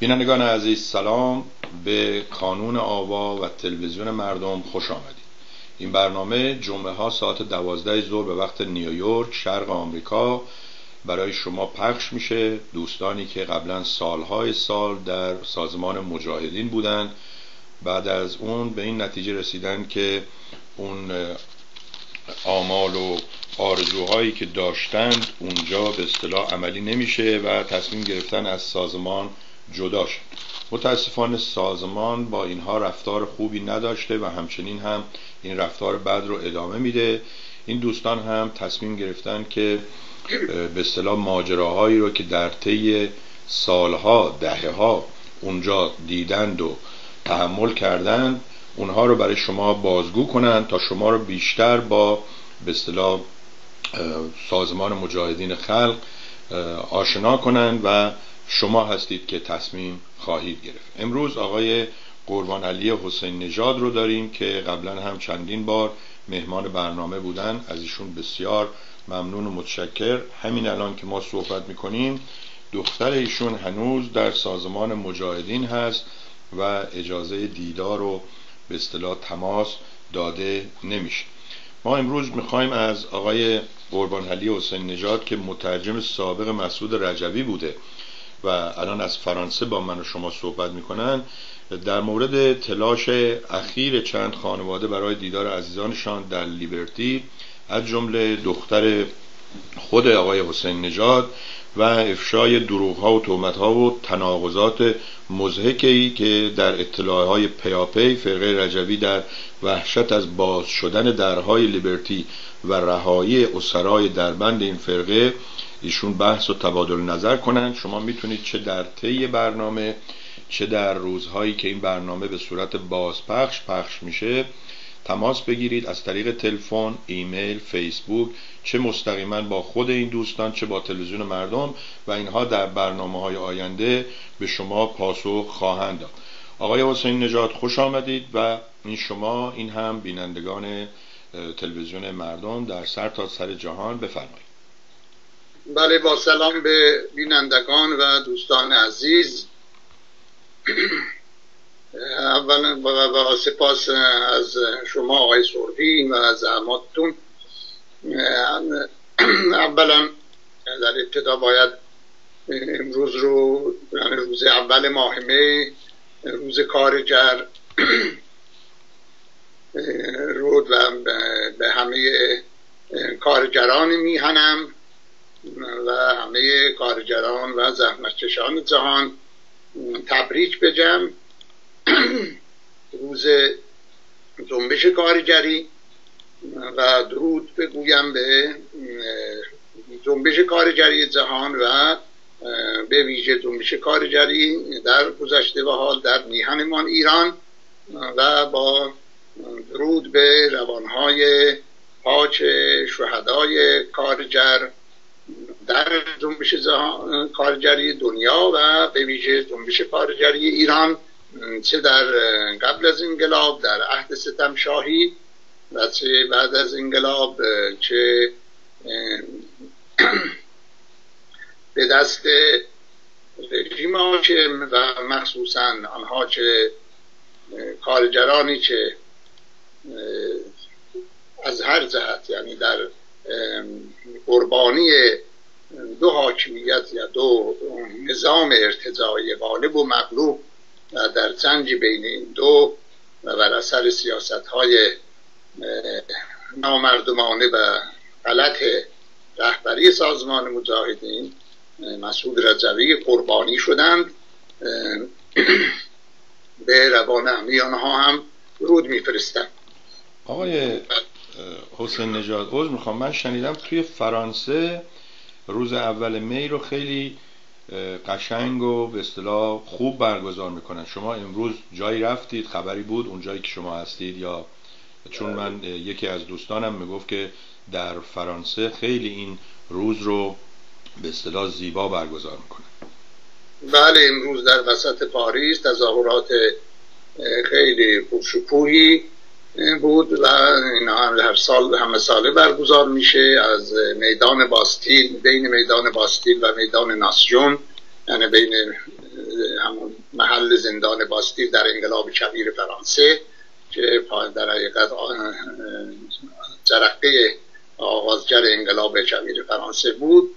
بینندگان عزیز سلام. به کانون آوا و تلویزیون مردم خوش آمدید. این برنامه جمعه ها ساعت دوازده ظهر به وقت نیویورک شرق آمریکا برای شما پخش میشه. دوستانی که قبلا سالهای سال در سازمان مجاهدین بودند بعد از اون به این نتیجه رسیدن که اون آمال و آرزوهایی که داشتند اونجا به اصطلاح عملی نمیشه و تصمیم گرفتن از سازمان جدا شد متاسفانه سازمان با اینها رفتار خوبی نداشته و همچنین هم این رفتار بد رو ادامه میده. این دوستان هم تصمیم گرفتن که به اصطلاح ماجراهایی رو که در طی سالها دهه ها اونجا دیدند و تحمل کردند اونها رو برای شما بازگو کنند تا شما رو بیشتر با به اصطلاح سازمان مجاهدین خلق آشنا کنند و شما هستید که تصمیم خواهید گرفت. امروز آقای قربان علی حسین نژاد رو داریم که قبلا هم چندین بار مهمان برنامه بودن از ایشون بسیار ممنون و متشکر. همین الان که ما صحبت می‌کنیم دختر ایشون هنوز در سازمان مجاهدین هست و اجازه دیدار و به اصطلاح تماس داده نمیشه. ما امروز می‌خوایم از آقای قربان علی حسین نژاد که مترجم سابق مسعود رجبی بوده و الان از فرانسه با من و شما صحبت می‌کنن در مورد تلاش اخیر چند خانواده برای دیدار عزیزانشان در لیبرتی از جمله دختر خود آقای حسین نژاد و افشای دروغ ها و تومت ها و تناقضات مزهکی که در اطلاع های پیاپی فرقه رجوی در وحشت از باز شدن درهای لیبرتی و رهایی اسرای دربند این فرقه ایشون بحث و تبادل نظر کنند. شما می‌تونید چه در طی برنامه چه در روزهایی که این برنامه به صورت بازپخش پخش میشه تماس بگیرید از طریق تلفن، ایمیل، فیسبوک چه مستقیما با خود این دوستان چه با تلویزیون مردم و اینها در برنامه های آینده به شما پاسخ خواهند داد. آقای حسین نجات خوش آمدید و این شما این هم بینندگان تلویزیون مردم در سر تا سر جهان. بفرمایید. بله با سلام به بینندگان و دوستان عزیز. اول با سپاس از شما آقای سرفین و از زحماتتون اولا در ابتدا باید امروز رو یعنی روز اول ماه می روز کارگر رود و به همه کارگران میهنم و همه کارگران و زحمتکشان جهان تبریک بجم روز جنبش کارگری و درود بگویم به جنبش کارگری جهان و به ویژه جنبش کارگری در گذشته و حال در میهنمان ایران و با درود به روانهای پاچ شهدای کارگر در جنبش کارگری دنیا و به ویژه جنبش کارگری ایران. چه در قبل از انقلاب در عهد ستم شاهی و چه بعد از انقلاب چه به دست رژیم حاکم و مخصوصا آنها که کارگرانی که از هر جهت یعنی در قربانی دو حاکمیت یا دو نظام ارتضایی غالب و مغلوب در جنگ بین این دو و بر اثر سیاست های نامردمانه و غلط رهبری سازمان مجاهدین مسعود رجوی قربانی شدند به روان همه آنها هم رود میفرستند. آقای حسین نجات عوض می‌خوام. من شنیدم توی فرانسه روز اول می رو خیلی قشنگ و به اصطلاح خوب برگزار می‌کنن. شما امروز جایی رفتید خبری بود اون جایی که شما هستید یا چون من یکی از دوستانم می‌گفت که در فرانسه خیلی این روز رو به اصطلاح زیبا برگزار می‌کنن. بله امروز در وسط پاریس تظاهرات خیلی پرشکوهی بود و این هر سال همه ساله برگزار میشه از میدان باستیل بین میدان باستیل و میدان ناسیون یعنی بین همون محل زندان باستیل در انقلاب کبیر فرانسه که در حقیقت جرقه آغازگر انقلاب کبیر فرانسه بود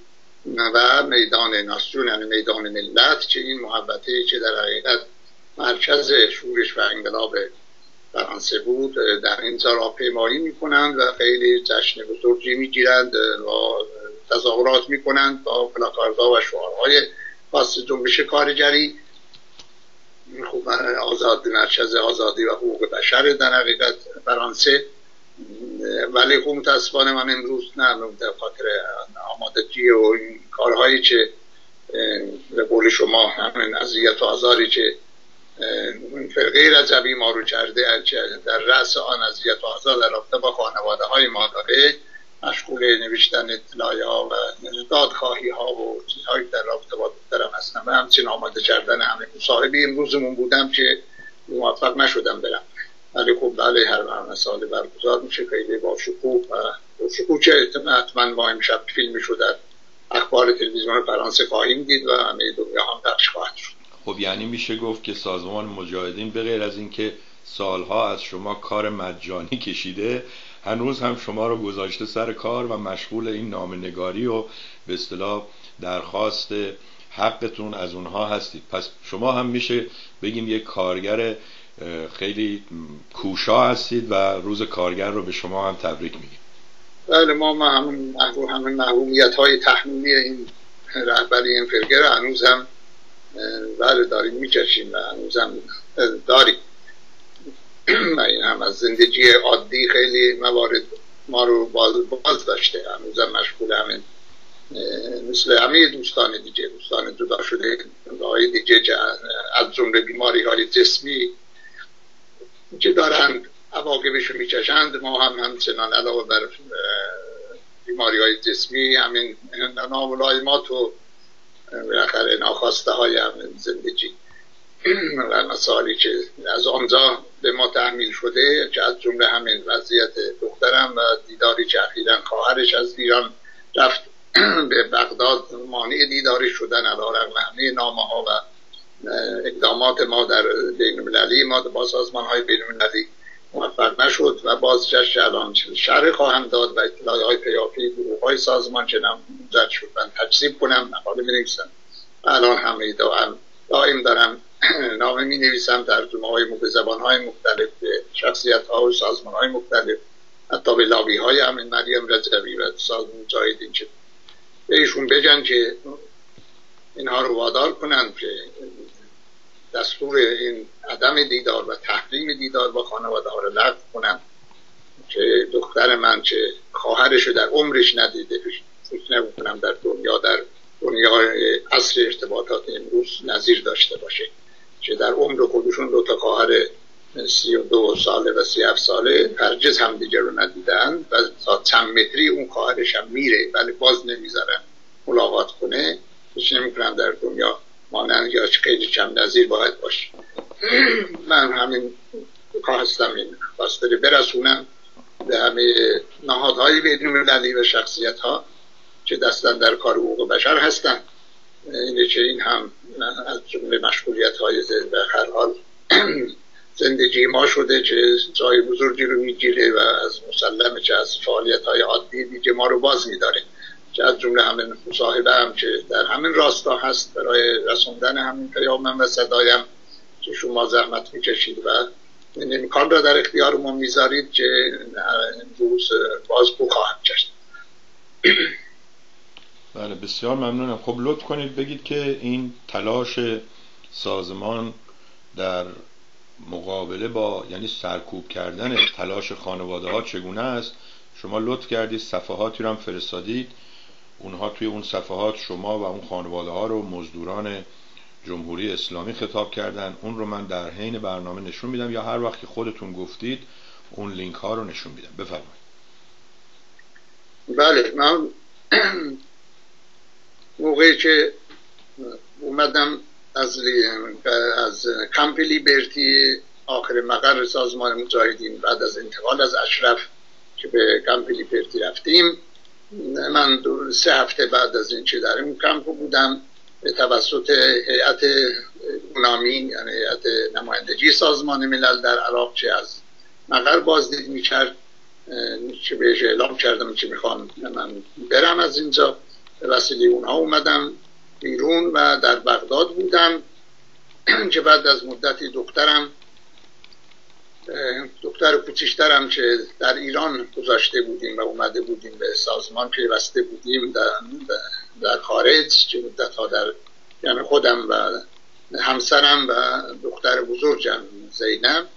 و میدان ناسیون یعنی میدان ملت که این محبته که در حقیقت مرکز شورش و انقلاب فرانسه بود در این راهپیمایی می‌کنند و خیلی جشن بزرگی می‌گیرند و تظاهرات می‌کنند با پلاکاردها و شعارهای خاص جنبش کارگری خوب آزاد مرکز آزادی و حقوق بشر در حقیقت فرانسه ولی خوب متاسفانه من امروز نه در خاطر آمادگی و این کارهایی که به قول شما همین اذیت و آزاری که فرقه رجبی ما رو کرده در رأس آن اذیت و آزار در رابطه با خانواده های ما داره مشغول نوشتن اطلاعی ها و دادخواهی ها و چیزهایی در رابطه با دخترم هستم و همچنین آماده کردن همه مصاحبه امروزمون بودم که موفق نشدم برم. ولی خب بله هر همه سال برگزار میشه خیلی با شکوه و شکوه که حتما ما امشب فیلم در اخبار تلویزیون فرانسه خواهیم دید و همه دنیا هم پخش خواهد شد. خب یعنی میشه گفت که سازمان مجاهدین به غیر از اینکه سالها از شما کار مجانی کشیده هنوز هم شما رو گذاشته سر کار و مشغول این نامنگاری و به اصطلاح درخواست حقتون از اونها هستید. پس شما هم میشه بگیم یک کارگر خیلی کوشا هستید و روز کارگر رو به شما هم تبریک میگیم. بله ما همون همون محرومیت های تحمیلی این رهبری این فرگه هنوز هم بله داریم می‌کشیم و هنوز هم داریم. و این هم از زندگی عادی خیلی موارد ما رو باز, باز داشته هنوزم مشغول همین مثل همه دوستان دیگه دوستان جدا شده های دیگه از جمله بیماری های جسمی که دارند عواقبش رو می‌کشند ما هم همچنان علاوه بر بیماری های جسمی همین ناملایمات و بالاخره ناخواسته های همین زندگی. و مسائلی که از آنجا به ما تحمیل شده که از جمله همین وضعیت دخترم و دیداری که اخیرا خواهرش از ایران رفت به بغداد مانع دیداری شدن علا رقم همه نامه ها و اقدامات ما در بین المللی ما با سازمان های بین المللی موفق نشد و باز جشن الان شرح خواهم داد و اطلاعی های پیافی گروه های سازمان که نموزد شد. من تجذیب کنم مقاله می نویسم الان همه دائم دارم نامه می نویسم ترجمه های زبان های مختلف شخصیت ها و سازمان های مختلف. حتی به لابی های همین مریم رجبی و سازمان جایدین که بهشون بگن که اینها رو وادار کنند که دستور این عدم دیدار و تحریم دیدار با خانواده ها رو لغو کنند که دختر من که خواهرش در عمرش ندیده فکر نمی‌کنم در دنیا در دنیای اصر ارتباطات امروز نظیر داشته باشه که در عمر خودشون دو تا خواهر سی و دو ساله و سی هفت ساله هرگز هم دیگه رو ندیدن و تا چند متری اون خواهرش هم میره ولی باز نمی‌ذارن ملاقات کنه. هیچ نمی‌کنم در دنیا مانند یا خیلی کم نظیر باید باشه من همین خواستم این خواستری برسونم به همه نهادهای بدون مللی و شخصیت ها که دستن در کار حقوق بشر هستن. اینه که این هم از جمله مشغولیت های به هر حال زندگی ما شده که جای بزرگی رو می‌گیره و از مسلمه که از فعالیت های عادی دیگه ما رو باز میداره. که از جمله همین مصاحبه هم که در همین راستا هست برای رسوندن همین پیامم و صدایم که شما زحمت می‌کشید و این امکان را در اختیار ما می‌ذارید که امروز باز خواهم کرد. بله بسیار ممنونم. خب لطف کنید بگید که این تلاش سازمان در مقابله با یعنی سرکوب کردن تلاش خانواده ها چگونه است؟ شما لطف کردید صفحاتی رو هم فرستادید. اونها توی اون صفحات شما و اون خانواده ها رو مزدوران جمهوری اسلامی خطاب کردن. اون رو من در حین برنامه نشون میدم یا هر وقت خودتون گفتید اون لینک ها رو نشون میدم. بفرمایید. بله من موقعی که اومدم از از کمپ لیبرتی آخر مقر سازمان مجاهدین بعد از انتقال از اشرف که به کمپ لیبرتی رفتیم من سه هفته بعد از این چه در این کمپ بودم به توسط هیئت اونامین یعنی هیئت نمایندگی سازمان ملل در عراق چه از مقر بازدید می‌کرد چه بهش اعلام کردم چه می‌خوام من برم از اینجا. به وسیله اونها اومدم بیرون و در بغداد بودم که بعد از مدتی دخترم دختر کوچیشترم که در ایران گذاشته بودیم و اومده بودیم به سازمان پیوسته بودیم در, در خارج که مدت در یعنی خودم و همسرم و دختر بزرگم زینب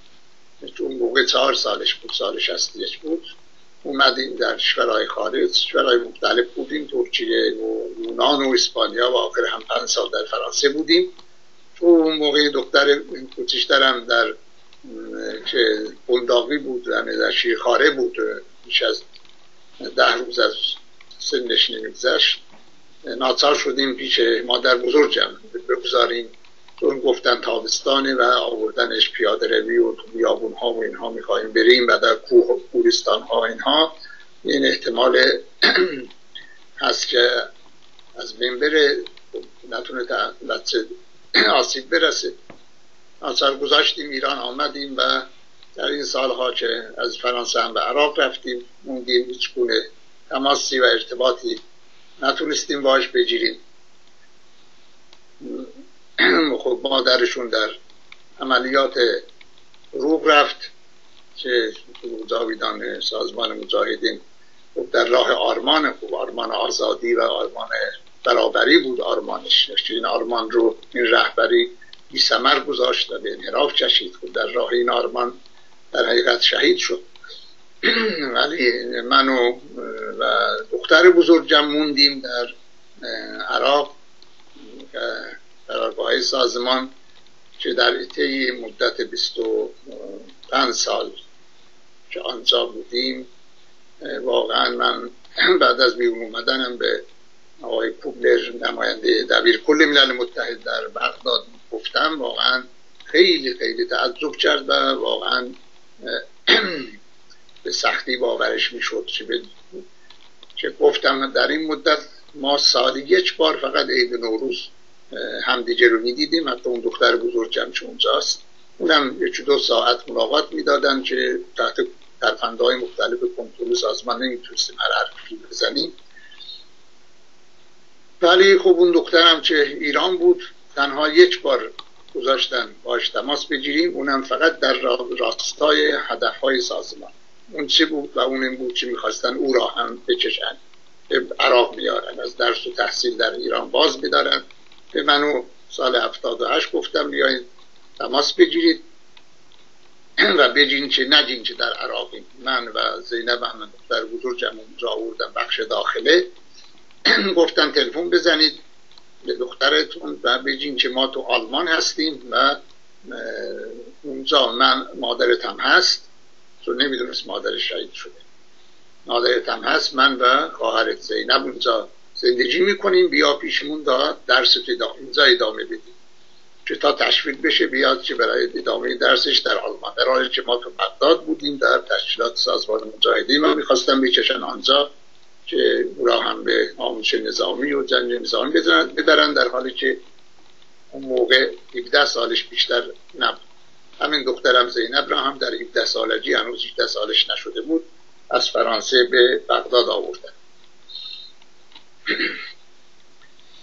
چون موقع چهار سالش بود سال شستیش بود. اومدیم در کشورهای خارج کشورهای مختلف بودیم ترکیه و یونان و اسپانیا و آخر هم پنج سال در فرانسه بودیم. تو اون موقع دختر کوچیشترم در که بنداقی بود در شیرخاره بود بیش از ده روز از سنش نمیگذشت. ناچار شدیم پیش مادر بزرگم بگذاریم. چون گفتن تابستانه و آوردنش پیاده روی و تو بیابون ها و اینها می‌خوایم بریم و در کوه و کورستان ها اینها. این احتمال هست که از بین بره. نتونه بچه آسیب برسه. آثار گذاشتیم ایران آمدیم و در این سالها که از فرانسه هم به عراق رفتیم موندیم هیچ گونه تماسی و ارتباطی نتونستیم باش بگیریم. خب مادرشون در عملیات روغ رفت که جاویدان سازمان مجاهدین خب در راه آرمان خوب آرمان آزادی و آرمان برابری بود. آرمانش این آرمان رو این رهبری بی سمر گذاشت و به انحراف چشید. خود در راه این آرمان در حقیقت شهید شد. ولی من و, دختر بزرگم موندیم در عراق قرارگاه سازمان که در طی مدت 25 سال که آنجا بودیم واقعا من بعد از بیرون اومدنم به آقای کوبلر نماینده دبیر کل ملل متحد در بغداد گفتم واقعا خیلی خیلی تعجب کرد و واقعا به سختی باورش می‌شد که که گفتم. در این مدت ما سالی یک بار فقط عید نوروز همدیگه رو می‌دیدیم. حتی اون دختر بزرگم چه اونجاست. اونم یک دو ساعت ملاقات می‌دادن که تحت ترفنده های مختلف کنترل سازمان نمی‌تونستیم هر حرفی بزنیم. ولی خب اون دخترم که ایران بود تنها یک بار گذاشتن باش تماس بگیریم اونم فقط در راستای هدف های سازمان. اون چه بود و اون این بود که می‌خواستن او را هم بچشن به عراق بیارن از درس و تحصیل در ایران باز بدارن. به منو سال 78 گفتم بیاین تماس بگیرید. و بگین که نگین که در عراقیم من و زینب هم در بزرگم اونجا آوردم بخش داخله. گفتن تلفن بزنید. به دخترتون و بگین که ما تو آلمان هستیم و اونجا من مادرت هم هست. چون نمی‌دونست مادر شهید شده. مادرت هم هست من و خواهرت زینب اونجا زندگی می‌کنیم. بیا پیشمون دا درس اینجا ادامه بدیم. که تا تشویق بشه بیاد که برای ادامه درسش در آلمان. در حالی که ما تو بغداد بودیم در تشکیلات سازمان مجاهدین ما می‌خواستم بکشن آنجا. که او را هم به آموزش نظامی و جنگ نظامی ببرن در حالی که اون موقع 17 سالش بیشتر نبود. همین دخترم زینب را هم در 17 سالگی هنوز 17 سالش نشده بود از فرانسه به بغداد آوردن.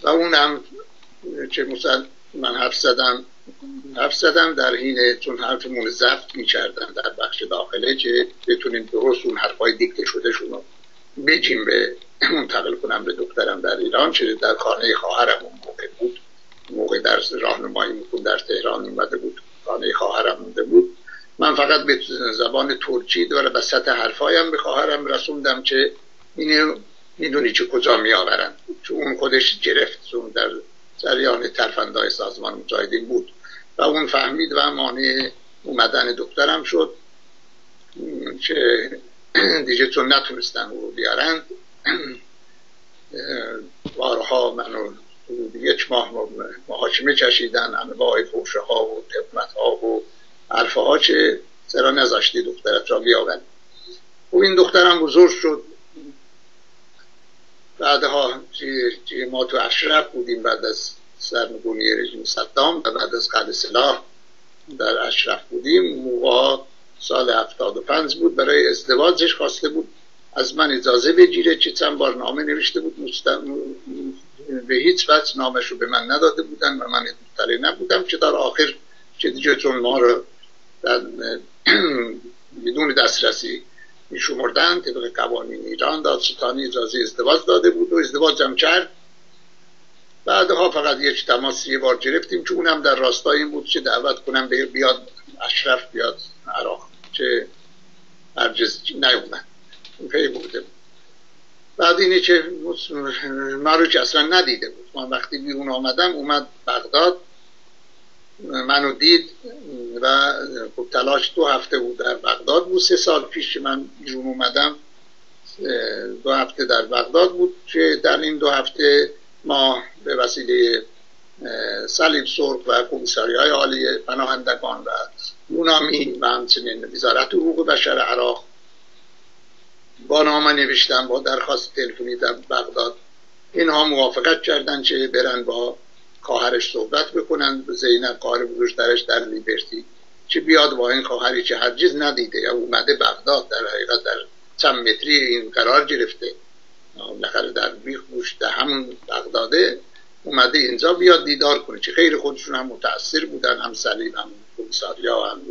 و اونم که مثلا من حرف زدم حرف زدم در حین چون حرفمون زفت می‌کردن در بخش داخله که بتونیم درست اون حرفای دیکته شده شونو بجیم به منتقل کنم به دکترم در ایران چه در خانه خواهرم اون موقع بود. موقع در راهنمایی میکن در تهران اومده بود خانه خواهرم مونده بود. من فقط به زبان ترکی به سطح حرفایم به خواهرم رسوندم که اینو می‌دونی که کجا میآورن. چون اون خودش گرفت چون در جریان ترفندای سازمان مجاهدین بود. و اون فهمید و مانع اومدن دکترم شد. که دیگه چون نتونستن او رو بیارن بارها منو یک ماه محاکمه چشیدن همه با فوشه ها و تهمت ها و حرفه ها چه سرا نذاشتی دخترت را بیاوری؟ و خب این دخترم بزرگ شد. بعدها ما تو اشرف بودیم بعد از سرنگونی رژیم صدام و بعد از قد سلاح در اشرف بودیم. موقع سال 75 بود برای ازدواجش خواسته بود از من اجازه بگیره چه چند بار نامه نوشته بود. به هیچ وجه نامش رو به من نداده بودن و من مطلع نبودم که در آخر چه دیگه چون ما رو بدون دسترسی میشمردن طبق قوانین ایران دادستانی اجازه ازدواج داده بود و ازدواج هم کرد. بعدها فقط یک تماس یه بار گرفتیم که اونم در راستای بود که دعوت کنم بیاد اشرف بیاد عراق. که هرگز نیومد. پی بوده بعد اینه که من رو که اصلا ندیده بود. من وقتی بیرون آمدم اومد بغداد منو دید و خب تلاش دو هفته بود در بغداد بود. سه سال پیش من بیرون اومدم دو هفته در بغداد بود که در این دو هفته ما به وسیله صلیب سرخ و کمیساری های عالی پناهندگان و مونامی و همچنین وزارت حقوق بشر عراق با نامه نوشتم با درخواست تلفنی در بغداد اینها موافقت کردن که برن با خواهرش صحبت بکنن. زینب خواهر بزرگترش در لیبرتی که بیاد با این خواهری که هرگز ندیده یا اومده بغداد در حقیقت در چند متری این قرار گرفته. بالاخره در بیخ در همون بغداده اومده اینجا بیاد دیدار کنه که خیلی خودشون هم متاثر بودن هم سلیم هم کمیساریا هم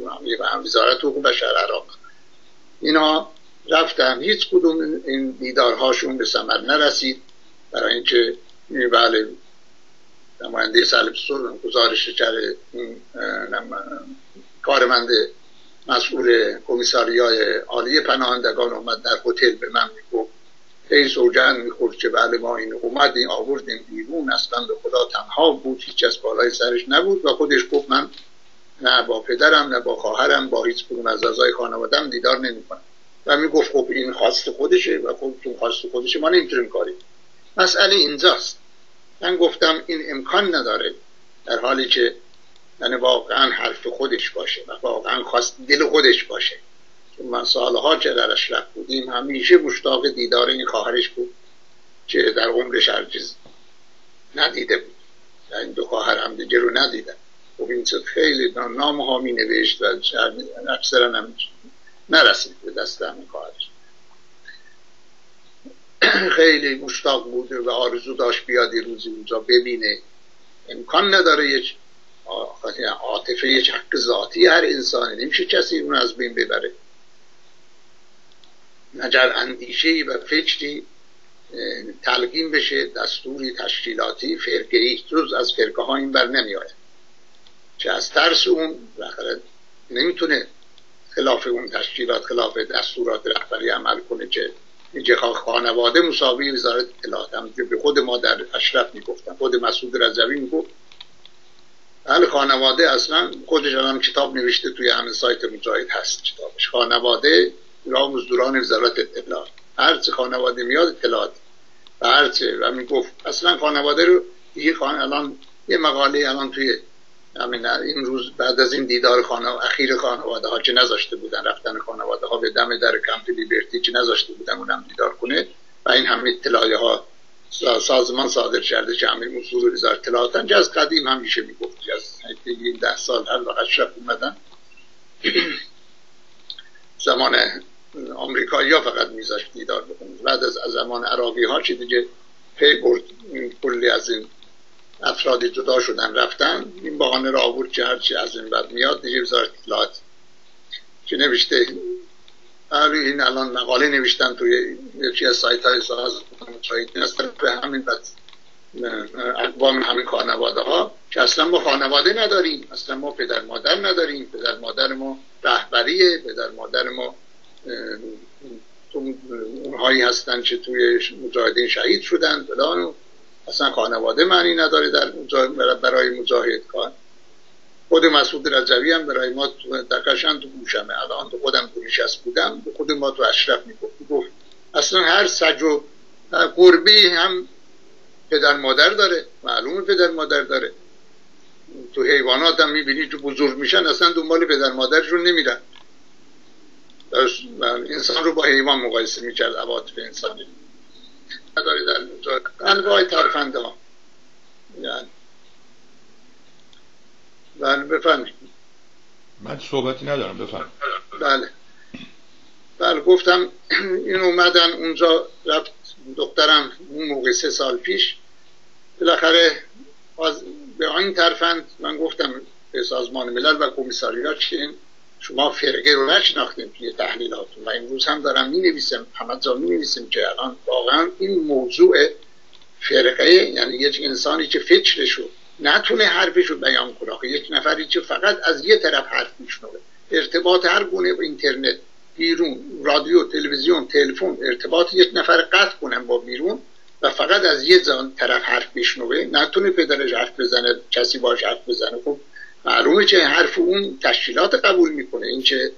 و هم وزارت حقوق بشر عراق. اینا رفتن هیچ کدوم این دیدارهاشون به ثمر نرسید. برای اینکه بله نماینده سلب گزارش کرده کارمند مسئول کمیساریای عالی پناهندگان اومد در هتل به من می‌گفت. ای سوجن می‌خورد که بله ما این اومدیم آوردیم بیرون اصلا به خدا تنها بود هیچ از بالای سرش نبود و خودش گفت من نه با پدرم نه با خواهرم با هیچ کدوم از اعضای خانوادم دیدار نمی‌کنم. و می‌گفت خب این خواست خودشه و خودتون خواست خودشه ما نمی‌تونیم کاری. مسئله اینجاست. من گفتم این امکان نداره در حالی که یعنی واقعا حرف خودش باشه و واقعا خواست دل خودش باشه. چون من سالها که در اشرف بودیم همیشه مشتاق دیدار این خواهرش بود که در عمرش هرگز ندیده بود. این دو خواهر هم دیگه رو ندیدن خب این خیلی نام ها می نوشت و اکثرا هم نرسید به دست همین خواهرش خیلی مشتاق بود و آرزو داشت بیاد روزی اونجا ببینه. امکان نداره یک عاطفه یک حق ذاتی هر انسانی. نمیشه کسی اون از بین ببره. نجر اندیشه و فکری تلقیم بشه دستوری تشکیلاتی فرقه ای جز از فرقه ها این بر نمی چه از ترس اون نمی‌تونه خلاف اون تشکیلات خلاف دستورات رهبری عمل کنه که اینجا خانواده مساوی وزارت اطلاعات هم به خود ما در اشرف می‌گفتن خود مسعود رجوی می‌گفت. بله خانواده اصلا خودش هم کتاب نوشته توی همین سایت مجاهد هست کتابش. خانواده را مزدوران وزارت اطلاعات. هرچه خانواده میاد اطلاعات. و هرچه و می‌گفت. اصلا خانواده رو یه خان الان یه مقاله الان توی همین این روز بعد از این دیدار خانه اخیر خانواده ها که نذاشته بودن؟ رفتن خانواده ها به دم در کمپ لیبرتی که نذاشته بودن اونم دیدار کنه؟ و این همه اطلاعیه ها سازمان صادر کرده که همین اصول وزارت اطلاعاتن که از قدیم همیشه می‌گفت. از این ده سال هر وقت شب اومدن. زمان آمریکایی ها فقط میذاشت دیدار بکنید بعد از زمان عراقی ها چی دیگه پی برد. کلی از این افراد جدا شدن رفتن. این بحانه را آورد که هرچی از این بعد میاد دیگه وزارت اطلاعات. که نوشته این. الان مقاله نوشتن توی یکی از سایت های ساز به همین بعد اقوام همین خانواده ها که اصلا ما خانواده نداریم. اصلا ما پدر مادر نداریم. پدر مادر ما رهبریه. پدر مادر ما اونهایی هستن که توی مجاهدین شهید شدن فلان اصلا خانواده معنی نداره در برای مجاهد کار. خود مسعود رجوی هم برای ما دقیقا تو گوشمه. الان تو خودم تو نشست بودم خود ما تو اشرف می‌گفت. گفت اصلا هر سج و قربی هم پدر مادر داره معلومه پدر مادر داره. تو حیوانات هم می‌بینی تو بزرگ میشن اصلا دنبال پدر مادرشون نمیرن. انسان رو با حیوان مقایسه می‌کرد عواطف انسانی. نداره در انواع ترفنده ها یعنی. بله بفرمایید. من صحبتی ندارم بفرمایید. بله. بله گفتم این اومدن اونجا رفت دخترم اون موقع سه سال پیش. بالاخره به این ترفند من گفتم به سازمان ملل و کمیساریات که شما فرقه رو نشناختیم توی تحلیلاتون. و امروز هم دارم می نویسم همه می نویسم که الان واقعا این موضوع فرقه یعنی یک انسانی که فکرشو نتونه حرفشو بیان کنه. یک نفری که فقط از یه طرف حرف میشنوه. ارتباط هر گونه با اینترنت بیرون رادیو تلویزیون تلفن ارتباط یک نفر قطع کنن با بیرون و فقط از یه طرف حرف بشنوه نتونه پدرش حرف بزنه کسی باش حرف بزنه. خب معلومه که حرف اون تشکیلات قبول می‌کنه. این چه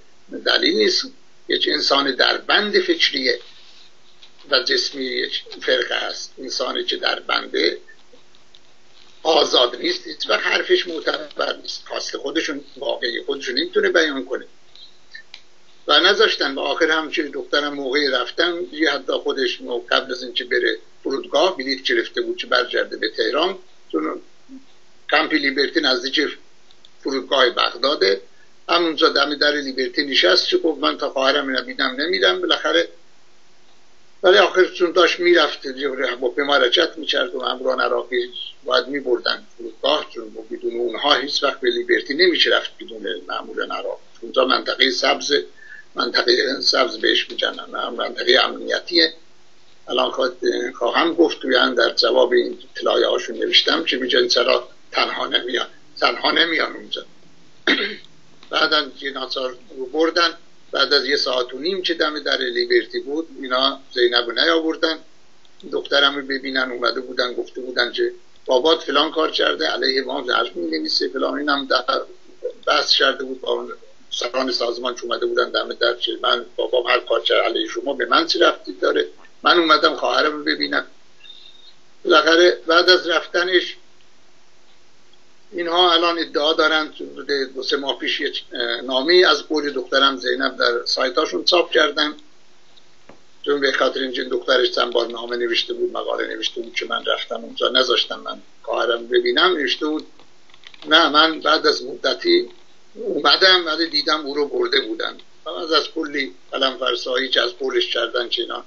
دلیل نیست. یک انسان در بند فکریه و جسمی یک فرقه است. انسانی که در بنده آزاد نیست و حرفش معتبر نیست. خواست خودشون واقعی خودشون نمی‌تونه بیان کنه. و نذاشتن و آخر هم که دخترم موقعی رفتن یه حتی خودش قبل از اینکه بره فرودگاه بلیت گرفته بود که برگرده به تهران. چون کمپی لیبرتی نزدیک فرودگاه بغداده. همونجا دم در لیبرتی نشست چه گفت من تا خواهرم نبیدم نمیدم. بالاخره ولی آخر چون داشت می‌رفت با پمارچت می‌کرد و امران عراقی باید میبردن فرودگاه چون بدون اونها هیچ وقت به لیبرتی نمیشه رفت بدون معمول عراق. اونجا منطقه سبز منطقه سبز بهش میگن منطقه امنیتیه. الان خواهم گفت توی در جواب این اطلاعیه هاشون نوشتم که میگن چرا تنها نمیان تنها نمیان اونجا. بعدا جناسار رو بردن بعد از یه ساعت و نیم که دم در لیبرتی بود اینا زینب رو نیاوردن. دخترم رو ببینن اومده بودن گفته بودن که بابات فلان کار کرده علیه ما حرف می نویسه فلان اینم بحث کرده بود با سران سازمان که اومده بودن دم در چه من بابام هر کار کرده علیه شما به من چی رفتی داره؟ من اومدم خواهرم رو ببینم. بالاخره بعد از رفتنش اینها الان ادعا دارن دو سه ماه پیش یک نامه از قول دخترم زینب در سایتاشون چاپ کردن. چون به خاطر اینجا دخترش چند بار نامه نوشته بود مقاله نوشته بود که من رفتم اونجا نذاشتم من خواهرم ببینم نوشته بود. نه من بعد از مدتی اومدم ولی دیدم او رو برده بودن. از از کلی قلم فرسایی که از قولش کردن چینا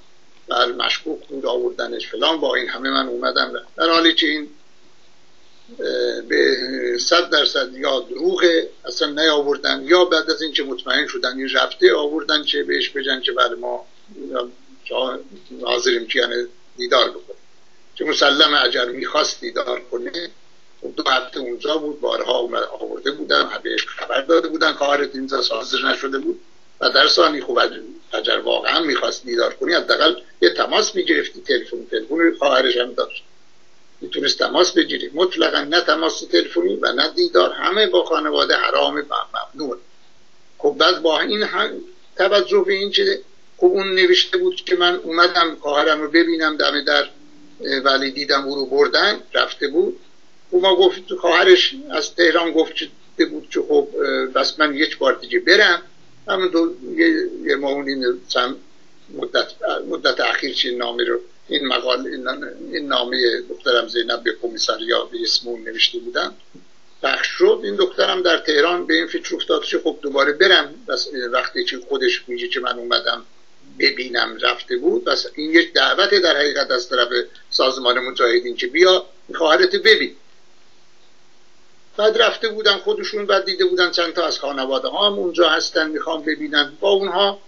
بر مشکوک بود آوردنش فلان با این همه من اومدم. در حالی که این به صد درصد یا دروغه اصلا نیاوردن. یا بعد از اینکه مطمئن شدن این رفته آوردن که بهش بجن که بعد ما حاضریم که یعنی دیدار بکنه که مسلم اگر می‌خواست دیدار کنه خب دو هفته اونجا بود بارها آورده بودن بهش خبر داده بودن خواهرت اینجا حاضر نشده بود. و در ثانی خوب اگر واقعا می‌خواست دیدار کنی حداقل یه تماس می‌گرفتی تلفن تلفن خواهرش هم داشت. می‌تونست تماس بگیری مطلقا نه تماس تلفنی و نه دیدار. همه با خانواده حرام و ممنوع خب بعد با این هم توجه به این چه خب اون نوشته بود که من اومدم خواهرم رو ببینم دم در ولی دیدم او رو بردن رفته بود. او ما گفت خواهرش از تهران گفت بود که خب بس من یک بار دیگه برم. همون دو یه, یه چند مدت, مدت اخیر چه نامی رو این مقال این نامه دخترم زینب به کمیساریا به اسمون نوشته بودم پخش شد این دخترم در تهران به این فکر افتاد که خب دوباره برم. وقتی که خودش میگه که من اومدم ببینم رفته بود بس این یک دعوت در حقیقت از طرف سازمان مجاهدین که بیا خواهرت ببین. بعد رفته بودن خودشون بعد دیده بودن چند تا از خانواده هم اونجا هستن می‌خوام ببینن. با اونها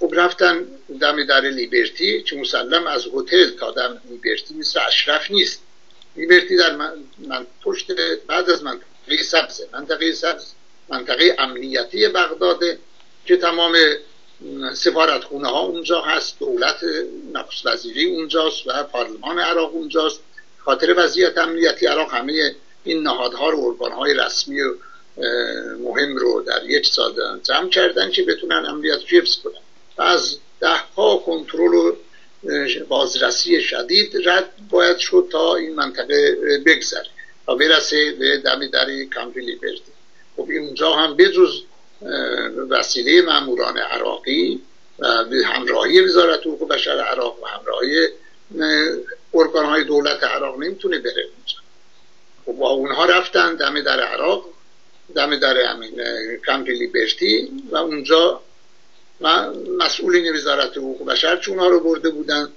خب رفتن دم در لیبرتی که مسلم از هتل تا دم لیبرتی مثل اشرف نیست. لیبرتی در من, من پشت بعد از منطقه سبز منطقه سبز منطقه امنیتی بغداده که تمام سفارت خونه ها اونجا هست دولت نخست وزیری اونجاست و پارلمان عراق اونجاست. خاطر وضعیت امنیتی عراق همه این نهادها رو ارگانهای رسمی و مهم رو در یک سال جمع کردن که بتونن امنیت حفظ کنن. و از ده ها کنترل و بازرسی شدید رد باید شد تا این منطقه بگذره تا برسه به دم در کمپ لیبرتی. خب اینجا هم بجز وسیله ماموران عراقی و به همراهی وزارت حقوق بشر عراق و همراهی ارگان های دولت عراق نمی‌تونه بره اونجا. خب با اونها رفتن دم در عراق دم در همین کمپ لیبرتی و اونجا و مسئولین وزارت حقوق بشر چون رو برده بودن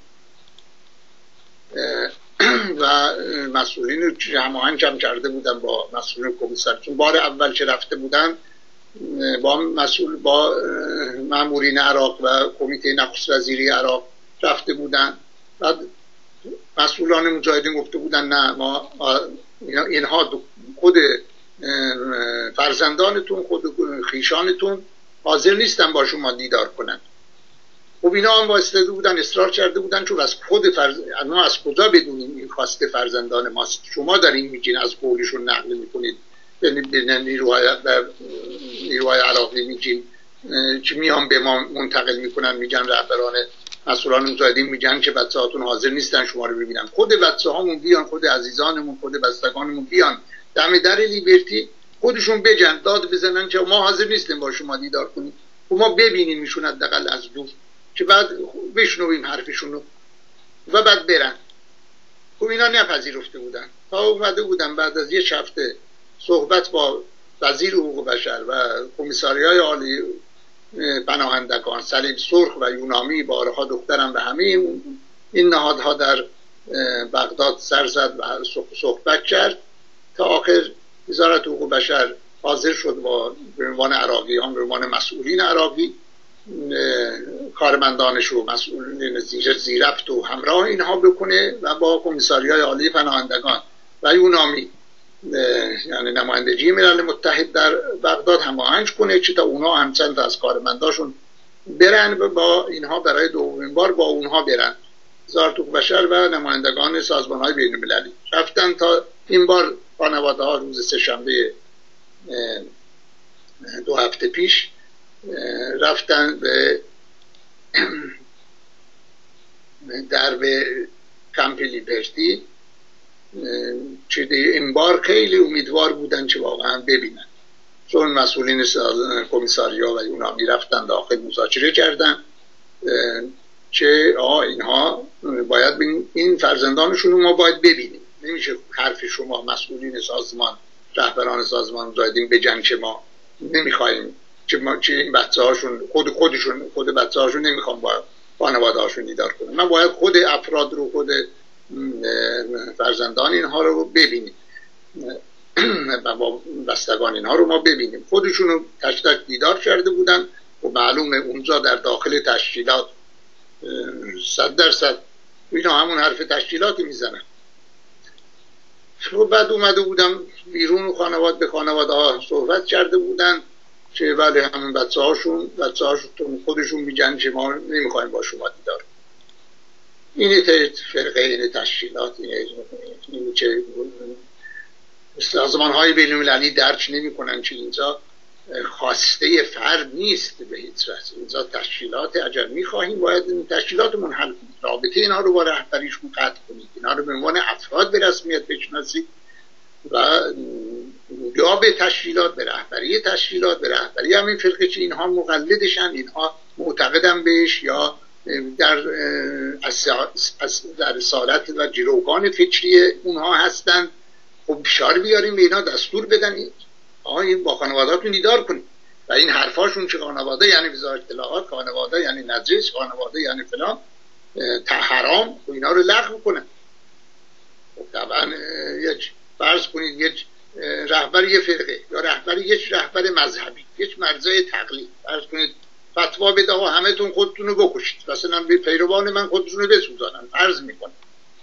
و مسئولین هماهنگ هم کرده بودن با مسئولین کمیسر. چون بار اول که رفته بودن با مسئول با مامورین عراق و کمیته نقص وزیری عراق رفته بودن. بعد مسئولان مجاهدین گفته بودن نه ما اینها خود فرزندانتون خود خیشانتون حاضر نیستن با شما دیدار کنن خب اینا هم واسطه بودن اصرار کرده بودن چون از خود فرز... ما از کجا بدونیم این خواسته فرزندان ماست؟ شما دارین میگین از قولشون نقل می‌کنید. به نیروهای, نیروهای عراقی میگین که میان به ما منتقل می‌کنن میگن رهبران مسئولان مجاهدین میگن که بچه هاتون حاضر نیستن شما رو ببینن. خود بچه هامون بیان خود عزیزانمون خود بستگانمون بیان. دم در لیبرتی خودشون بجن داد بزنن که ما حاضر نیستیم با شما دیدار کنیم. و ما ببینیم ایشون حداقل از دور که بعد بشنویم حرفشون رو و بعد برن. خب اینا نپذیرفته بودن. تا اومده بودن بعد از یه هفته صحبت با وزیر حقوق بشر و کمیساری های عالی پناهندگان سلیب سرخ و یونامی بارها دخترم به همه این نهادها در بغداد سر زد و صحبت کرد. تا آخر وزارت حقوق بشر حاضر شد با به عنوان عراقیان به عنوان مسئولین عراقی کارمندانش و مسئولین زیر زیرفت و همراه اینها بکنه و با کمیساری های عالی پناهندگان. و یونامی یعنی نمایندگی ملل متحد در بغداد هماهنگ کنه چه تا اونها هم چند از کارمنداشون برن با اینها برای دومین بار با اونها برن. زارتوک بشر و نمایندگان سازمان های بین المللی رفتن تا این بار خانواده ها روز سهشنبه دو هفته پیش رفتن به در به کمپ لیبرتی. چه این بار خیلی امیدوار بودن که واقعا ببینن. چون مسئولین کمیساریا و اونا می‌رفتن داخل مذاکره کردن. که آه اینها باید این فرزندانشون رو ما باید ببینیم. نمیشه حرف شما مسئولین سازمان رهبران سازمان زایدین بجن که ما نمی‌خوایم که ما چه این بچه هاشون خود خودشون خود بچه هاشون نمی‌خوام با خانواده هاشون دیدار کنم من باید خود افراد رو خود فرزندان اینها رو ببینیم. و با بستگان اینها رو ما ببینیم. خودشون رو تشتک دیدار کرده بودن. و معلومه اونجا در داخل تشکیلات صد درصد اینا همون حرف تشکیلاتی می‌زنن. بعد اومده بودم بیرون خانواده به خانواده ها صحبت کرده بودن که ولی همون بچه هاشون بچه هاشون خودشون میگن که ما نمی‌خوایم با شما دیدار. این فرقه این تشکیلات این که سازمان های بین المللی درک نمی کنن که اینجا خواسته فرد نیست به هیچ وجه. اینجا تشکیلات اگر می‌خواهیم باید این تشکیلات منحل رابطه اینها رو با رهبریشون قطع کنید اینها رو به عنوان افراد به رسمیت بشناسید و یا به تشکیلات به رهبری تشکیلات به رهبری همین فرقه که اینها مقلدشن اینها معتقدن بهش یا در در رسالت و جلوگان فکری اونها هستن. خب بشار بیاریم به اینا دستور بدن. آقا با خانوادهاتون دیدار کنید. و این حرفاشون که خانواده یعنی وزارت اطلاعات خانواده یعنی نجس خانواده یعنی فلان حرام و خب اینا رو لغو کنن. خب طبعا یک فرض کنید یک رهبر یه فرقه یا رهبر یک رهبر مذهبی یک مرزای تقلید. فرض کنید فتوا بده و همه تون خودتون رو بکشید. مثلا پیروان من خودشون رو بسوزانن. فرض می‌کنن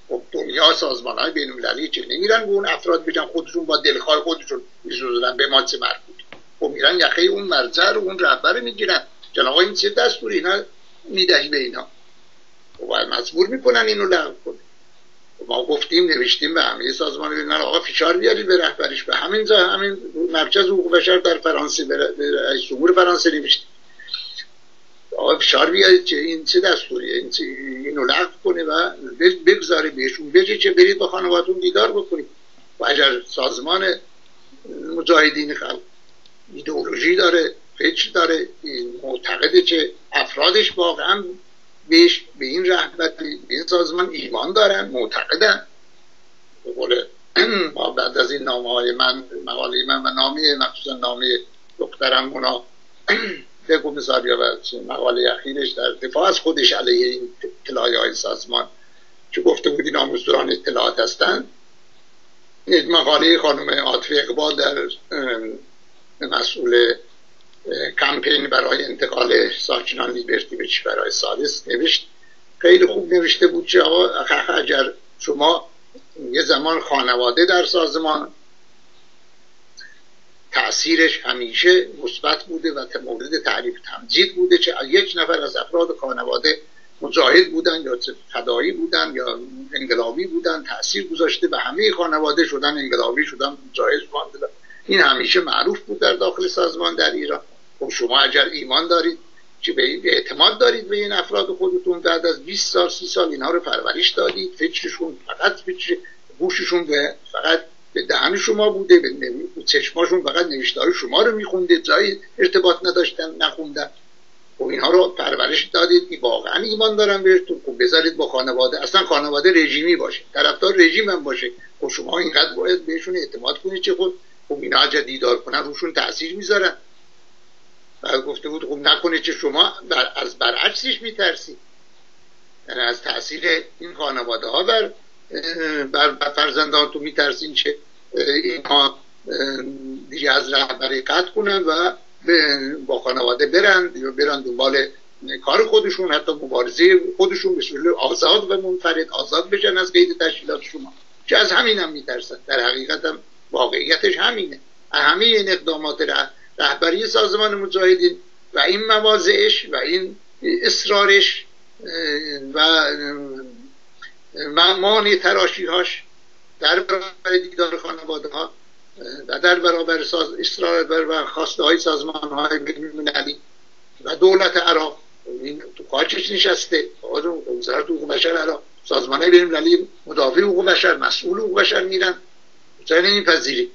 خب دنیا سازمان های بین المللی چه نمیرن به اون افراد بگن خودشون با دلخواه خودشون میسوزونن به ما چه مربوط خب میرن یخه اون مرزه رو اون رهبر می‌گیرن. جناب این چه دستوری؟ اینا می‌دهی به اینا. خب مجبور می‌کنن اینو لغو کنه ما گفتیم نوشتیم به همه سازمان بین آقا فشار بیارید به رهبریش. به همین جا همین مرکز حقوق بشر در فرانسه به رئیس جمهور فرانسه نوشتیم آقا فشار بیارید که این چه دستوریه؟ این چه اینو لغو کنه و بگذاره بهشون. بگه که برید با خانوادتون دیدار بکنید. و اگر سازمان مجاهدین خلق ایدئولوژی داره فکر داره معتقده که افرادش واقعا بهش به این رهبت به این سازمان ایمان دارن معتقدن. به قول بعد از این نامه های من مقاله من و نامه مخصوصا نامه دخترم مونا بگو مثال و مقاله اخیرش در دفاع از خودش علیه این اطلاعی های سازمان که گفته بودین آموزدوران اطلاعات هستند مقاله خانم عاطفه اقبال در مسئول کمپین برای انتقال ساکنان لیبرتی به برای سالس نوشت. خیلی خوب نوشته بود که اگر شما یه زمان خانواده در سازمان تأثیرش همیشه مثبت بوده و مورد تعریف تمجید بوده که یک نفر از افراد خانواده مجاهد بودن یا فدایی بودن یا انقلابی بودن تاثیر گذاشته و همه خانواده شدن انقلابی شدن مجاهد شدن این همیشه معروف بود در داخل سازمان در ایران. خب شما اگر ایمان دارید که به اعتماد دارید به این افراد خودتون بعد از 20 سال 30 سال اینها رو پرورش دادید فکرشون فقط فکر گوششون به فقط به دهن شما بوده به چشماشون فقط نوشته شما رو میخونده جایی ارتباط نداشتن نخوندن. خب اینها رو پرورش دادید که واقعا ایمان دارن بهتون. خب بذارید با خانواده اصلا خانواده رژیمی باشه طرفدار رژیم هم باشه. خب شما اینقدر باید بهشون اعتماد کنید چه خود خب اینا اگر دیدار کنن روشون تاثیر می‌ذارن. بعد گفته بود خب نکنه که شما بر از برعکسش میترسید یعنی از تاثیر این خانواده ها بر بر فرزندانتون میترسین که اینها دیگه از رهبری قطع کنن و با خانواده برن یا برن دنبال کار خودشون حتی مبارزه خودشون به آزاد و منفرد آزاد بشن از قید تشکیلات شما. که از همین هم میترسن. در حقیقت هم واقعیتش همینه. همه این اقدامات رهبری سازمان مجاهدین و این مواضعش و این اصرارش و معنی تراشیهاش در برابر دیدار خانواده ها و در برابر ساز اصرار بر خواسته های سازمان های و دولت عراق. این تو کاچش نشسته؟ وزارت حقوق بشر عراق. سازمان های بین مدافع حقوق بشر مسئول حقوق بشر میرن. چرا نمیپذیری؟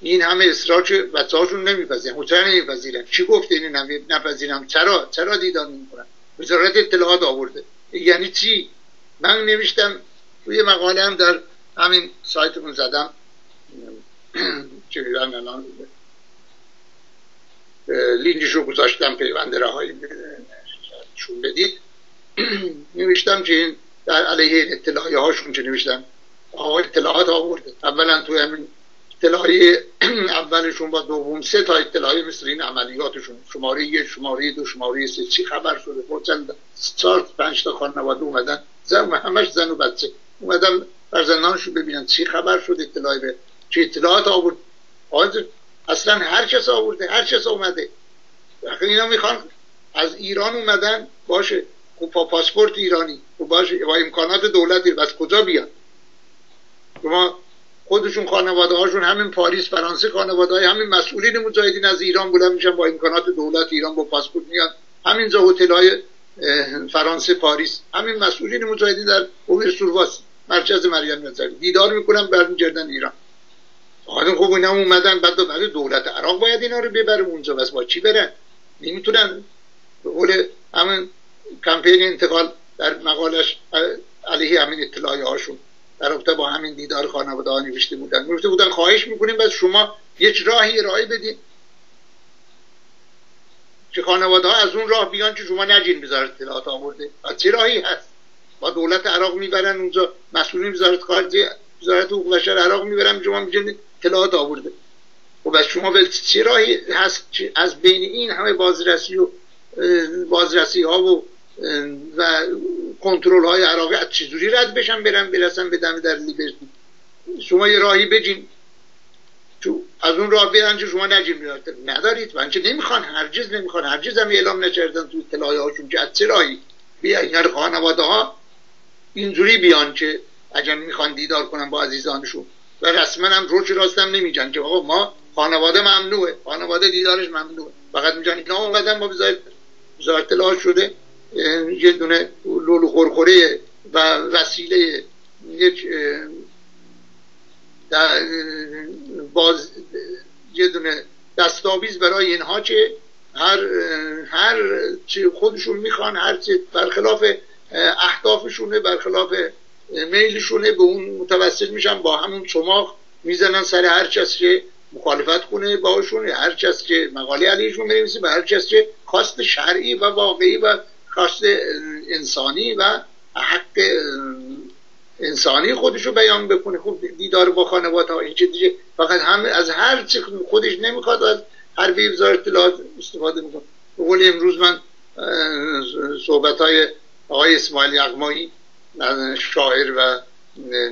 این همه اصرار که بچه هاشون نمیپذیرن چرا نمیپذیرن؟ چی گفته؟ این نپذیرم. چرا چرا دیدار نمی‌کنن؟ وزارت اطلاعات آورده. یعنی چی؟ من نوشتم توی مقاله هم در همین سایتمون زدم. چه الان لینکشو گذاشتم پیوند رهایی. شون بدید. نوشتم که این در علیه اطلاعیه هاشون که نوشتم. آقا اطلاعات آورده. اولا توی همین اطلاعیه اولشون با دوم سه تا اطلاعیه مثل این عملیاتشون. شماره یک شماره دو شماره سه. چی خبر شده؟ خود چهار پنج تا خانواده اومدن. زن همش زن و بچه. اومدن فرزندانشو ببینن چی خبر شد اطلاعی به چه اطلاعات آورد. اصلا هر کس آورده هر کس اومده. وقتی اینا می‌خوان از ایران اومدن باشه. خب با پاسپورت ایرانی. خب باشه. با امکانات دولتی از کجا بیان؟ شما خودشون خانواده هاشون همین پاریس فرانسه خانواده های همین مسئولین مجاهدین از ایران بودن میشن با امکانات دولت ایران با پاسپورت میان. همینجا هتل های فرانسه پاریس همین مسئولین مجاهدین در اوبر سورواس مرکز مریم نظری. دیدار می‌کنن برمیگردن ایران. آدم خوب اینا اومدن بعد بعد دولت عراق باید اینا رو ببره اونجا بس با چی برن؟ نمی‌تونن. به قول همین کمپین انتقال در مقالش علیه همین اطلاعی هاشون در رابطه با همین دیدار خانواده ها نوشته بودن. نوشته بودن خواهش می‌کنیم بس شما یک راهی ارائه بدین. که خانواده ها از اون راه بیان که شما نجین وزارت اطلاعات آورده. و چه راهی هست؟ با دولت عراق می‌برن اونجا مسئولین وزارت خارجه وزارت حقوق بشر عراق می‌برن شما میگن اطلاعات آورده؟ و خب بس شما چه راهی هست از بین این همه بازرسی و بازرسی ها و و کنترل های عراقی از چجوری رد بشن برن برسن به دم در لیبرتی؟ شما یه راهی بجین تو از اون راه برن که شما نجیم ندارید. من نمی‌خوان هرگز نمی‌خوان هرگز هم اعلام نکردن تو اطلاعی هاشون چه راهی. بیان یعنی خانواده ها اینجوری بیان که اگر می‌خوان دیدار کنن با عزیزانشون. و رسما هم روش راستم نمیگن که آقا ما خانواده ممنوعه. خانواده دیدارش ممنوعه. فقط میگن اینا اومدن با وزارت اطلاعات شده. یه دونه لولو خورخوره و وسیله یک باز یه دونه دستاویز برای اینها که هر هر چی خودشون می‌خوان هر چی برخلاف اهدافشونه برخلاف میلشونه به اون متوسل میشن با همون چماق می‌زنن سر هر کس که مخالفت کنه باشون هر کس که مقاله علیشون بنویسه به هر کس که خواست شرعی و واقعی و خواست انسانی و حق انسانی خودشو بیان بکنه. خب دیدار با خانواده ها این دیگه. فقط همه از هر چی خودش نمی‌خواد از هر وزارت اطلاعات استفاده می‌کنه. به امروز من صحبت های آقای اسماعیل یغمایی شاعر و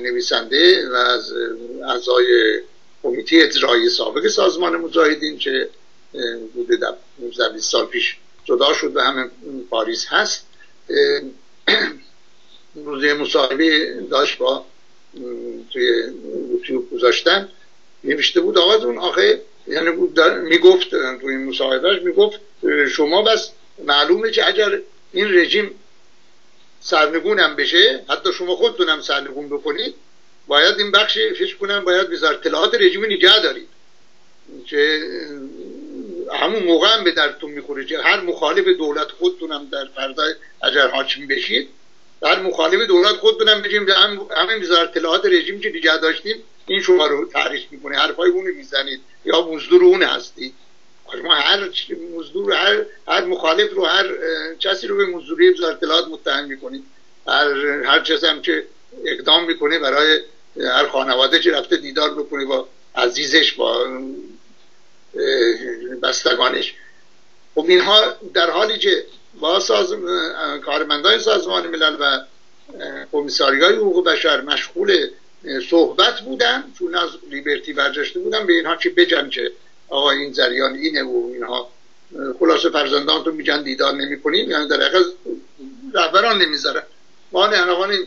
نویسنده و از اعضای کمیته اجرایی سابق سازمان مجاهدین که بوده در 19 سال پیش جدا شد و همه پاریس هست. روزه مصاحبه داشت با توی یوتیوب گذاشتن. نوشته بود آقا اون آخه یعنی بود می‌گفت توی مصاحبهش می‌گفت شما بس معلومه که اگر این رژیم سرنگونم بشه حتی شما خودتونم سرنگون بکنید باید این بخش فکر کنن باید وزارت اطلاعات رژیم نگه دارید. که همون موقع هم به درتون می‌خوره. که هر مخالف دولت خودتونم در فردا اگر حاکم بشید هر مخالف دولت خودتونم بگیم همین وزارت اطلاعات رژیم که دیگه داشتیم این شما رو تعریف می‌کنه. حرفای اون می‌زنید یا مزدور اون هستید. ما هر مزدور هر هر مخالف رو هر کسی رو به مزدوری وزارت اطلاعات متهم می‌کنید هر هر کسی هم که اقدام می‌کنه برای هر خانواده که رفته دیدار بکنه با عزیزش با بستگانش. خب اینها در حالی که با ساز... کارمندان سازمان ملل و کمیساری های حقوق بشر مشغول صحبت بودن چون از لیبرتی برجشته بودن به اینها که بجن که آقا این جریان اینه و اینها. خلاصه فرزندان تو میگن دیدار نمی کنیم یعنی در حقیقت رهبران نمی‌ذارن. ما نهانوان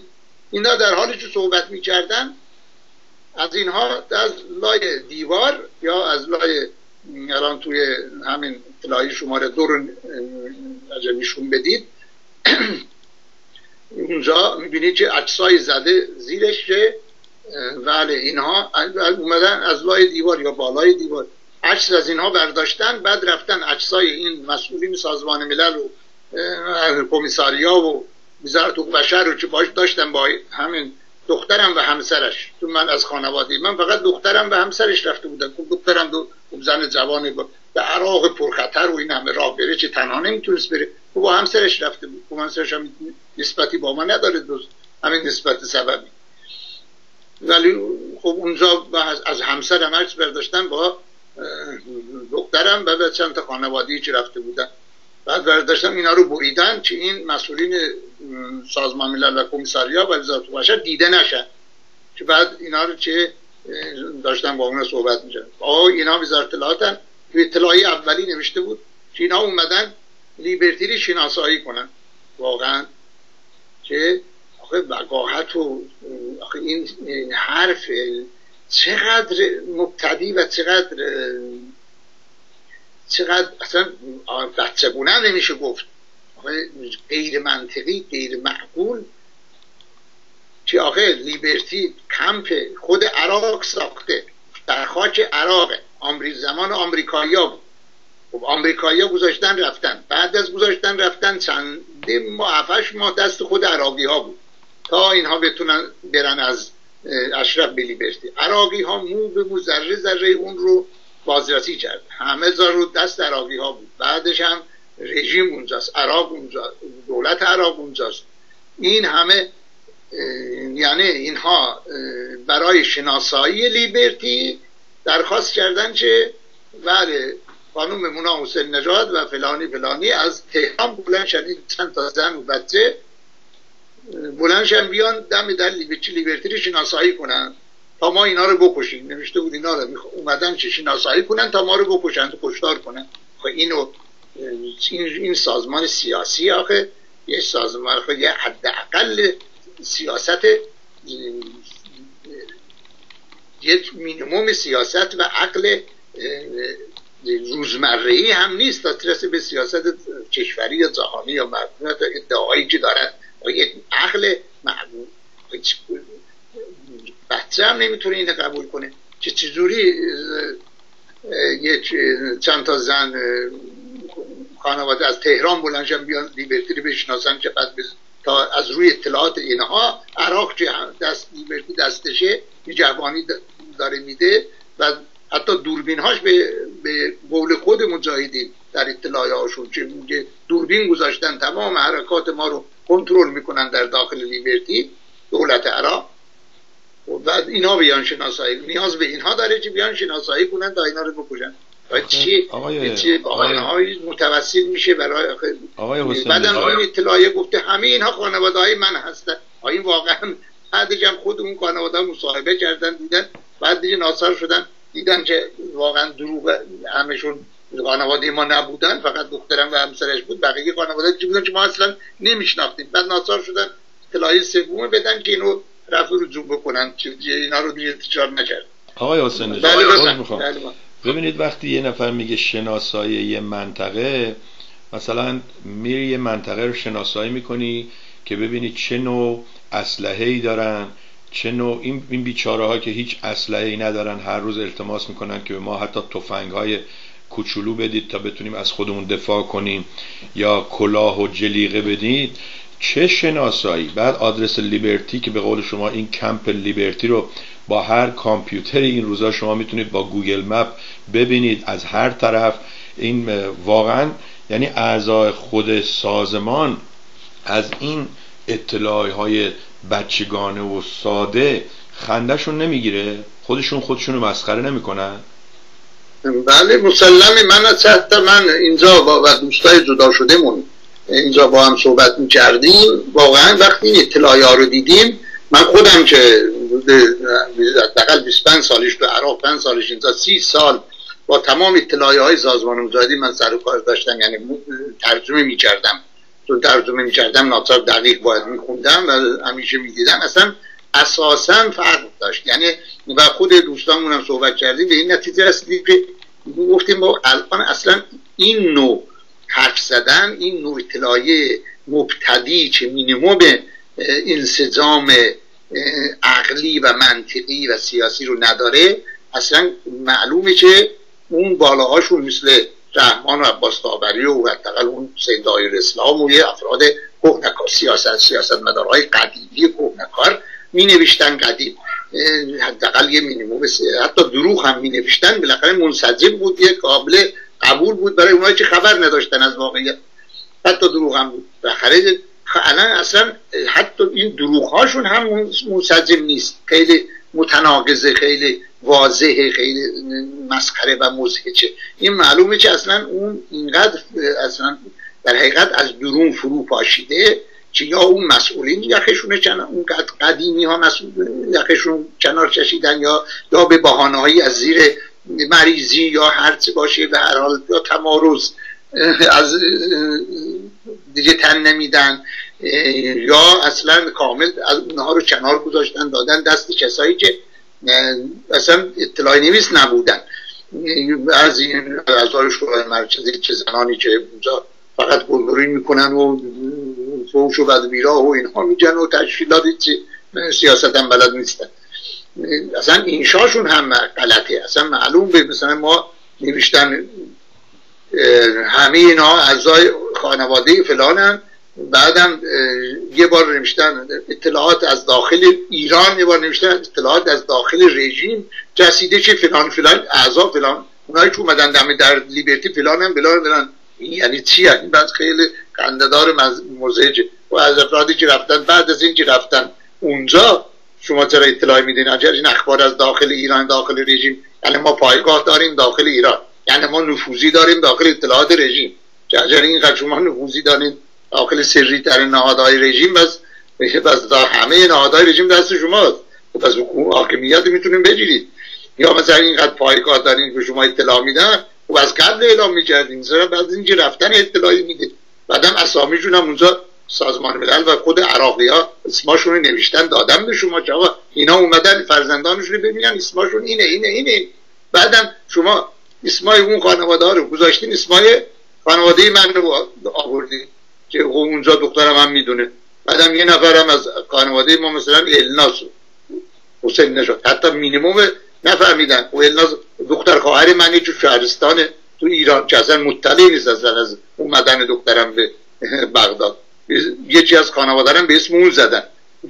اینا در حالی که صحبت می‌کردن از اینها از لای دیوار یا از لای الان توی همین اطلاعی شماره دو رو نشون بدید اونجا می‌بینید که عکسای زده زیرش که ولی اینها اومدن از لای دیوار یا بالای دیوار. عکس از اینها برداشتن بعد رفتن عکسای این مسئولین سازمان ملل و کمیساریا و وزارت حقوق بشر رو که باش داشتن با همین دخترم و همسرش. تو من از خانواده من فقط دخترم و همسرش رفته بودن. خب دخترم دو خب زن جوانی با به عراق پرخطر و این همه راه بره چه تنها نمی‌تونست بره. خب با همسرش رفته بود. خب همسرش هم نسبتی با ما نداره دوست همین نسبت سببی. ولی خب اونجا از همسرم عکس برداشتن با دخترم و به چند تا خانوادی که رفته بودن. بعد برداشتن اینا رو بریدن که این مسئولین سازمان ملل و کمیساریا و وزارت بشر دیده نشن. که بعد اینا رو که داشتن با اون صحبت میشن آقا اینا وزارت اطلاعاتن. تو اطلاعی اولی نوشته بود که اینا اومدن لیبرتی رو شناسایی کنن. واقعا. که آخه وقاحت و آخه این حرف چقدر مبتدی و چقدر چقدر اصلا بچگونه نمیشه گفت. غیر منطقی غیر معقول. که آخه؟ لیبرتی کمپ خود عراق ساخته. در خاک عراق. آمری زمان آمریکایی‌ها بود. خب آمریکایی‌ها گذاشتن رفتن. بعد از گذاشتن رفتن چند ماه ماه دست خود عراقی ها بود. تا اینها بتونن برن از اشرف لیبرتی عراقی ها مو به مو ذره ذره اون رو بازرسی کرد. همه زار رو دست عراقی ها بود. بعدش هم رژیم اونجاست. عراق اونجا دولت عراق اونجاست. این همه یعنی اینها برای شناسایی لیبرتی درخواست کردن که بله خانوم مونا حسین نژاد و فلانی فلانی از تهران بلند شدید. چند تا زن و بچه بلند بیان دم در لیبرتی لیبرتی رو شناسایی کنن. تا ما اینا رو بکشیم. نوشته بود اینا رو. اومدن چه شناسایی کنن تا ما رو بکشن تو کشتار کنن. خب اینو این سازمان سیاسی آخه یه سازمان خب یه حداقل سیاست یک مینیموم سیاست و عقل روزمره هم نیست. تا به سیاست کشوری یا جهانی یا مردم ادعایی که دارن. یک عقل معلوم بچه هم نمی‌تونه اینو قبول کنه. که چجوری یک چند تا زن خانواده از تهران بلنشن بیان لیبرتی رو بشناسن که بعد تا از روی اطلاعات اینها عراق که دست لیبرتی دستشه جوانی داره میده و حتی دوربین هاش به, به قول خود مجاهدین در اطلاعی هاشون چه میگه دوربین گذاشتن تمام حرکات ما رو کنترل می‌کنن در داخل لیبرتی دولت عراق. و اینها بیان شناسایی. نیاز به اینها داره که بیان شناسایی کنن تا اینا رو بکشن. و چی آقای متوسل میشه برای آقای حسین بعدم این اطلاعیه گفته همه اینها خانواده های من هستن. آیا واقعا بعدش هم خود اون خانواده مصاحبه کردن دیدن. بعد دیگه ناصر شدن دیدن که واقعا دروغ همشون خانواده ما نبودن فقط دخترم و همسرش بود. بقیه خانواده چی بودن که ما اصلا نمیشناختیم. بعد ناصر شدن اطلاعیه سوم بدن که اینو رفع رجوع بکنن. اینا رو دیگه تجار نکرد. آقای حسین بله بله ببینید وقتی یه نفر میگه شناسایی یه منطقه مثلا میری یه منطقه رو شناسایی می‌کنی که ببینید چه نوع اسلحه ای دارن چه نوع این, این بیچاره ها که هیچ اسلحه ای ندارن هر روز التماس می‌کنن که به ما حتی تفنگ های کوچولو بدید تا بتونیم از خودمون دفاع کنیم یا کلاه و جلیقه بدید چه شناسایی؟ بعد آدرس لیبرتی که به قول شما این کمپ لیبرتی رو با هر کامپیوتر این روزا شما می‌تونید با گوگل مپ ببینید از هر طرف. این واقعا یعنی اعضای خود سازمان از این اطلاعی های بچگانه و ساده خندهشون نمی‌گیره؟ خودشون خودشون رو مسخره نمی‌کنن؟ بله مسلمی من از من اینجا با دوستای جدا شده مون اینجا با هم صحبت می‌کردیم. واقعا وقتی این اطلاعی ها رو دیدیم من خودم که حداقل 25 سالش تو عراق 5 سالش اینجا 30 سال با تمام اطلاعی های سازمان مجاهدین من سر و کار داشتم یعنی ترجمه می‌کردم. چون ترجمه می‌کردم ناطق دقیق باید میخوندم و همیشه می‌دیدم. اصلا اساسا فرق داشت. یعنی و خود دوستانمون هم صحبت کردیم به این نتیجه رسیدیم که گفتیم با الان اصلا این نوع حرف زدن این نوع اطلاعی مبتدی که مینیموم انسجام عقلی و منطقی و سیاسی رو نداره اصلا معلومه که اون بالاهاشون مثل رحمان و عباس تابری و حداقل اون سید اسلام و یه افراد کوهنکار سیاست سیاست مدارهای قدیمی کوهنکار می نوشتن قدیم حداقل یه مینیموم حتی دروغ هم می نوشتن بالاخره منسجم بود یه قابل قبول بود برای اونایی که خبر نداشتن از واقعیت. حتی دروغ هم بود. بالاخره الان اصلا حتی این دروغ هاشون هم منسجم نیست. خیلی متناقضه خیلی واضحه خیلی مسخره و مزهجه این معلومه که اصلا اون اینقدر اصلا در حقیقت از درون فرو پاشیده که یا اون مسئولین یخشون اون قدیمی ها مسئول یخشون کنار کشیدن یا یا به بحانه از زیر مریضی یا هرچی باشه به هر حال یا تمارز از دیگه تن نمیدن یا اصلا کامل از اونها رو کنار گذاشتن دادن دست کسایی که اصلا اطلاعی نویس نبودن. از این شورای مرکزی چه زنانی که اونجا فقط گلدوری می‌کنن و فوش و بدبیرا و اینها میجن و تشکیلاتی که سیاست هم بلد نیستن اصلا اینشاشون هم غلطه. اصلا معلوم به مثلا ما نوشتن همه اینا اعضای خانواده فلانن. بعدم یه بار نوشتن اطلاعات از داخل ایران یه بار نوشتن اطلاعات از داخل رژیم. جسیده چه فلان فلان اعضا فلان. اونایی که اومدن دم در لیبرتی فلان هم فلان فلان. یعنی چی؟ این بعد خیلی قنددار مزهجه و از افرادی که رفتن بعد از این که رفتن اونجا شما چرا اطلاع میدین؟ اگر این اخبار از داخل ایران داخل رژیم؟ یعنی ما پایگاه داریم داخل ایران. یعنی ما نفوذی داریم داخل اطلاعات رژیم. اگر این شما نفوذی داریم داخل سری تر نهادهای رژیم بس بس همه نهادهای رژیم دست شماست. پس حاکمیت می‌تونیم بگیرید. یا مثلا اینقدر پایگاه دارین که شما اطلاع میدن و از قبل اعلام می‌کردین چرا بعد اینکه رفتن اطلاعی میده بعدم اسامیشون هم اونجا سازمان ملل و خود عراقی ها اسماشون نوشتن. دادن به شما که آقا اینا اومدن فرزندانشون رو ببینن. اسماشون اینه اینه اینه. بعدم شما اسمای اون خانواده ها رو گذاشتین اسمای خانواده من رو آوردین که اونجا دخترم هم می‌دونه. بعدم یه نفرم از خانواده ما مثلا الناس. حسین نشد. حتی مینیموم نفهمیدن. و الناس دختر خواهر من تو شهرستان تو ایران که اصلا مطلعی نیست از از اومدن دخترم به بغداد. یکی از خانواده به اسم اون زدن.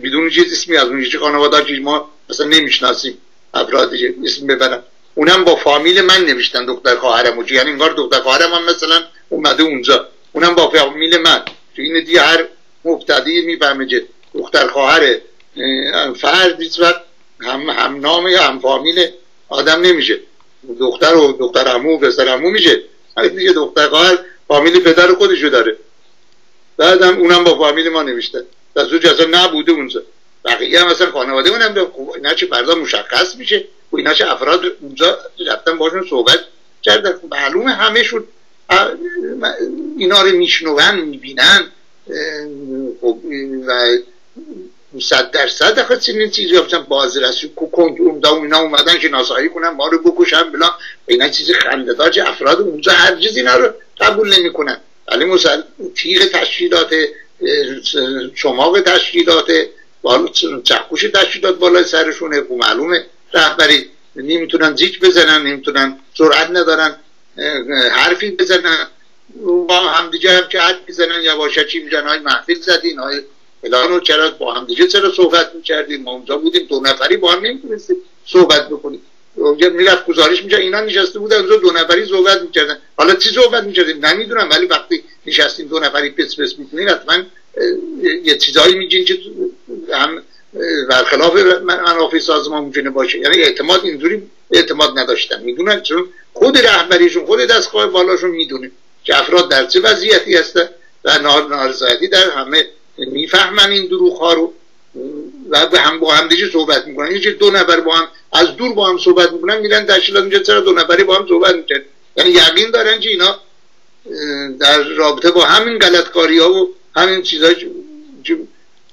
بدون چیز اسمی از اون یکی خانواده که ما مثلا نمی‌شناسیم. افرادی اسم ببرن. اونم با فامیل من نوشتن دختر خواهرم یعنی انگار دختر خواهرم هم مثلا اومده اونجا. اونم با فامیل من. تو این دیگه هر مبتدی می‌فهمه که دختر خواهر فردی و هم هم نام یا هم فامیل آدم نمیشه. دختر و دختر عمو و پسر عمو میشه. دیگه دختر خواهر فامیل پدر خودشو داره. بعدم اونم با فامیل ما نوشته. زوج اصلا نبوده اونجا. بقیه هم مثلا خانواده اونم اینا چه فردا مشخص میشه. و اینا چه افراد اونجا رفتن باشون صحبت کردن. معلومه همهشون اینا رو میشنون می‌بینن. خب و صد درصد آخه چنین چیزی مثلا بازرسی کوکن اونجا اینا اومدن که ناسایی کنن ما رو بکشن بلا. اینا چیزی خنده‌دار افراد اونجا هر چیزی اینا رو قبول نمی‌کنن. ولی مثلا تیغ تشکیلات چماق تشکیلات بالا چکوش تشکیلات بالای سرشونه و معلومه. رهبری نمی‌تونن زیک بزنن نمی‌تونن سرعت ندارن حرفی بزنن. با همدیگه هم که حد بزنن یواشکی میگن های محفل زدین های فلان رو چرا با همدیگه چرا صحبت می‌کردیم؟ ما اونجا بودیم دو نفری با هم نمی‌تونستیم صحبت بکنیم. اونجا می‌رفت گزارش میشه اینا نشسته بودن اونجا دو نفری صحبت می‌کردن. حالا چی صحبت می‌کردیم؟ نمی‌دونم ولی وقتی نشستیم دو نفری پس پس می‌کنین حتما یه چیزایی میگین که هم برخلاف منافع سازمان می‌تونه باشه. یعنی اعتماد اینجوری اعتماد نداشتن. می‌دونن چون خود رهبریشون خود دستگاه بالاشون می‌دونه که افراد در چه وضعیتی هستن و نارضایتی در همه می‌فهمن این دروغ ها رو. و به هم با هم دیگه صحبت می‌کنن. یه دو نفر با هم از دور با هم صحبت می‌کنن میرن تشکیلات میگه چرا دو نفری با هم صحبت می‌کنن؟ یعنی یقین دارن که اینا در رابطه با همین غلطکاری ها و همین چیزایی که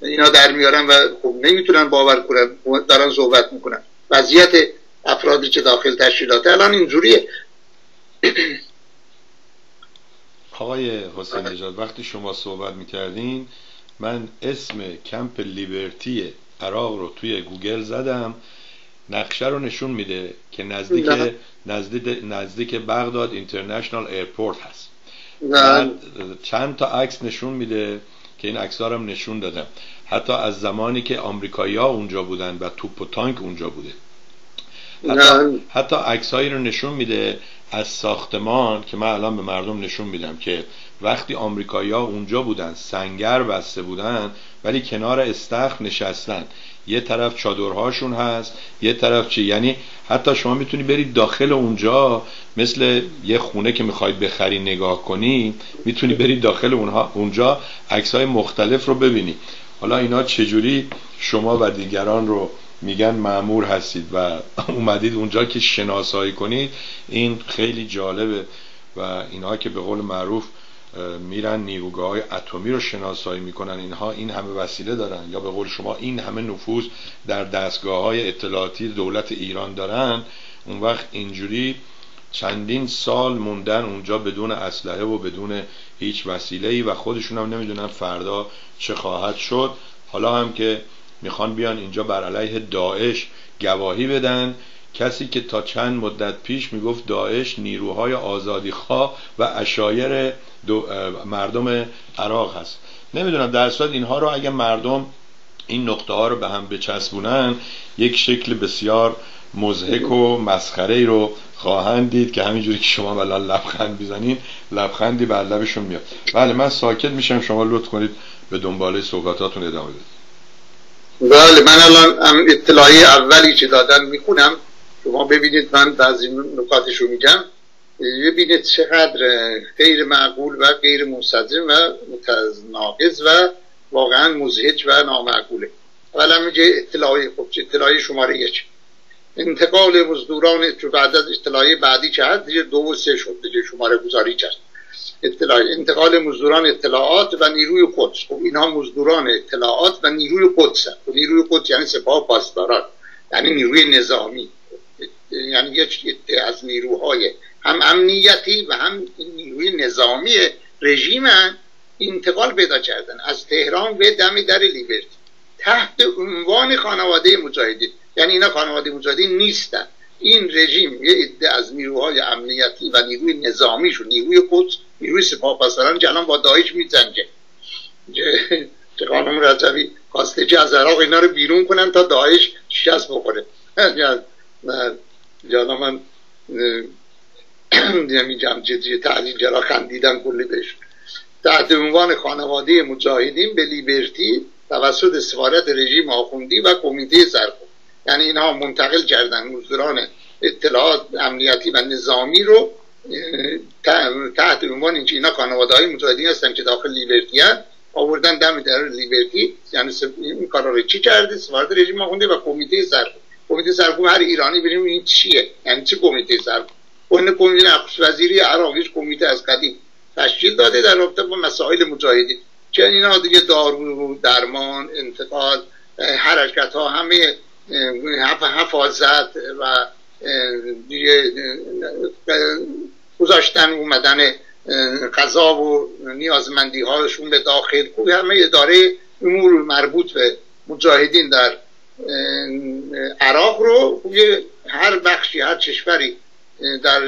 اینا در میارن و خب نمی‌تونن باور کنن دارن صحبت می‌کنن. وضعیت افرادی که داخل تشکیلات. الان اینجوریه. آقای حسین نژاد وقتی شما صحبت می‌کردین من اسم کمپ لیبرتی عراق رو توی گوگل زدم. نقشه رو نشون میده که نزدیک نزدیک نزدیک بغداد International Airport هست. چند تا عکس نشون میده که این عکس هم نشون دادم. حتی از زمانی که آمریکایی ها اونجا بودن و توپ و تانک اونجا بوده. حتی, حتی عکسهایی رو نشون میده از ساختمان که من الان به مردم نشون میدم که وقتی آمریکایی‌ها اونجا بودن سنگر بسته بودن ولی کنار استخر نشستن. یه طرف چادرهاشون هست یه طرف چی؟ یعنی حتی شما می‌تونی برید داخل اونجا مثل یه خونه که می‌خواید بخری نگاه کنی می‌تونی برید داخل اونها اونجا عکسای مختلف رو ببینی. حالا اینا چجوری شما و دیگران رو میگن معمور هستید و اومدید اونجا که شناسایی کنید این خیلی جالبه و اینها که به قول معروف میرن نیروگاه های اتمی رو شناسایی می‌کنن. اینها این همه وسیله دارن. یا به قول شما این همه نفوذ در دستگاه های اطلاعاتی دولت ایران دارن. اون وقت اینجوری چندین سال موندن اونجا بدون اسلحه و بدون هیچ وسیله ای و خودشون هم نمی‌دونن فردا چه خواهد شد. حالا هم که می‌خوان بیان اینجا بر علیه داعش گواهی بدن کسی که تا چند مدت پیش می‌گفت داعش نیروهای آزادیخواه و اشایر مردم عراق هست. نمی‌دونم در صورت اینها رو اگه مردم این نقطه ها رو به هم بچسبونن یک شکل بسیار مزهک و مسخره ای رو خواهند دید که همینجوری که شما الان لبخند بیزنین لبخندی بر لبشون میاد. بله من ساکت میشم شما لطف کنید به دنباله صحبتاتون ادامه بدید. بله من الان اطلاعی اولی که دادن می‌خونم. شما ببینید من بعضی نکاتش رو میگم. ببینید چقدر غیر معقول و غیر منسجم و ناقض و واقعا مزهج و نامعقوله. اولا میگه اطلاعی خب اطلاعی شماره یک؟ انتقال مزدوران تو بعد از اطلاعی بعدی که هست دیگه دو و سه شد دیگه شماره گذاری کرد. اطلاع انتقال مزدوران اطلاعات و نیروی قدس. خب اینها مزدوران اطلاعات و نیروی قدس خب نیروی قدس یعنی سپاه پاسداران یعنی نیروی نظامی. یعنی یک از نیروهای هم امنیتی و هم نیروی نظامی رژیم انتقال پیدا کردن. از تهران به دم در لیبرتی. تحت عنوان خانواده مجاهدین. یعنی اینا خانواده مجاهدین نیستن. این رژیم یه عده از نیروهای امنیتی و نیروی نظامیشون نیروی قدس نیروی سپاهپاسداران که الان با داعش میجنگه. که خانم رجبی خواسته که از عراق اینا رو بیرون کنن تا داعش شکست بخوره. جانا من نمیگم جدی تعلیل جرا خندیدم کلی بهش. تحت عنوان خانواده مجاهدین به لیبرتی توسط سفارت رژیم آخوندی و کمیته سرکوب. یعنی اینها منتقل کردن مزدوران اطلاعات امنیتی و نظامی رو تحت عنوان اینکه اینا خانواده های مجاهدین هستن که داخل لیبرتی هست آوردن دم در لیبرتی. یعنی این کارا رو چی کرده؟ سفارت رژیم آخونده و کمیته سرکوب. کمیته سرکوب هر ایرانی بریم این چیه. یعنی چه کمیته سرکوب؟ اون کمیته نقش وزیری عراقیش کمیته از قدیم تشکیل داده در رابطه با مسائل مجاهدین. که اینا دیگه دارو درمان انتقال حرکت ها همه حفاظت و دیگه گذاشتن اومدن غذا و نیازمندی هاشون به داخل. خوب همه اداره امور مربوط به مجاهدین در عراق رو هر بخشی هر کشوری در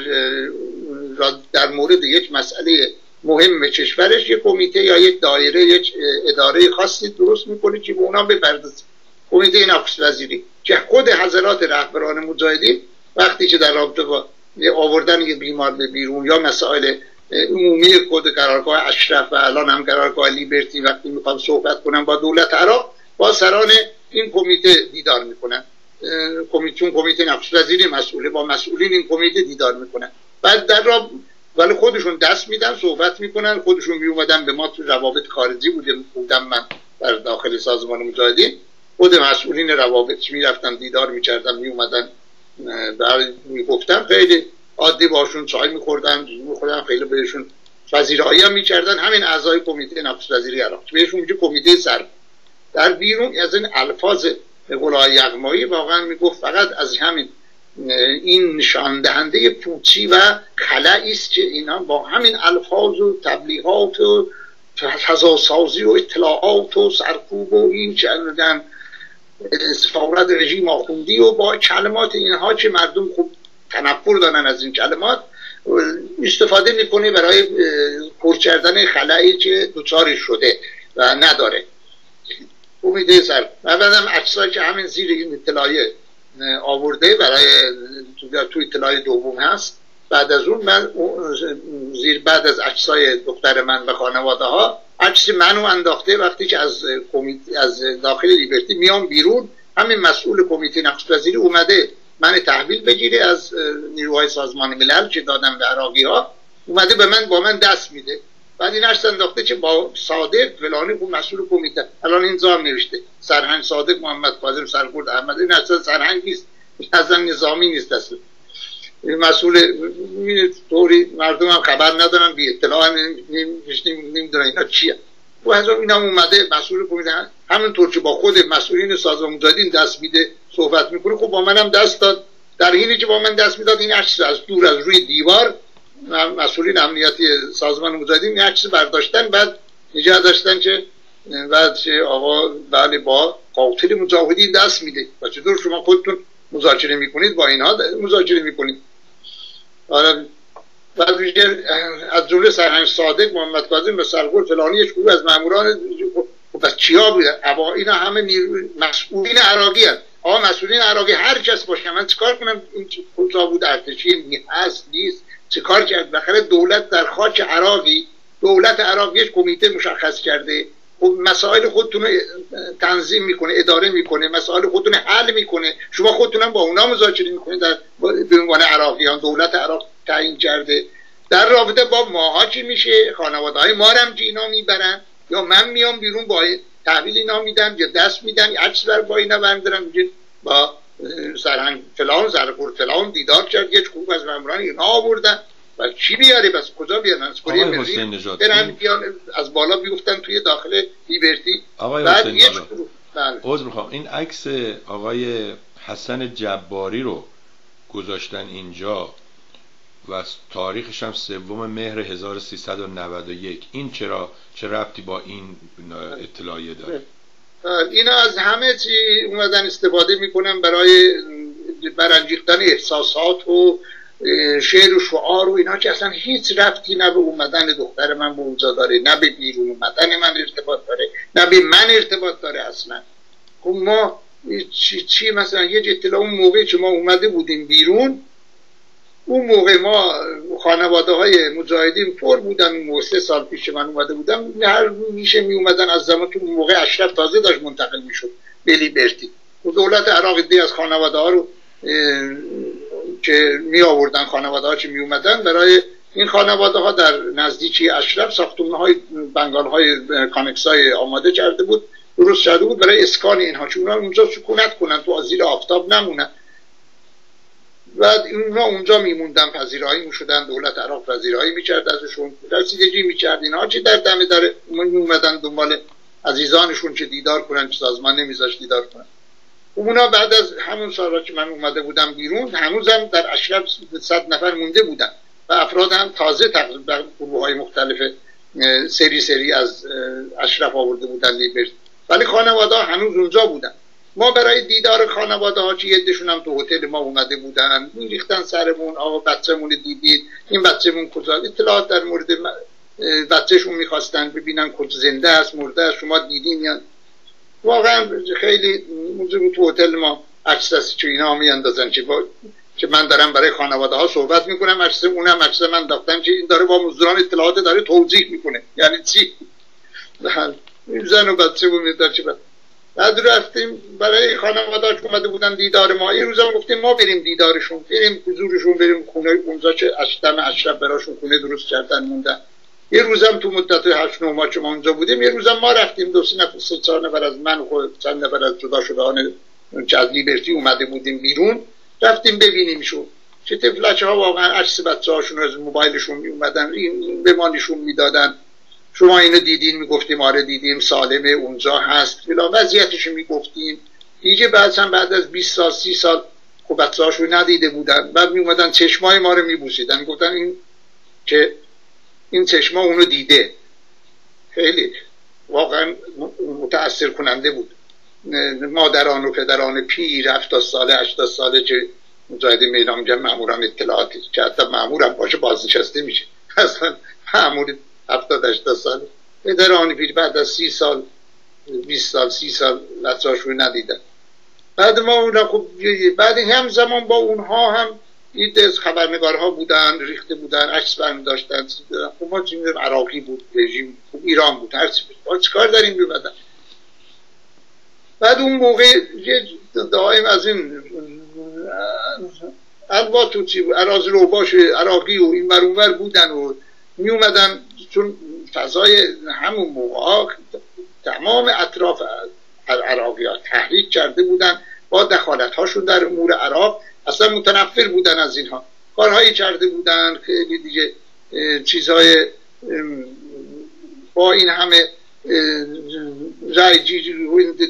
در مورد یک مسئله مهم کشورش یک کمیته یا یک دایره یک اداره خاصی درست می‌کنه که به اونا بپردازه. کمیته نقش وزیری که خود حضرات رهبران مجاهدین وقتی که در رابطه با آوردن یک بیمار به بیرون یا مسائل عمومی خود قرارگاه اشرف و الان هم قرارگاه لیبرتی وقتی می‌خوام صحبت کنم با دولت عراق با سران این کمیته دیدار می‌کنن. کمیته کمیته نقش وزیری مسئوله با مسئولین این کمیته دیدار می‌کنن. بعد در را ولی خودشون دست میدن صحبت می‌کنن خودشون میومدن به ما تو روابط خارجی بودم بودم من در داخل سازمان مجاهدین. خود مسئولین روابط می‌رفتن دیدار می‌کردن میومدن می‌گفتن. خیلی عادی باشون چای میخوردن میخوردن خیلی بهشون وزیرایی هم می‌کردن. همین اعضای کمیته نقش وزیری عراق. بهشون میگه کمیته سر. در بیرون از این الفاظ قولای یغمایی واقعا می‌گفت فقط از همین این نشان دهنده پوچی و خلایی است که اینا با همین الفاظ و تبلیغات و فضاسازی و اطلاعات و سرکوب و این چه سفارت رژیم آخوندی و با کلمات اینها که مردم خوب تنفر دارن از این کلمات استفاده می‌کنه برای پر کردن خلایی که دوچارش شده و نداره. امیده سر و بعدم اجزایی که همین زیر این اطلاعیه آورده برای تو اطلاعی دوم هست. بعد از اون من زیر بعد از اجزای دختر من و خانواده ها عکس منو انداخته وقتی که از از داخل لیبرتی میام بیرون همین مسئول کمیته نقش وزیری اومده من تحویل بگیره از نیروهای سازمان ملل که دادم به عراقی ها اومده به من با من دست میده. بعد این عکس انداخته که با صادق فلانی اون مسئول کمیته الان این زام نوشته. سرهنگ صادق محمد کاظم سرگرد احمد. این اصلا سرهنگ نیست. اصلا نظامی نیست اصلا. مسئول طوری مردم هم خبر ندارن. بی اطلاع نمی‌دونن اینا چیه. و از اینم اومده مسئول کمیته همینطور که با خود مسئولین سازمان مجاهدین دست میده صحبت می‌کنه خب با منم دست داد. در حینی که با من دست می‌داد این عکس از دور از روی دیوار مسئولین امنیتی سازمان مجاهدین عکس برداشتن بعد نگه داشتن که بعد که آقا بله با قاتل مجاهدین دست میده. و چطور شما خودتون مذاکره می‌کنید؟ با اینها مذاکره می‌کنید. آره. بعد از جمله سرهنگ صادق محمد کاظم به سرگور فلانی شروع از ماموران بس چیا بودن اوا اینا همه مسئولین عراقی هست آقا مسئولین عراقی هر کس باشه. من چیکار کنم؟ این کجا بود؟ ارتشی هست نیست. چیکار کرد؟ بخره دولت در خاک عراقی دولت عراق یک کمیته مشخص کرده. خب مسائل خودتون تنظیم می‌کنه اداره می‌کنه مسائل خودتون حل می‌کنه. شما خودتون با اونا مذاکره می‌کنید در به عنوان عراقیان دولت عراق تعیین کرده. در رابطه با ماها چی میشه؟ خانواده های ما هم اینا می‌برن. یا من میام بیرون با تحویل اینا میدم یا دست میدم عکس بر با اینا برمیدارم با سرهنگ فلان زرگور فلان دیدار کرد یک خوب از ممران اینا آوردن. و چی بیاره بس کجا بیارن؟ از کره برن بیان از بالا بیفتن توی داخل لیبرتی. آقای بعد یک بله. این عکس آقای حسن جباری رو گذاشتن اینجا و تاریخش هم سوم مهر 1391 این چرا چه ربطی با این اطلاعیه داره؟ اینا از همه چی اومدن استفاده می‌کنن برای برانگیختن احساسات و شعر و شعار و اینا که اصلا هیچ رفتی نه به اومدن دختر من به اونجا داره نه به بیرون اومدن من ارتباط داره نه به من ارتباط داره اصلا. خب ما چی, چی مثلا یه اطلاع اون موقع که ما اومده بودیم بیرون اون موقع ما خانواده های مجاهدین پر بودن اون سه سال پیش من اومده بودم هر میشه می اومدن از زمان که اون موقع اشرف تازه داشت منتقل می‌شد به لیبرتی. و دولت عراق دی از خانواده ها رو که می آوردن خانواده ها که می اومدن برای این خانواده ها در نزدیکی اشرف ساختمان های بنگال های کانکس های آماده کرده بود درست شده بود برای اسکان اینها چون اونجا سکونت کنن تو زیر آفتاب نمونن. و اونا اونجا میموندن پذیرایی می‌شدن دولت عراق پذیرایی می‌کرد ازشون. رسیدگی می‌کرد. اینها چه در دمه داره اومدن دنبال عزیزانشون چه دیدار کنن چه سازمان نمیذاشت دیدار کنن. اونا بعد از همون سالا که من اومده بودم بیرون هنوزم در اشرف صد نفر مونده بودن. و افراد هم تازه تقریبا گروه های مختلف سری سری از اشرف آورده بودن ولی خانواده هنوز اونجا بودن. ما برای دیدار خانواده ها چی یدشون هم تو هتل ما اومده بودن میریختن سرمون آقا بچه‌مون دیدید این بچه‌مون کجا؟ اطلاعات در مورد بچهشون می‌خواستن ببینن کجا زنده است مرده است شما دیدین یا واقعا خیلی اونجا تو هتل ما عکس دستی چو اینا میاندازن که با که من دارم برای خانواده ها صحبت می‌کنم عکس اونم عکس من داختم که این داره با مزدوران اطلاعات داره توضیح می‌کنه. یعنی چی؟ زن و بچه بود چی بعد رفتیم برای خانواده که اومده بودن دیدار ما. یه روزا گفتیم ما بریم دیدارشون بریم حضورشون بریم خونه. اونجا چه اشتم اشرف براشون خونه درست کردن موندن. یه روزم تو مدت هشت نه ماه که ما اونجا بودیم یه روزم ما رفتیم. دو سه نفر سه چهار نفر از من خود چند نفر از جدا که از لیبرتی اومده بودیم بیرون. رفتیم ببینیمشون. چه تفلچه ها واقعا عکس بچه هاشون از موبایلشون می اومدن به ما نشون می‌دادن شما اینو دیدین می‌گفتیم آره دیدیم سالمه اونجا هست. فلا وضعیتش می‌گفتیم. دیگه بعد هم بعد از 20 سال 30 سال خب ندیده بودن. بعد می اومدن چشمای ما رو میبوسیدن. گفتن این که این چشما اونو دیده. خیلی واقعا متاثر کننده بود. مادران و پدران پیر 70 ساله 80 ساله که مجاهد میدان میگن ماموران اطلاعاتی که حتی مامورم باشه بازنشسته میشه. اصلا مامور هفتاد هشتاد سال پدران پیر بعد از سی سال 20 سال سی سال بچه‌هاش رو ندیدن بعد ما اونا خب بعد هم زمان با اونها هم این از خبرنگارها بودن ریخته بودن عکس برمی داشتن خب ما عراقی بود رژیم خب ایران بود هر چی چیکار داریم بیمدن بعد اون موقع یه دائم از این الوا توچی بود روباش عراقی و این برونور بودن و می اومدن چون فضای همون موقع تمام اطراف عراقی ها تحریک کرده بودن با دخالت هاشون در امور عراق اصلا متنفر بودن از اینها. کارهایی کرده بودن خیلی دیگه چیزهای با این همه رای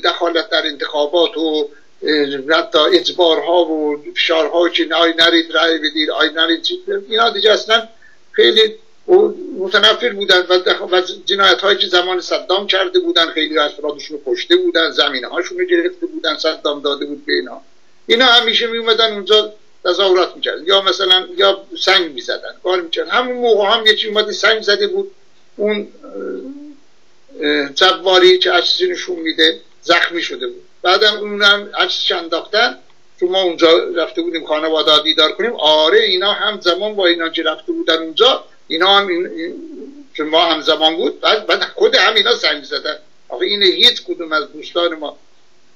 دخالت در انتخابات و حتی اجبارها و فشارها که آی نرید رای بدید آی نرید اینا دیگه اصلا خیلی متنفر بودن و جنایت هایی که زمان صدام کرده بودن خیلی افرادشون رو کشته بودن زمینه هاشون رو گرفته بودن صدام داده بود به اینا. اینا همیشه می اومدن اونجا تظاهرات می‌کردن. یا مثلا یا سنگ می‌زدن. کار می‌کردن. همون موقع هم یکی اومده سنگ زده بود. اون جباری که عکسش نشون میده زخمی شده بود. بعدم اونم عکسش انداختن. چون ما اونجا رفته بودیم خانواده دیدار کنیم. آره اینا هم زمان با اینا که رفته بودن اونجا اینا هم این, که ما هم زمان بود بعد, بعد خود هم اینا سنگ زدن. آخه این هیچ کدوم از دوستان ما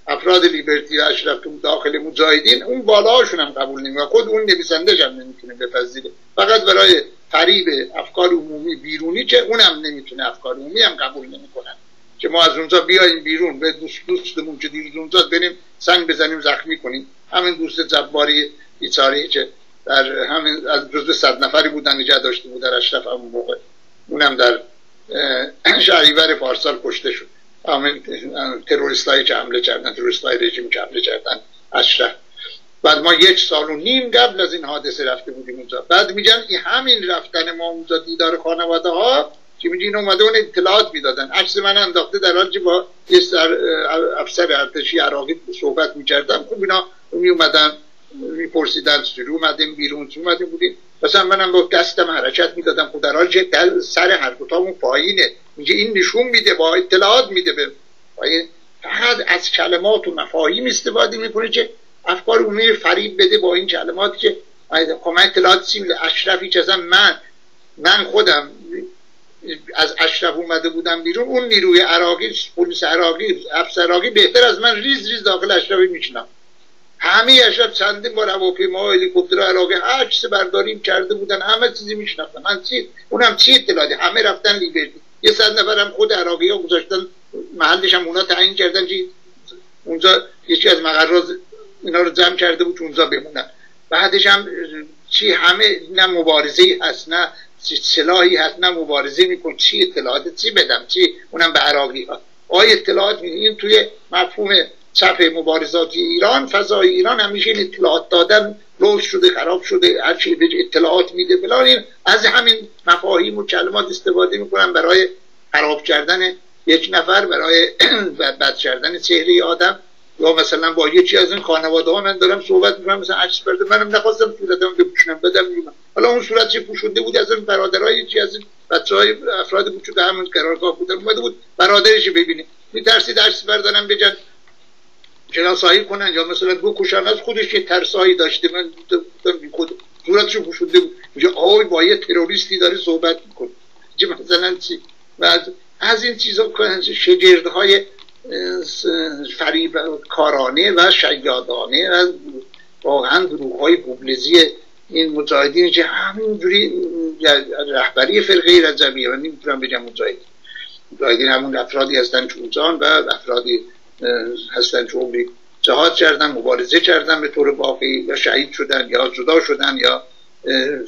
افراد لیبرتی اشرف داخل مجاهدین اون بالاهاشون هم قبول نمی‌کنه خود اون نویسنده هم نمی‌تونه بپذیره. فقط برای فریب افکار عمومی بیرونی که اونم نمی‌تونه افکار عمومی هم قبول نمی‌کنن. که ما از اونجا بیایم بیرون به دوست دوستمون که دیروز اونجا بریم سنگ بزنیم زخمی کنیم. همین دوست جباری بیچاره که در همین از جزو صد نفری بودن نگه داشته بود در اشرف همون موقع. اونم در شهریور پارسال کشته شد. همین تروریست که حمله کردن تروریست رژیم که حمله کردن اشرف. بعد ما یک سال و نیم قبل از این حادثه رفته بودیم اونجا. بعد میگن این همین رفتن ما اونجا دیدار خانواده ها که میگین اومده اون اطلاعات می‌دادن. عکس من انداخته در حالی با یه افسر ارتشی عراقی صحبت می‌کردم. خب اینا می اومدن میپرسیدن سرو اومدیم بیرون چون اومدیم بودیم. مثلا منم با دستم حرکت می‌دادم خب در حالی که سر هر دوتامون پایینه. میگه این نشون میده با اطلاعات میده به فقط از کلمات و مفاهیم استفاده می‌کنه که افکار عمومی فریب بده با این کلماتی که خب من اطلاعات سیم اشرفی که من من خودم از اشرف اومده بودم بیرون اون نیروی عراقی پلیس عراقی افسر عراقی بهتر از من ریز ریز داخل اشرفی میشنم همه اشرف چندین بار هواپیما هلیکوپتر عراقی عکس برداریم کرده بودن همه چیزی میشناختم من چی اونم چی اطلاعاتی؟ همه رفتن لیبرتی. یه صد نفرم خود عراقی ها گذاشتن محلش هم اونا تعیین کردن که اونجا یکی از مقرات اینا رو جمع کرده بود اونجا بمونن. بعدش هم چی همه نه مبارزه هست نه سلاحی هست نه مبارزه میکن چی اطلاعات؟ چی بدم؟ چی؟ اونم به عراقی ها آیا اطلاعات این توی مفهوم چپ مبارزات ایران فضای ایران همیشه این اطلاعات دادن روش شده خراب شده هر چی به اطلاعات میده بلان از همین مفاهیم و کلمات استفاده می‌کنن برای خراب کردن یک نفر برای بد کردن چهره آدم. یا مثلا با یکی از این خانواده ها من دارم صحبت می‌کنم مثلا عکس برده منم نخواستم صورتم بپوشنم بدم میگم. حالا اون صورت چه پوشونده بود؟ از این برادرای یکی از این بچه های افراد کوچک همون قرارگاه بودن اومده بود برادرش ببینه. میترسید عکس بردارم بجن شناسایی کنن. یا مثلا بکشن. از خودش یه ترسایی داشته. من خود صورتشو پوشونده بود. میگه آی با یه تروریستی داره صحبت می‌کنه. مثلا چی؟ و از این چیزا شگردهای فریب کارانه و شیادانه و واقعا گروه های گوبلزی این مجاهدین که همینجوری رهبری فرقه رجبیه. من نمی‌تونم بگم مجاهدین. مجاهدین همون افرادی هستن چونجان و افرادی هستن که عمری جهاد کردن مبارزه کردن به طور واقعی و شهید شدن یا جدا شدن یا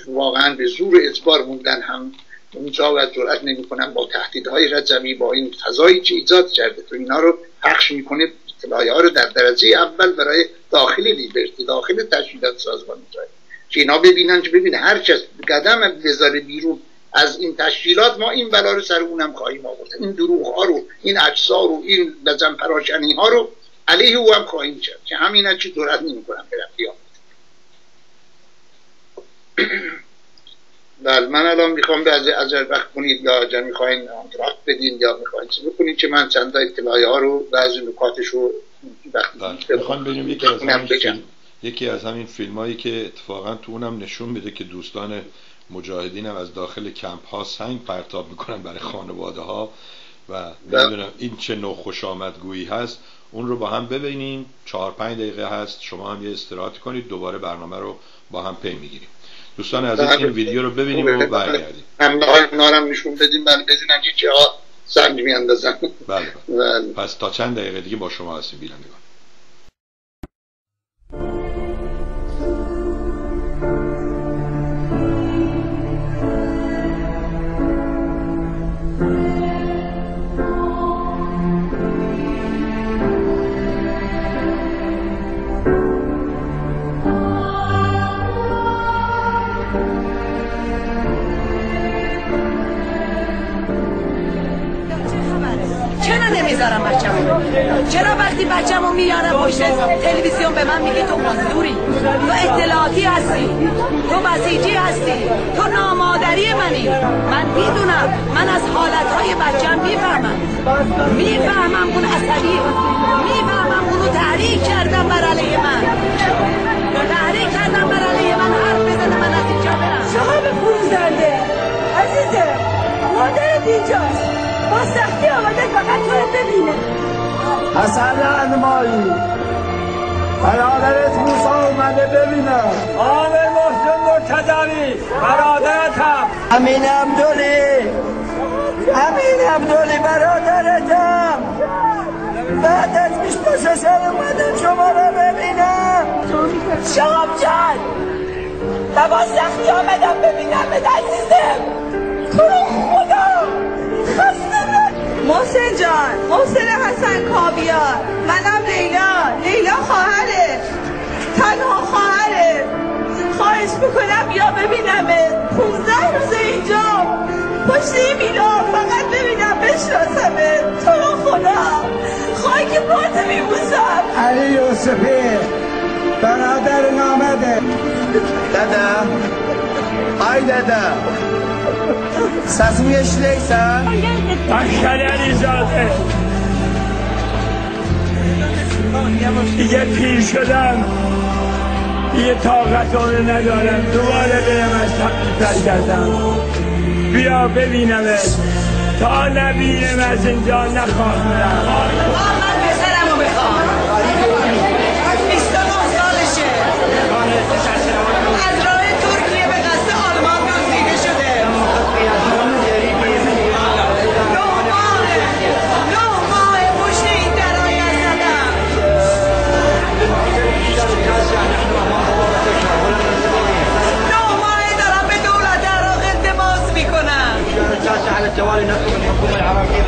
واقعا به زور اجبار موندن هم اونجا و جرأت نمی‌کنن با تهدیدهای رجمی با این فضایی که ایجاد کرده. تو اینا رو پخش می‌کنه اطلاعی ها رو در درجه اول برای داخل لیبرتی داخل تشکیلات سازمان می‌ذاره. که اینا ببینن که ببین هر کس قدم بذاره بیرون از این تشکیلات ما این بلا رو سر اونم خواهیم آورد. این دروغ ها رو این اجسا رو این بزن پراکنی ها رو علیه او هم خواهیم کرد که همینا چی جرأت نمی‌کنن برن بله من الان می‌خوام به از وقت کنید یا اگر می‌خواین وقت بدین یا می‌خواین چی بکنید که من چند اطلاعی ها رو بعضی نکاتش رو بله. می‌خوام ببینیم یکی از همین یکی از همین فیلم هایی که اتفاقا تو اونم نشون میده که دوستان مجاهدین هم از داخل کمپ ها سنگ پرتاب می‌کنن برای خانواده ها و بله. نمی‌دونم این چه نوع خوش آمدگویی هست. اون رو با هم ببینیم. چهار پنج دقیقه هست. شما هم یه استراحت کنید. دوباره برنامه رو با هم پی می‌گیریم. دوستان از این ویدیو رو ببینیم و برگردیم. هم نارم نشون بدیم. بله بدونم که سنگ میاندازن. بله. بله. پس تا چند دقیقه دیگه با شما هستیم بینندگان. چرا وقتی بچه‌مو میارم پشت تلویزیون به من میگی تو مزدوری تو اطلاعاتی هستی تو بسیجی هستی تو نامادری منی. من می‌دونم من از حالتهای بچم می‌فهمم. می‌فهمم اون عصبی می‌فهمم انمایی برادرت موسا اومده ببینم آمر محسن مرتضوی برادرتم. امین عبدالی امین عبدالی برادرتم. بعد از 26 سال اومدم شما رو ببینم شام جان و با سختی آمدم ببینم به تو خدا. خسته محسن جان محسن حسن کابیار منم لیلا. لیلا خواهره. تنها می‌کنم یا ببینمه. 15 روز اینجا. پشت این میلا فقط ببینم بشناسمه. تو رو خدا. خاک پات میبوسم. علی یوسفی. برادر نامده. دادا. ay dede Səsimi eşidəysən? Aşkar Alizade دیگه پیر شدم. دیگه طاقت اونو ندارم. دوباره برم از تقییتر کردم. بیا ببینمت. تا نبینم از اینجا نخواهم الجوال نفسه من الحكومة العراقية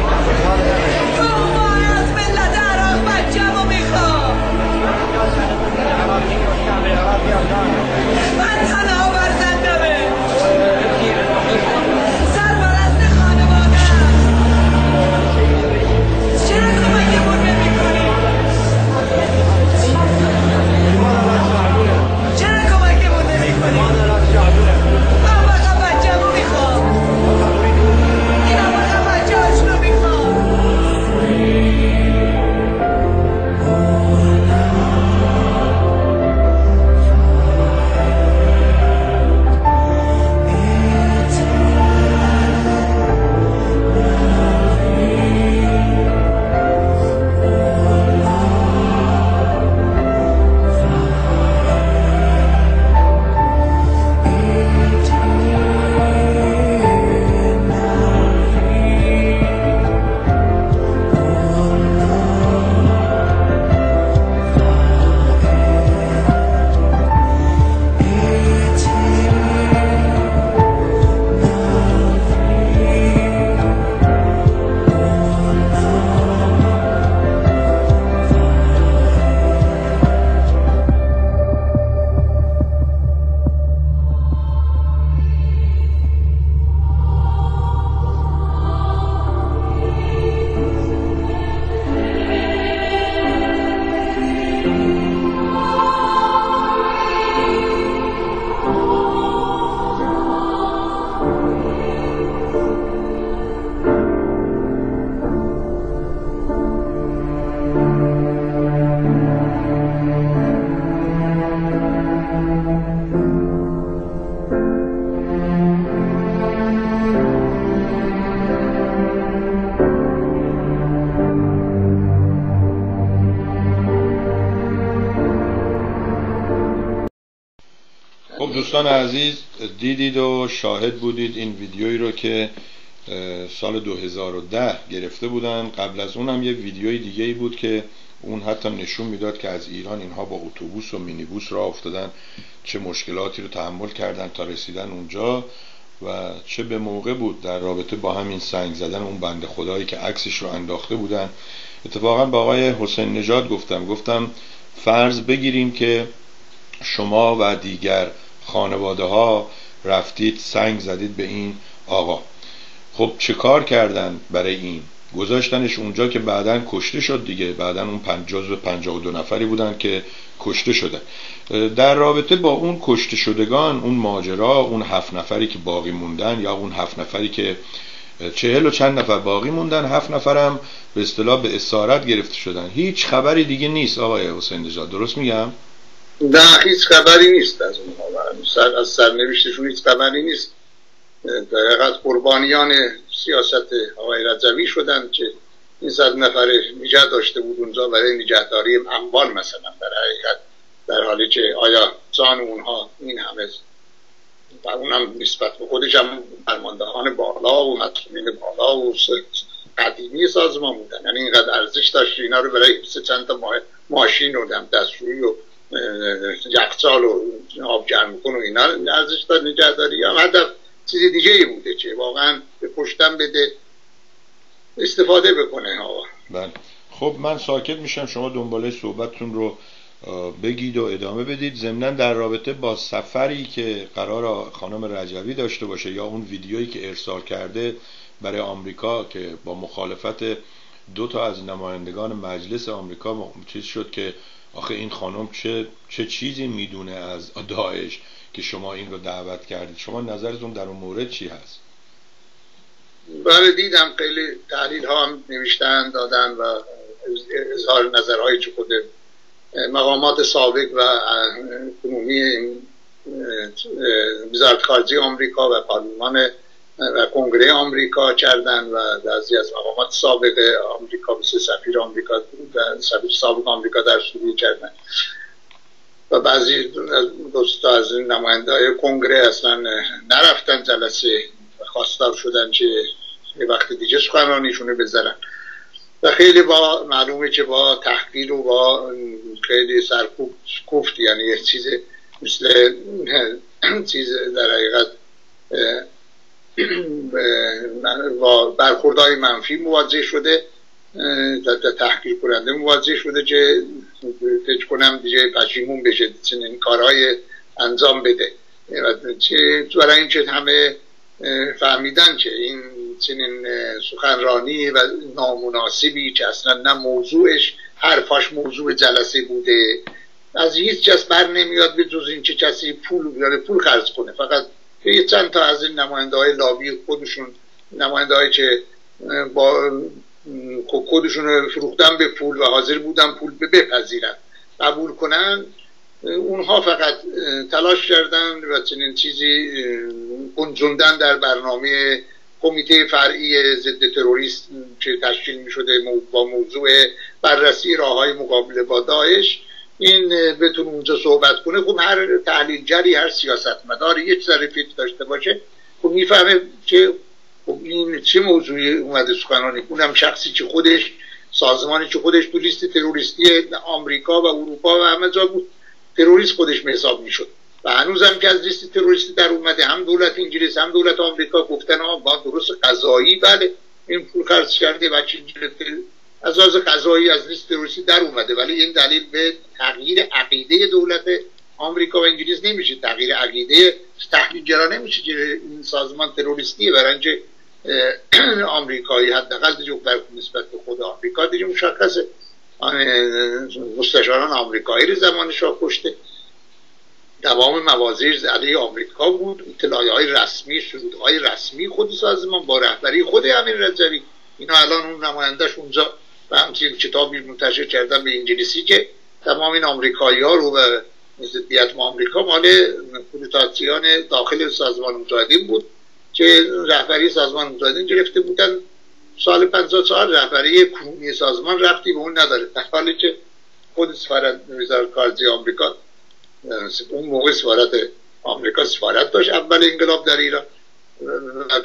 عزیز دیدید و شاهد بودید این ویدیویی رو که سال 2010 گرفته بودن. قبل از اونم یه ویدیوی دیگه ای بود که اون حتی نشون می‌داد که از ایران اینها با اتوبوس و مینیبوس راه افتادن چه مشکلاتی رو تحمل کردن تا رسیدن اونجا و چه به موقع بود در رابطه با همین سنگ زدن اون بنده خدایی که عکسش رو انداخته بودن. اتفاقا با آقای حسین نژاد گفتم گفتم فرض بگیریم که شما و دیگر خانواده ها رفتید سنگ زدید به این آقا. خب چه کار کردن برای این؟ گذاشتنش اونجا که بعدا کشته شد دیگه. بعدا اون پنجاز و پنجاه دو نفری بودن که کشته شدن در رابطه با اون کشته شدگان اون ماجرا اون هفت نفری که باقی موندن یا اون هفت نفری که چهل و چند نفر باقی موندن هفت نفرم به اصطلاح به اسارت گرفته شدن. هیچ خبری دیگه نیست آقای حسین نژاد. درست میگم؟ نه هیچ خبری نیست از اونها. سر از سرنوشتشون هیچ خبری نیست. دقیق از قربانیان سیاست آقای رجوی شدن که این صد نفر نجات داشته بود اونجا برای نجاتداری اموال مثلا در حقیقت. در حالی که آیا جان اونها این همه و اونم نسبت به خودش هم فرماندهان بالا و مسئولین بالا و قدیمی سازمان بودن. یعنی اینقدر ارزش داشت اینا رو برای سه چند تا ماشین و دستشویی و یخچال و آب گرم کن و اینا ارزش داد نگهداری. هم هدف چیز دیگه ای بوده که واقعا به پشتم بده استفاده بکنه ها بله. خب من ساکت میشم شما دنباله صحبتتون رو بگید و ادامه بدید. ضمنا در رابطه با سفری که قرار خانم رجوی داشته باشه یا اون ویدیویی که ارسال کرده برای آمریکا که با مخالفت دو تا از نمایندگان مجلس آمریکا چیز شد که آخه این خانم چه, چه چیزی می‌دونه از داعش که شما این رو دعوت کردید؟ شما نظرتون در اون مورد چی هست؟ بله دیدم خیلی تحلیل ها هم نوشتن دادن و اظهار نظرهای چه خود مقامات سابق و کنونی وزارت خارجه آمریکا و پارلمان و کنگره آمریکا کردن و بعضی از مقامات سابق آمریکا مثل سفیر آمریکا سفیر سابق آمریکا در سوریه کردن. و بعضی دوستا از نماینده های کنگره اصلا نرفتن جلسه خواستار شدن که یه وقت دیگه سخنرانیشونه بذارن. و خیلی با معلومه که با تحقیر و با خیلی سرکوفت یعنی یه چیز مثل چیز در حقیقت برخوردهای منفی مواجه شده تحقیق کننده مواجه شده که فکر کنم دیگه پشیمون بشه چنین کارهای انجام بده. برای اینکه همه فهمیدن که این چنین سخنرانی و نامناسبی که اصلا نه موضوعش حرفاش موضوع جلسه بوده از هیچ کس بر نمیاد به جز این که کسی پول بیاره پول خرج کنه. فقط یه چند تا از این نماینده های لابی خودشون نماینده که با خودشون فروختن به پول و حاضر بودن پول بپذیرن قبول کنن. اونها فقط تلاش کردن و چنین چیزی گنجوندن در برنامه کمیته فرعی ضد تروریست که تشکیل می شده با موضوع بررسی راه های مقابله با داعش. این بتون اونجا صحبت کنه. خب هر تحلیلگری هر سیاستمداری یک ذره داشته باشه. خب می‌فهمه که خب این چه موضوعی اومده سخنرانی. اونم شخصی که خودش سازمانی که خودش تو لیست تروریستی آمریکا و اروپا و همه جا بود. تروریست خودش حساب می‌شد. و هنوزم که از لیست تروریستی در اومده. هم دولت انگلیس هم دولت آمریکا گفتن ها با درست قضایی بله این پول خرج کرده و از لحاظ قضایی از لیست تروریستی در اومده ولی این دلیل به تغییر عقیده دولت آمریکا و انگلیس نمیشه. تغییر عقیده تحلیلگرا نمیشه که این سازمان تروریستیه اینکه آمریکایی حداقل بر نسبت به خود آمریکا دیگه مشخصه. مستشاران آمریکایی رو زمان شاه کشته. تمام موازیر علیه آمریکا بود. اطلاعی های رسمی شروط های رسمی خود سازمان با رهبری خود امیر رجوی اینا الان اون نمایندهش اونجا و همچنین کتابی منتشر کردن به انگلیسی که تمام این آمریکایی ها رو به ضدیت آمریکا مال کودتاسیان داخل سازمان مجاهدین بود که رهبری سازمان مجاهدین گرفته بودن. سال 54 رهبری کنونی سازمان رفتی به اون نداره. در حالی که خود سفارت وزارت خارجه آمریکا اون موقع سفارت آمریکا سفارت داشت. اول انقلاب در ایران.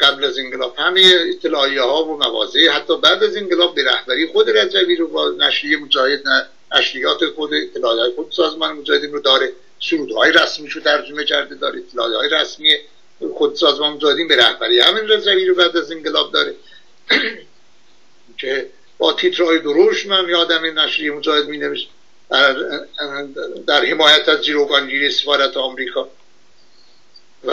قبل از انقلاب همه اطلاعیه ها و موازه حتی بعد از انقلاب به رهبری خود رجوی رو با نشریه مجاهد نشریات خود اطلاعیه خود سازمان مجاهدین رو داره. سرودهای رسمی رو ترجمه کرده داره. اطلاعیه رسمی خود سازمان مجاهدین به رهبری همین رجوی رو بعد از انقلاب داره. که با تیترهای دروش من یادم این نشریه مجاهد می در, در حمایت از جیروگانگیری سفارت آمریکا. و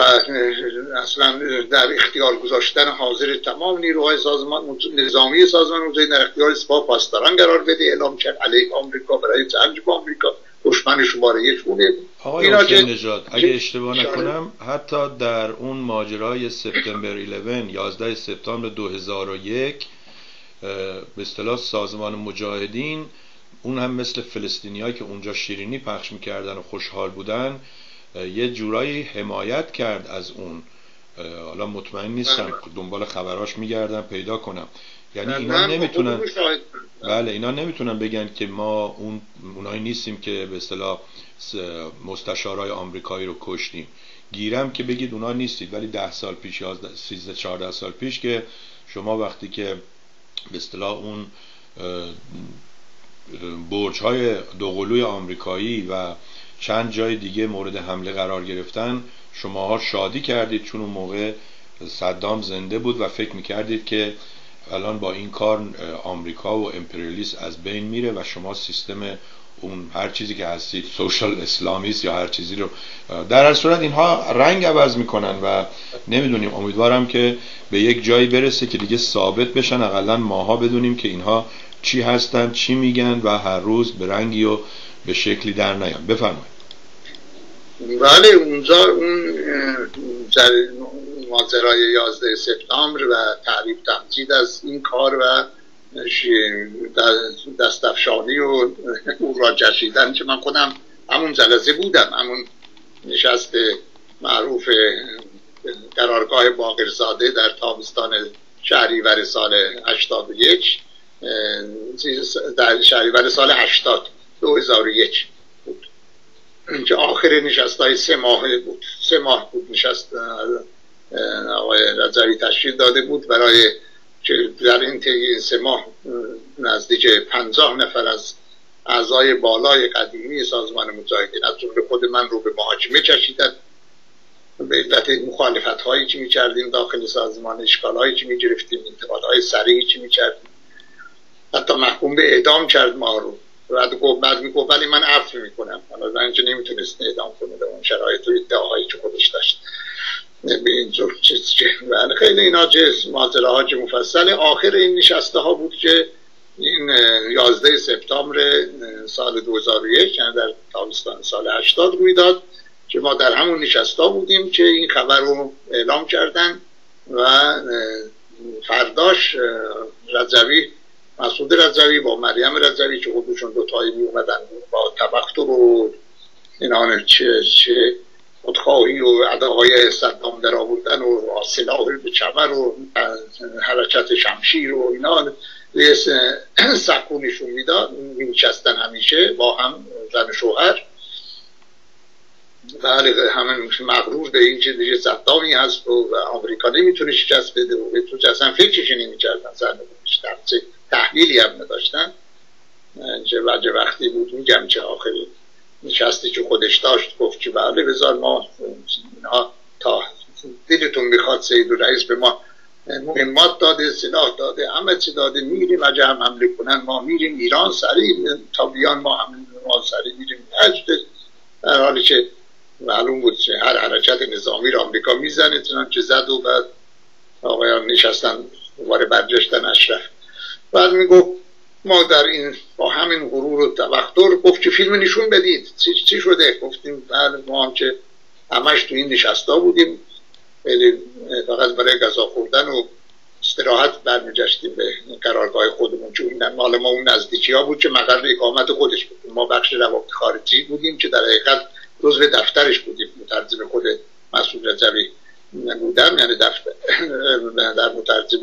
اصلا در اختیار گذاشتن حاضر تمام نیروهای سازمان نظامی سازمان مجاهدین در اختیار سپاه پاسداران قرار بده. اعلام کرد علیه آمریکا برای جنگ با آمریکا. دشمن شماره یک بوده آقای نجات اگه اشتباه نکنم حتی در اون ماجرای سپتامبر 11 11 سپتامبر 2001 به اصطلاح سازمان مجاهدین اون هم مثل فلسطینی که اونجا شیرینی پخش می‌کردن و خوشحال بودن یه جورایی حمایت کرد از اون. حالا مطمئن نیستم بله. دنبال خبراش میگردم پیدا کنم. یعنی اینا نمی‌تونن بله اینا نمی‌تونن بگن که ما اون اونایی نیستیم که به اصطلاح مستشارای آمریکایی رو کشتیم. گیرم که بگید اونا نیستید. ولی ده سال پیش 11 13 14 سال پیش که شما وقتی که به اصطلاح اون برج های دوقلوی آمریکایی و چند جای دیگه مورد حمله قرار گرفتن. شماها شادی کردید چون اون موقع صدام زنده بود و فکر می‌کردید که الان با این کار آمریکا و امپریالیست از بین میره و شما سیستم اون هر چیزی که هستید سوشال اسلامیست یا هر چیزی رو در هر صورت اینها رنگ عوض می‌کنن و نمی‌دونیم. امیدوارم که به یک جایی برسه که دیگه ثابت بشن. اقلا ماها بدونیم که اینها چی هستن چی میگن و هر روز به رنگی و به شکلی در نیان بفرمایید. بله اونجا اون ماجرای 11 سپتامبر و تعریف تمجید از این کار و دستفشانی و او را جشیدن که من خودم همون جلسه بودم همون نشست معروف قرارگاه باقرزاده در تابستان شهریور سال 81 در شهریور سال 80 2001 بود. که آخر نشست های سه ماه بود. سه ماه بود نشست آقای رضوی تشکیل داده بود برای که در این سه ماه نزدیک پنجاه نفر از اعضای بالای قدیمی سازمان مجاهدین از جمله خود من رو به محاکمه کشیدن به علت مخالفت هایی که می‌کردیم داخل سازمان اشکال هایی که می‌گرفتیم انتقاد های سریعی که می‌کردیم. حتی محکوم به اعدام کرد ما رو. بعد گفت بعد می‌گفت ولی من عفو می‌کنم. حالا من نمی‌تونست اعدام کنه به اون شرایط و ادعاهایی که خودش داشت. به اینجور چیز که بله، خیلی اینا ماجره ها که مفصل آخر این نشسته ها بود که این 11 سپتامبر سال 2001 یعنی در تابستان سال 80 روی داد که ما در همون نشستا بودیم که این خبر رو اعلام کردن و فرداش رضوی مسعود رضوی با مریم رضوی که خودشون دوتایی می اومدن با تبختر و اینا چه چه خودخواهی و اداهای صدام در آوردن و سلاح به چمر و حرکت شمشیر و اینا. سکونشون می‌داد میچستن همیشه با هم زن شوهر. بله همه مغرور به این که دیگه صدامی هست و آمریکا نمی‌تونه شکست بده و تو اصلا فکرش نمی‌کردن زن تحلیلی هم نداشتن. چه وجه وقتی بود میگم که آخری نشستی که خودش داشت گفت که بله بذار ما تا دلتون می‌خواد سید و رئیس به ما مهمات داده سلاح داده همه چی داده میریم اگه هم حمله کنن ما میریم ایران سریع تا بیان ما هم ما سریع میریم. در حالی که معلوم بود که هر حرکت نظامی رو آمریکا می‌زنه چه زد و بعد آقایان نشستن دوباره برگشتن اشرف. بعد می‌گفت ما در این با همین غرور و تبختر گفت که فیلم نشون بدید. چی, چی شده؟ گفتیم بله ما هم که همش تو این نشستا بودیم. فقط برای غذا خوردن و استراحت برمیگشتیم به قرارگاه خودمون چون مال ما اون نزدیکی ها بود که مقر اقامت خودش بود. ما بخش روابط خارجی بودیم که در حقیقت به دفترش بودیم. مترجم خود مسئول رجبی بودم یعنی دفتر در مترجم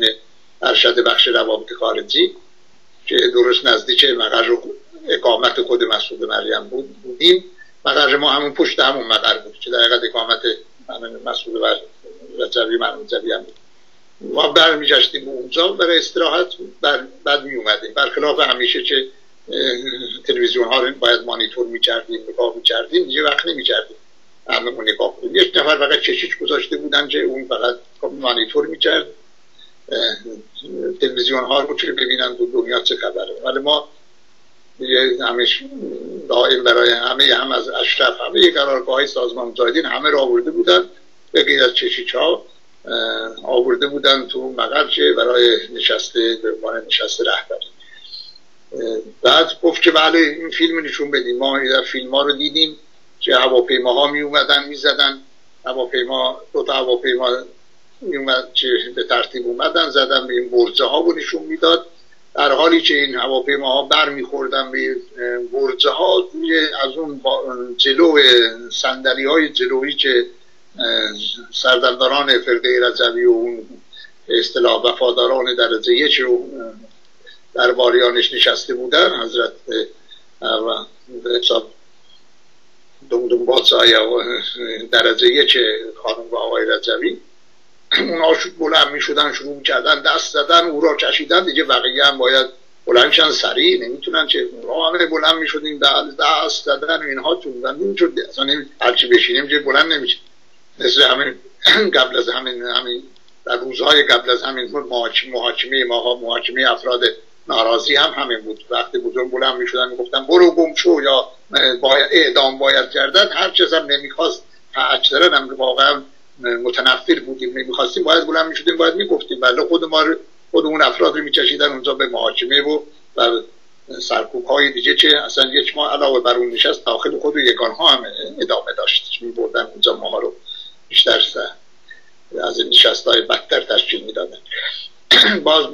ارشد بخش روابط خارجی که درست نزدیک مقر اقامت خود مسعود مریم بود بودیم. مقر ما همون پشت همون مقر بود که در حقیقت اقامت مسعود و رجبی من رجبی هم بود. ما برمی جشتیم اونجا برای استراحت بر بعد می اومدیم برخلاف همیشه که تلویزیون ها رو باید مانیتور می کردیم نگاه می کردیم یه وقت نمی کردیم همه نگاه کنیم. یک نفر فقط چشیچ گذاشته بودن که اون فقط مانیتور می کرد تلویزیون ها رو که ببینن دو دنیا چه خبره. ولی ما یه همیش دائم برای همه هم از اشرف همه قرارگاه های سازمان مجاهدین همه رو آورده بودن به غیر از چشیچ ها آورده بودن تو مقر برای نشسته به نشسته رهبری. بعد گفت که بله این فیلم نشون بدیم. ما در فیلم ها رو دیدیم که هواپیماها می اومدن می زدن هواپیما دو تا هواپیما که به ترتیب اومدن زدن به این برزه ها و نشون می‌داد. در حالی که این هواپیماها بر میخوردن به برزه ها از اون جلو سندلی های جلویی که سردمداران فرقه رجوی و اون اصطلاح وفاداران درجه یک رو در باریانش نشسته بودن حضرت به حساب درجه یک خانم و آقای رجوی. اونا بلند می شدن شروع کردن دست زدن او را کشیدن دیگه بقیه هم باید بلندشن سریع نمی‌تونن چه ما همه بلند می شدیم دست زدن و اینها تو بودن نمی‌شد اصلا هرچی بشینیم که بلند نمیشه مثل همین قبل از همین همین در روزهای قبل از همین محاکمه ماها محاکمه افراد ناراضی هم همین بود. وقتی بزرگ بلند می‌شدن می‌گفتن برو گم شو یا باید اعدام باید کردن هر چیز هم نمی‌خواست. اکثرا هم واقعا متنفر بودیم نمی‌خواستیم باید بلند می‌شدیم باید می‌گفتیم. بله خود ما خود اون افراد رو میکشیدن اونجا به محاکمه و و سرکوب های دیگه چه اصلا یک ماه علاوه بر اون نشست داخل خود یگان ها هم ادامه داشت. می بردن اونجا ما رو بیشتر از این نشست های بدتر تشکیل می‌دادن. باز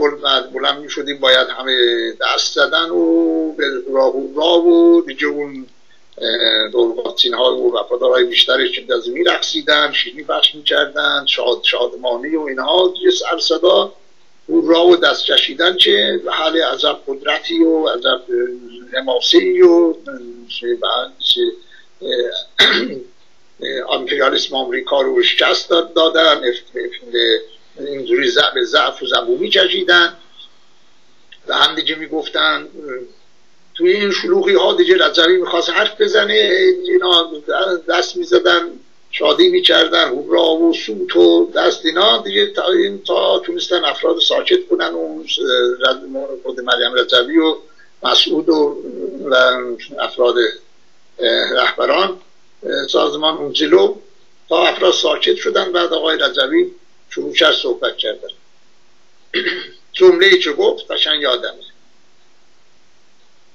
بلند می شدیم باید همه دست زدن و به راه و راه و دیگه اون دولباتین ها و وفادارهای بیشترش که از می رقصیدن شیرینی پخش می کردن شاد شادمانی و اینها. دیگه سر صدا اون راه و دست کشیدن چه حال عذب قدرتی و عذب حماسی و امپریالیسم آمریکا رو شکست دادن اینجوری به ضعف و زبونی کشیدن. و هم دیگه می‌گفتن توی این شلوغی ها دیگه رجبی می‌خواست حرف بزنه اینا دست می‌زدن شادی می‌کردن هورا و سوت و دست اینا دیگه تا, تا تونستن افراد ساکت کنن و خود مریم رجبی و مسعود و, افراد رهبران سازمان اون جلو تا افراد ساکت شدن. بعد آقای رجبی شروع کرد صحبت کردن. جمله که گفت قشنگ یادمه.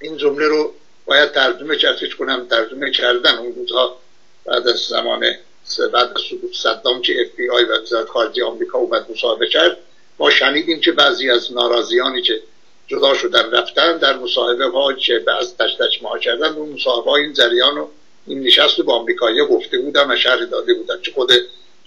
این جمله رو باید ترجمه چرتش کنم ترجمه کردن اون روزها بعد از زمان بعد از سقوط صدام که اف بی آی و وزارت خارجه آمریکا اومد مصاحبه کرد ما شنیدیم که بعضی از ناراضیانی که جدا شدن رفتن در مصاحبه ها که بعض تشتش ما کردن اون مصاحبه های این جریان و این نشست رو با آمریکایی گفته بودن و شرح داده بودن چه خود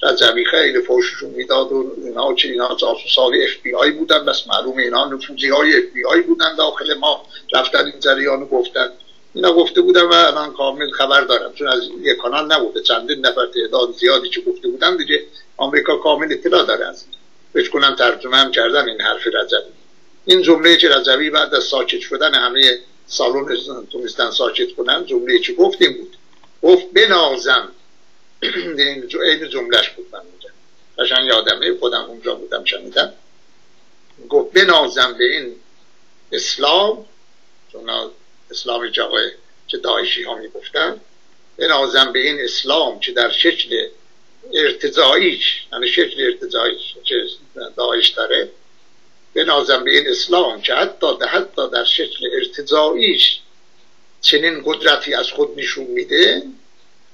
رجبی خیلی فوششون می‌داد و اینا چه اینا جاسوسای اف بی آی بودن. پس معلوم اینا نفوذی های اف بی آی بودن داخل ما. رفتن این جریان گفتن. اینا گفته بودن و الان کامل خبر دارم. چون از یک کانال نبوده. چندین نفر تعداد زیادی که گفته بودن دیگه آمریکا کامل اطلاع داره از بهش کنم ترجمه هم کردن این حرف رجوی. این جمله که رجوی بعد از ساکت شدن همه سالن تونستن ساکت کنن جمله چه گفتیم بود. گفت بنازم. این جملهش بود من اونجا قشنگ یادمه خودم اونجا بودم شنیدم. گفت بنازم به این اسلام چون اسلام جوای که داعشی ها می‌گفتن بنازم به این اسلام که در شکل ارتضاییش یعنی شکل ارتضاییش که داعش داره بنازم به این اسلام که حتی حتی در شکل ارتضاییش چنین قدرتی از خود نشون میده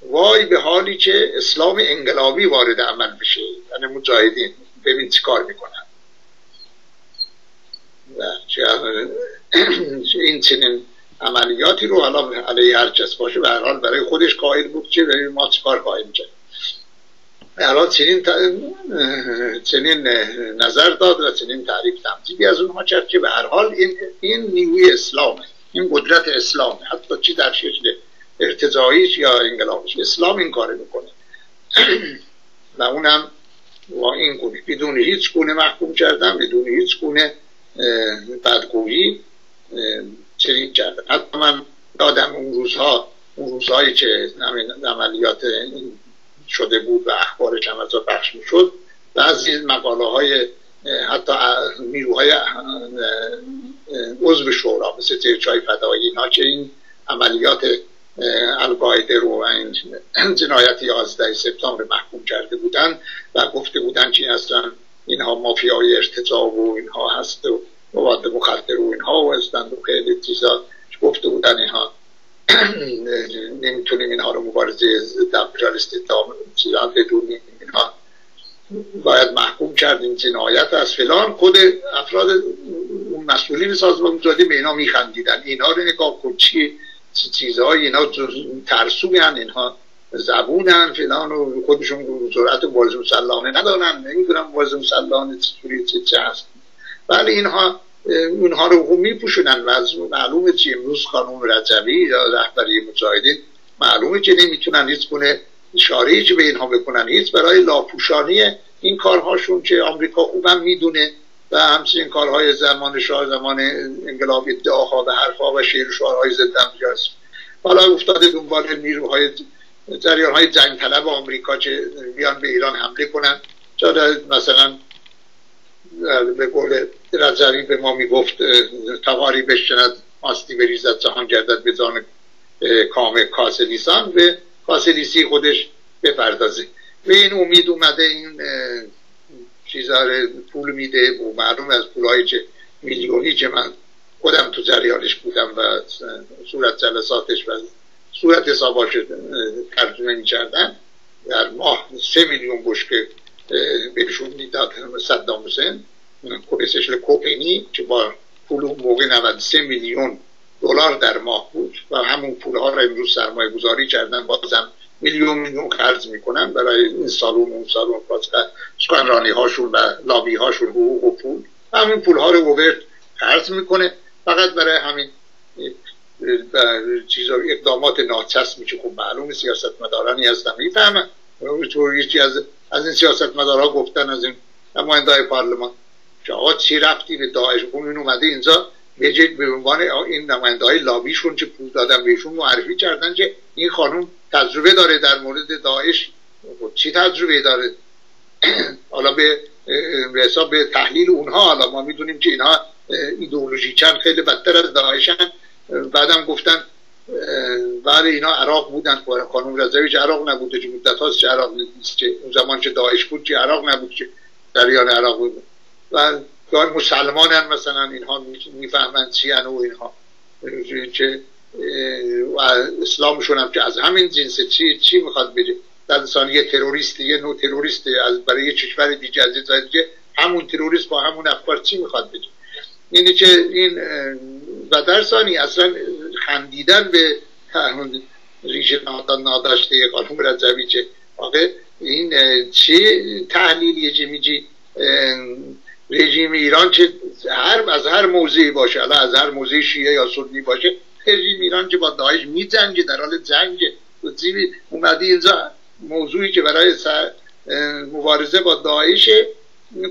وای به حالی که اسلام انقلابی وارد عمل بشه یعنی مجاهدین. ببین چی کار می‌کنن. و این چنین عملیاتی رو حالا علیه هر کس باشه. به حال برای خودش قائل بود که برای ما چیکار خواهیم کرد. به هر حال چنین, چنین نظر داد و چنین تعریف تمثیلی از اونها کرد که به هر حال این, این نیوی اسلامه. این قدرت اسلامه. حتی چی در شکل ارتضاییش یا انقلابش اسلام این کار می‌کنه. و اونم با این گونه بدون هیچ گونه محکوم کردن بدون هیچ گونه بدگویی چنین کردن حتی من دادم اون روزها اون روزهایی که عملیات شده بود و اخبارش هم از پخش می‌شد بعضی مقاله های حتی نیروهای عضو شورا مثل تیرچای فدایی اینا که این عملیات القاعده رو و جنایت 11 سپتامبر محکوم کرده بودن و گفته بودن که اصلا اینها مافیای ارتجاب و اینها هست و مواد مخدر و اینها و هستند و خیلی چیزا گفته بودن اینها. نمی‌تونیم اینها رو مبارزه دمپریالیستی چیزا بدونیم اینها. باید محکوم کردیم جنایت از فلان. خود افراد مسئولین سازمان مجاهدین به اینا میخندیدن. اینا رو نگاه کن چی چیزهای اینا ترسوی اینها زبونن فلان و خودشون سرعت مبارزه مسلحانه ندارن نمی‌دونم مبارزه مسلحانه چطوری چه چه هست. ولی اینها اونها رو میپوشونن. و از معلومه چی؟ امروز خانوم رجبی یا رهبری مجاهدین معلومه که نمی‌تونن هیچ کنه اشاره به اینها بکنن هیچ برای لاپوشانی این کارهاشون که آمریکا خوبم می‌دونه. و همچنین کارهای زمان شاه زمان انقلاب ادعاها و حرفها و شعر و شعارهای ضد امریکاست حالا افتاده دنبال نیروهای جریان های جنگ طلب آمریکا که بیان به ایران حمله کنن. مثلا به قول رجبی به ما می‌گفت تقاری بشند ماستی بریزد جهان گردد به جان کام کاسلیسان. به کاسلیسی خودش بپردازه. به این امید اومده این چیزا پول میده و معلوم از پولهای میلیونی که من خودم تو جریانش بودم و صورت جلساتش و صورت حساباش ترجمه می‌کردن. در ماه سه میلیون بشکه بهشون می‌داد صدام حسین کوپیسشل کوپینی که با پول موقع 93 میلیون دلار در ماه بود و همون پول ها را امروز سرمایه گذاری کردن. بازم میلیون میلیون خرج می‌کنن برای این سالون اون سالون سخنرانی هاشون و لابی هاشون حقوق و پول. همین پول ها رو اوورد خرج می‌کنه. فقط برای همین چیزا اقدامات ناچست میشه. خب معلوم سیاست مدارانی هستن. می‌فهمن. یکی از از این سیاست مدارها گفتن از این نماینده پارلمان که آقا چی رفتی به داعش؟ خب این اومده اینجا به به عنوان این نماینده های لابیشون چه پول دادن بهشون معرفی کردن که این خانم تجربه داره در مورد داعش. چی تجربه داره؟ حالا به حساب به تحلیل اونها حالا ما می‌دونیم که اینها ایدئولوژی چند خیلی بدتر از داعشن. بعدم گفتن بعد اینا عراق بودن. خانم که عراق نبوده که مدت هاست که عراق نیست که اون زمان که داعش بود که عراق نبود که دریان عراق بود. و گاهی مسلمان هم مثلا اینها می‌فهمند چی و اینها. که اسلامشون هم که از همین جنس چی چی می‌خواد بگه در انسان یه تروریست یه نوع تروریست از برای یه کشور دیگه از همون تروریست با همون افکار چی می‌خواد بگه اینه که این و در ثانی اصلا خندیدن به ریشه ناداشته خانم رجبی که واقع این چه تحلیلیه که میگی؟ رژیم ایران که هر از هر موضعی باشه الان از هر موضع شیعه یا سنی باشه رژیم ایران که با داعش میجنگه در حال جنگ اومدی اینجا موضوعی که برای مبارزه با داعش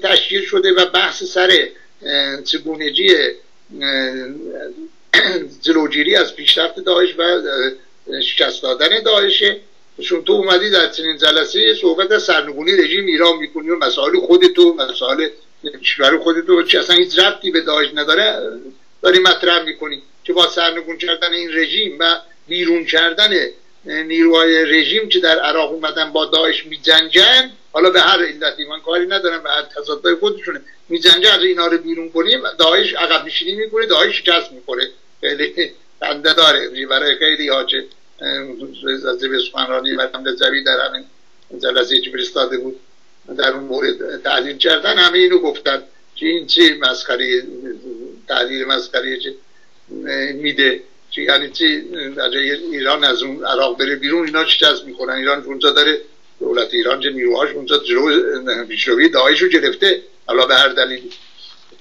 تشکیل شده و بحث سر چگونگی جلوگیری از پیشرفت داعش و شکست دادن داعشه چون تو اومدی در چنین جلسه صحبت از سرنگونی رژیم ایران می‌کنی و مسائل خودتو مسائل کشور خودتو چه اصلا هیچ ربطی به داعش نداره داری مطرح می‌کنی که با سرنگون کردن این رژیم و بیرون کردن نیروهای رژیم که در عراق اومدن با داعش میجنگن حالا به هر علتی من کاری ندارم به هر تضادهای خودشونه میجنگه از اینا رو بیرون کنیم داعش عقب نشینی می‌کنه داعش شکست می‌کنه. خیلی خنده داره برای خیلی ها که از سخنرانی و در همین جلسه که فرستاده بود. در اون مورد تحلیل کردن همه اینو گفتن که این چه مسخره تحلیل مسخره میده چه یعنی چی ایران از اون عراق بره بیرون اینا شکست می‌کنن؟ ایران اونجا داره دولت ایران چه نیروهاش اونجا جلو پیشروی داعش رو گرفته حالا به هر دلیل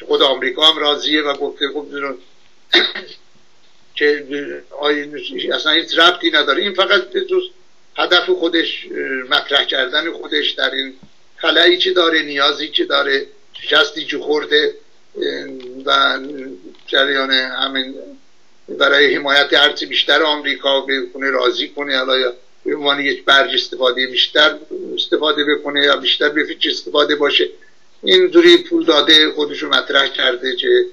خود آمریکا هم راضیه و گفته خب که اصلا هیچ ربطی نداره. این فقط هدف خودش مطرح کردن خودش در این خلایی که داره نیازی که داره شکستی که خورده و جریان همین برای حمایت هرچی بیشتر آمریکا بکنه راضی کنه حالا به عنوان یک برج استفاده بیشتر استفاده بکنه یا بیشتر به فیچ استفاده باشه. اینجوری پول داده خودشو مطرح کرده که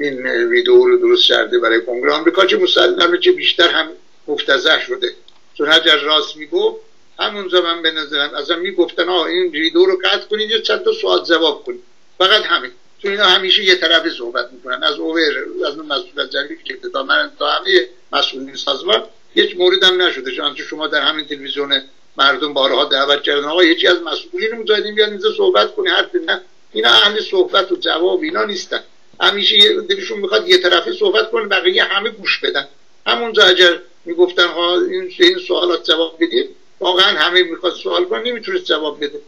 این ویدیو رو درست کرده برای کنگره آمریکا چه مسلمه چه بیشتر هم مفتزه شده. چون هر راست می‌گفت همونجا من به نظرم ازم می‌گفتن آه این ویدیو رو قطع کنید یا چند تا سوال جواب کنید. فقط همین. چون اینا همیشه یه طرف صحبت می‌کنن. از اوور از اون مسئول جلیل که تا من تا همه مسئولین سازمان یک مورد هم نشده. چون شما در همین تلویزیون مردم بارها دعوت کردن آقا یکی از مسئولین مجاهدین بیان اینجا صحبت کنه حرف نه اینا اهل صحبت و جواب اینا نیستن. همیشه دلشون می‌خواد یه طرفه صحبت کنه بقیه همه گوش بدن. همونجا اگر می‌گفتن ها این سوالات جواب بدید واقعا همه می‌خواد سوال کنه نمی‌تونست جواب بده.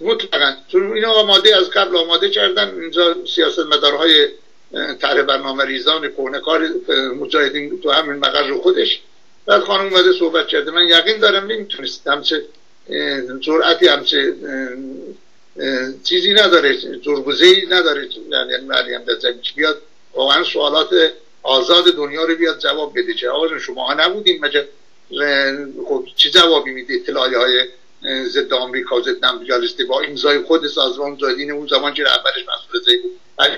مطلقا. چون اینا آماده از قبل آماده کردن اینجا سیاست مدارهای طرح برنامه ریزان کار مجاهدین تو همین مقر خودش. بعد خانم اومده صحبت کرده. من یقین دارم نمی‌تونست. همچه جرعتی همچه چیزی نداره. جربوزه ای نداره. یعنی مریم بیاد واقعا سوالات آزاد دنیا رو بیاد جواب بده. چه آقا شما ها نبودین مجا خب چی جوابی میده اطلاعی های ضد آمریکا ضد امپریالیستی با امضای خود سازمان مجاهدین اون زمان که رهبرش مسئول زی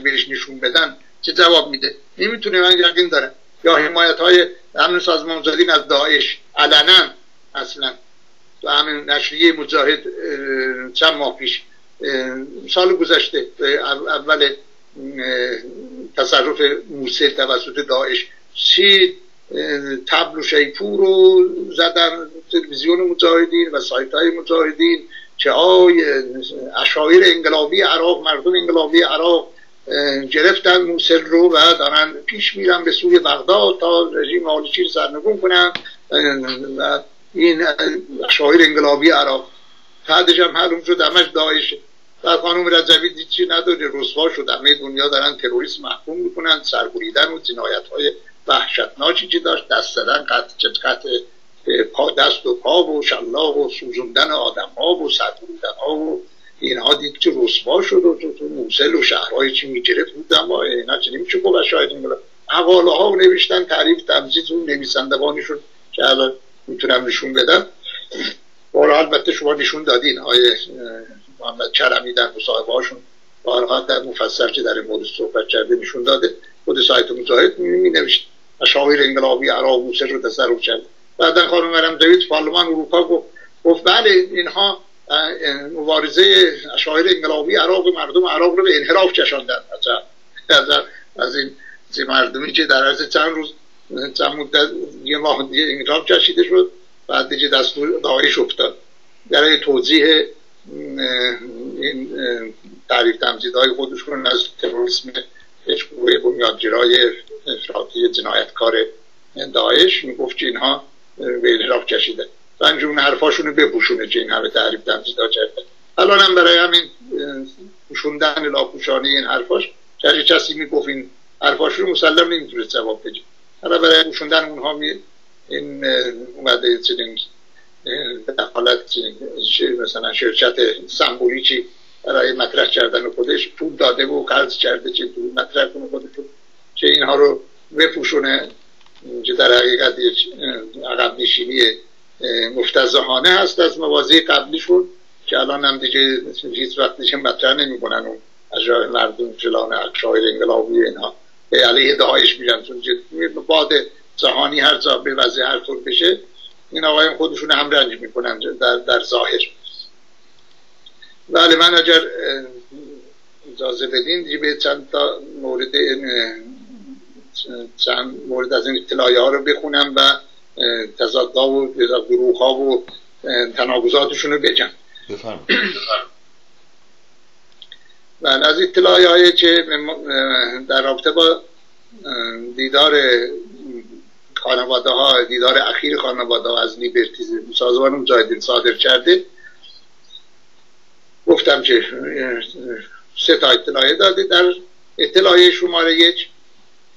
بهش نشون بدن چه جواب میده؟ نمی‌تونه من یقین دارم. یا حمایت های همین سازمان مجاهدین از داعش علنا اصلا. تو همین نشریه مجاهد چند ماه پیش سال گذشته اول تصرف موسیل توسط داعش چی تبل و شیپور رو زدن تلویزیون مجاهدین و سایت های مجاهدین چه های اشایر انقلابی عراق مردم انقلابی عراق گرفتن موسل رو و دارن پیش میرن به سوی بغداد تا رژیم آلیچی رو سرنگون کنن. و این اشایر انقلابی عراق. بعدش هم معلوم شد همش داعش. و خانم رجوی دید چی نداره رسوا شد. همه دنیا دارن تروریسم محکوم می‌کنن سربریدن و جنایت های وحشتناکی که داشت دست زدن قطع قطع پا دست و پا و شلاق و سوزوندن آدم ها و سربریدن ها و اینها دید که رسوا شد و تو, موسل و شهرهای چی می‌گرفت. بودن و اینا چه نمیشه گفت شاید این حواله ها نوشتن تعریف تمزید اون نویسندگانشون که الان می‌تونم نشون بدم. بارا البته شما نشون دادین آیه محمد کرمی در مصاحبه هاشون بارها در مفصل که در این مورد صحبت کرده نشون داده. خود سایت مجاهد می نوشت. اشایر انقلابی عراق موسر رو تصرف کرد بعدا خانم مرم دوید پارلمان اروپا گفت بله اینها مبارزه اشایر انقلابی عراق مردم عراق رو به انحراف کشاندن. از این مردمی که در عرض چند روز چند مدت یه ماه دیگه انقلاب کشیده شد بعد دیگه دستور داعش افتاد. برای توضیح این تعریف تمجیدهای خودشون از تروریسم گروه بنیادگرای افراطی جنایتکار داعش. می‌گفت که اینها به انحراف کشیده. و اون حرفاشون رو بپوشونه که این همه تعریف تمجیدها کرده. الان هم برای همین پوشوندن لاپوشانی این حرفاش هر کسی می‌گفت این حرفاش رو مسلم نمی‌تونه جواب بده. حالا برای پوشوندن اونها می این اومده چنین در حالت مثلا شرکت سمبولیکی برای مطرح کردن خودش پول داده و قرض کرده که تو مطرح کنه خودشون که اینها رو بپوشونه. که در حقیقت عقب نشینی مفتزهانه هست از موازی قبلیشون که الان هم دیگه هیچ وقت دیگه مطرح نمی‌کنن از راه مردم فلان اکشایر انقلابی اینها به علیه داعش میرن. چون باد جهانی هر جا به هر طور بشه این آقایان خودشون هم رنج می‌کنن در, در ظاهر. بله من اگر اجازه بدین به چند تا مورد چند مورد از این اطلاعی ها رو بخونم و تضادها و گروه ها و تناقضاتشون رو بگم. بله از اطلاعی هایی که در رابطه با دیدار خانواده ها دیدار اخیر خانواده ها از لیبرتیز سازمان مجاهدین صادر کرده گفتم که سه تا اطلاعیه داده در اطلاعیه شماره یک.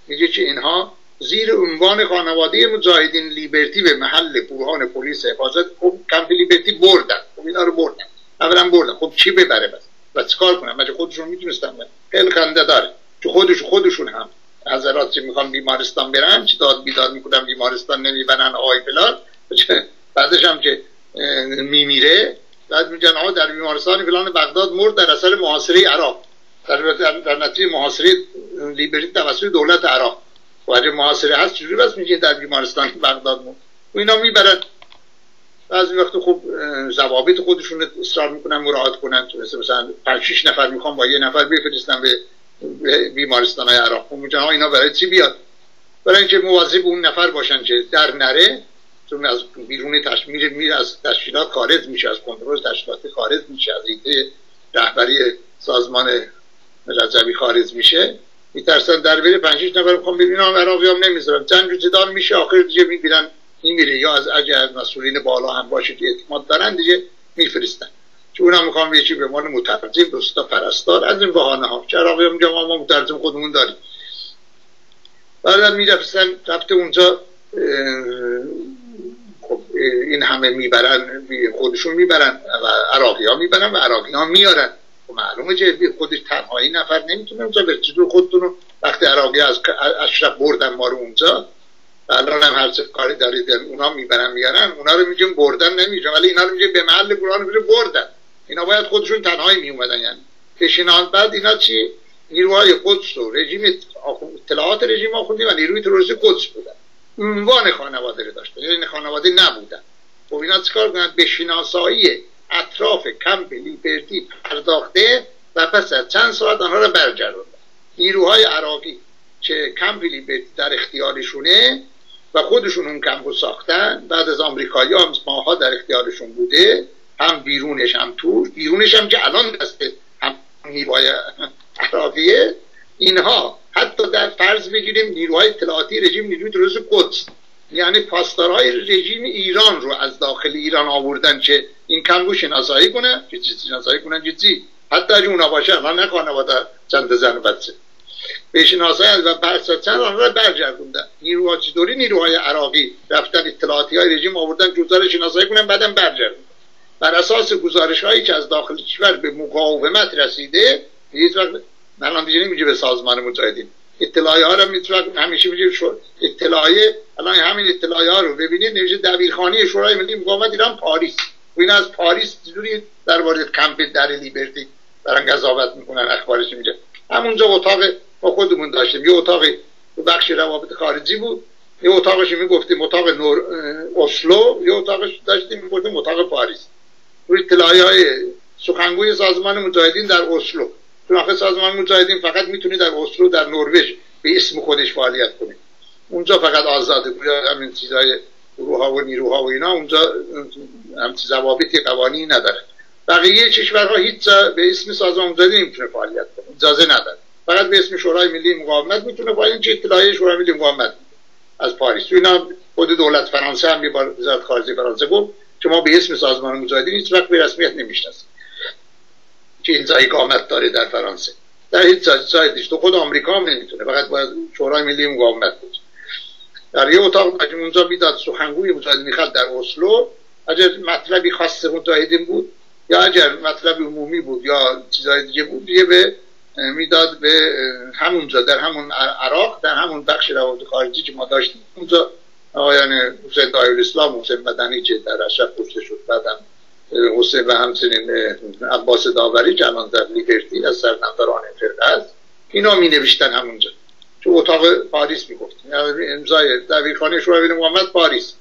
میگه که اینها زیر عنوان خانواده مجاهدین لیبرتی به محل بوهان پلیس حفاظت خب کمپ لیبرتی بردن. خب اینا رو بردن. اولا بردن. خب چی ببره بس؟ و چیکار کنم؟ مگه خودشون می‌تونستن خیلی خنده داره. که خودش خودشون هم حضرات که می‌خوان بیمارستان برن؟ چی داد بیداد می‌کنن بیمارستان نمیبنن آی فلان. بعدش هم که میمیره. بعد میگن آقا در بیمارستان فلان بغداد مرد در اثر محاصره عراق. در, در, نتیجه محاصره لیبری توسط دولت عراق. و اگه محاصره هست چجوری بس میگه در بیمارستان بغداد مرد؟ و اینا می‌برن. بعضی وقت خوب ضوابط خودشون اصرار می‌کنن مراعات کنن. مثل مثلا 5 6 نفر می‌خوام با یه نفر بفرستن به بیمارستان های عراق. خب میگن اینا برای چی بیاد برای اینکه مواظب اون نفر باشن که در نره چون از بیرون تشمیل میره از تشکیلات خارج میشه از کنترل تشکیلات خارج میشه. از ایده رهبری سازمان رجبی خارج میشه. میترسن در بره پنج نفر می‌خوام ببینم عراقی هم نمی‌ذارم جنگ جدال میشه آخر دیگه می‌بینن میمیره. یا از اگر مسئولین بالا هم باشه که اعتماد دارن دیگه میفرستن. که اونم می‌خوام یه چی به عنوان مترجم دوستا پرستار از این بهانه ها. چرا میگم ما مترجم خودمون داریم. بعد می‌رفتن رفته اونجا خب این همه می‌برن خودشون می‌برن و عراقی ها می‌برن و عراقی ها میارن. خب معلومه که خودش تنهایی نفر نمی‌تونه اونجا به خودتون وقتی عراقی از اشرف بردن ما رو اونجا الان هم هر کاری دارید اونا می‌برن میارن اونا رو میگیم بردن نمیگیم ولی اینا رو میگیم به محل قرآن میگیم بردن. اینا باید خودشون تنهایی میومدن یعنی. کشینان بعد اینا چی؟ نیروهای قدس و رژیم اطلاعات رژیم آخوندی و نیروی تروریستی قدس بودن. عنوان خانواده رو داشتن یعنی خانواده نبودن. خب اینا چیکار کنن؟ به شناسایی اطراف کمپ لیبرتی پرداخته و پس از چند ساعت آنها رو برگردوندن. نیروهای عراقی که کمپ لیبرتی در اختیارشونه و خودشون اون کمپ رو ساختن بعد از آمریکایی هم ماها در اختیارشون بوده هم بیرونش هم تو بیرونش هم که الان دست هم نیروهای عراقیه اینها حتی در فرض بگیریم نیروهای اطلاعاتی رژیم نیروی درست قدس. یعنی پاسدارهای رژیم ایران رو از داخل ایران آوردن که این کمبو شناسایی کنه که شناسایی کنن چیزی. حتی اگه اونا باشه من نه خانواده چند زن بچه. به شناسایی و چند آن را برگردوندن. نیروها چطوری نیروهای عراقی رفتن اطلاعاتی های رژیم آوردن جزار شناسایی کنن بعدم برگردوندن. بر اساس گزارش هایی که از داخل کشور به مقاومت رسیده هیچ وقت من دیگه به سازمان مجاهدین اطلاعی ها رو می‌تونن همیشه میگه شد اطلاعی الان همین اطلاعی ها رو ببینید نوشته دبیرخانه شورای ملی مقاومت ایران پاریس. و این از پاریس در درباره کمپ در لیبرتی دارن قضاوت می‌کنن؟ اخبارش میگه همونجا اتاق ما خودمون داشتیم. یه اتاق بخش روابط خارجی بود. یه اتاقش می‌گفتیم اتاق نور اسلو. یه اتاقش داشتیم می‌گفتیم اتاق پاریس. روی اطلاعیه های سخنگوی سازمان مجاهدین در اسلو. آخه سازمان مجاهدین فقط می‌تونی در اسلو در نروژ به اسم خودش فعالیت کنه اونجا فقط آزاده بود همین چیزای گروه و نیروها و اینا اونجا هم ضوابط قوانینی نداره. بقیه کشورها هیچ به اسم سازمان مجاهدین نمی‌تونه فعالیت کنه. اجازه نداره. فقط به اسم شورای ملی مقاومت می‌تونه فعالیت چه اطلاعیه شورای ملی مقاومت از پاریس. اینا خود دولت فرانسه هم بار وزارت خارجه فرانسه گفت که ما به اسم سازمان مجاهدین هیچ وقت به رسمیت نمی‌شناسیم. که اینجا اقامت داره در فرانسه. در هیچ جای دیش تو خود آمریکا هم نمی‌تونه. فقط باید شورای ملی مقاومت بود. در یه اتاق اونجا می‌داد سخنگوی مجاهدین خلق در اسلو اگر مطلبی خاص مجاهدین بود یا اگر مطلب عمومی بود یا چیزای دیگه بود یه به می‌داد به همونجا در همون عراق در همون بخش روابط خارجی که ما داشتیم. اونجا آقایان حسین داعی‌الاسلام حسین مدنی که در اشرف کشته شد بعدم حسین و همچنین عباس داوری که در لیبرتی از سردمداران فرقه است اینا می نوشتن همونجا. تو اتاق پاریس می گفت امضای دبیرخانه شورای مقاومت پاریس.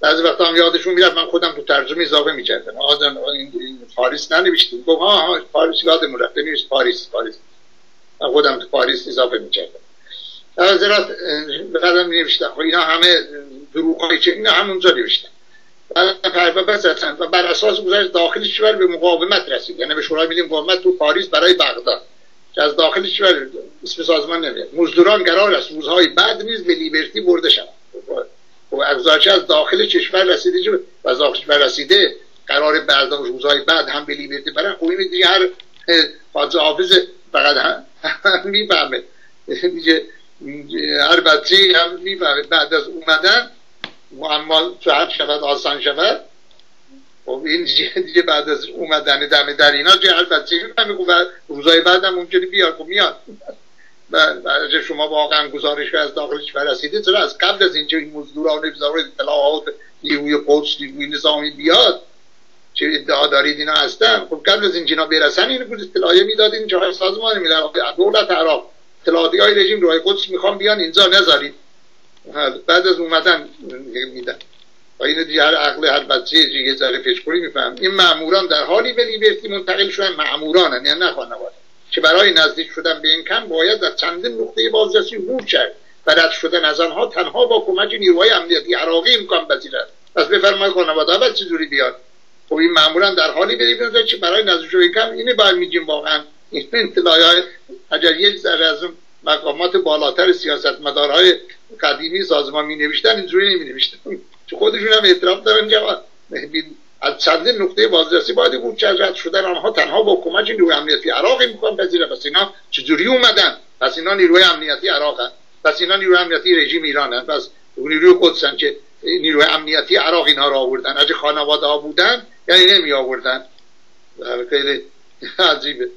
بعضی وقتا هم یادشون می‌رفت من خودم تو ترجمه اضافه می‌کردم. آدم این پاریس ننوشتیم گفت ها ها پاریس یادمون رفته نیست پاریس پاریس. من خودم تو پاریس اضافه می‌کردم. در حضرت بعدم نوشتم خب اینا همه دروغایی که اینا همونجا نوشتن. و بر اساس گزارش داخل کشور به مقاومت رسید. یعنی به شورای ملی مقاومت تو پاریس برای بغداد. که از داخل کشور اسم سازمان نمیاد مزدوران قرار است روزهای بعد نیز به لیبرتی برده شود و از از داخل کشور رسیده و از داخل کشور رسیده قرار بعد روزهای بعد هم به لیبرتی برن. خب این دیگه هر حاضر حافظ فقط هم می‌فهمه. هر بچه هم می‌فهمه. بعد از اومدن معما جهت شود آسان شود. خب این دیگه بعد از اومدن دم در اینا هر بچه می‌فهمه و روزهای بعد هم ممکنه بیاد. خب میاد. و شما واقعا گزارش از داخلش برسیده چرا از قبل از اینکه این مزدوران وزارت اطلاعات نیروی قدس نیروی نظامی بیاد چه ادعا دارید اینا هستن؟ خب قبل از اینکه اینا برسن اینو بود اطلاعیه می‌دادین جای سازمان میدن. دولت عراق اطلاعاتی های رژیم روی قدس می‌خوام بیان. اینجا نذارید. بعد از اومدن میدن. و اینو دیگه هر عقل هر بچه یه ذره پیشگویی میفهم. این ماموران در حالی به لیبرتی منتقل شدن ماموران یعنی نه خانواده که برای نزدیک شدن به این کم باید در چندین نقطه بازرسی عبور کرد. و رد شدن از آنها تنها با کمک نیروهای امنیتی عراقی امکان پذیر است. پس بفرمایید خانواده اول چجوری بیاد خب این ماموران در حالی بریم که برای نزدیک شدن کم اینه باید میگیم واقعا. این اطلاعات اگر یک ذره از مقامات بالاتر سیاستمدارهای قدیمی سازمان می نوشتن اینجوری نمی نوشتن چه خودشون هم اعتراف دارن جواب از چندین نقطه بازرسی باید بود که شدن آنها تنها با کمک نیروی امنیتی عراق میکن پذیره پس اینا چجوری اومدن؟ پس اینا نیروی امنیتی عراق هست پس اینا نیروی امنیتی رژیم ایران هست پس نیروی قدسن که نیروی امنیتی عراق اینا را آوردن. اگه خانواده ها بودن یعنی نمی آوردن. خیلی عجیبه.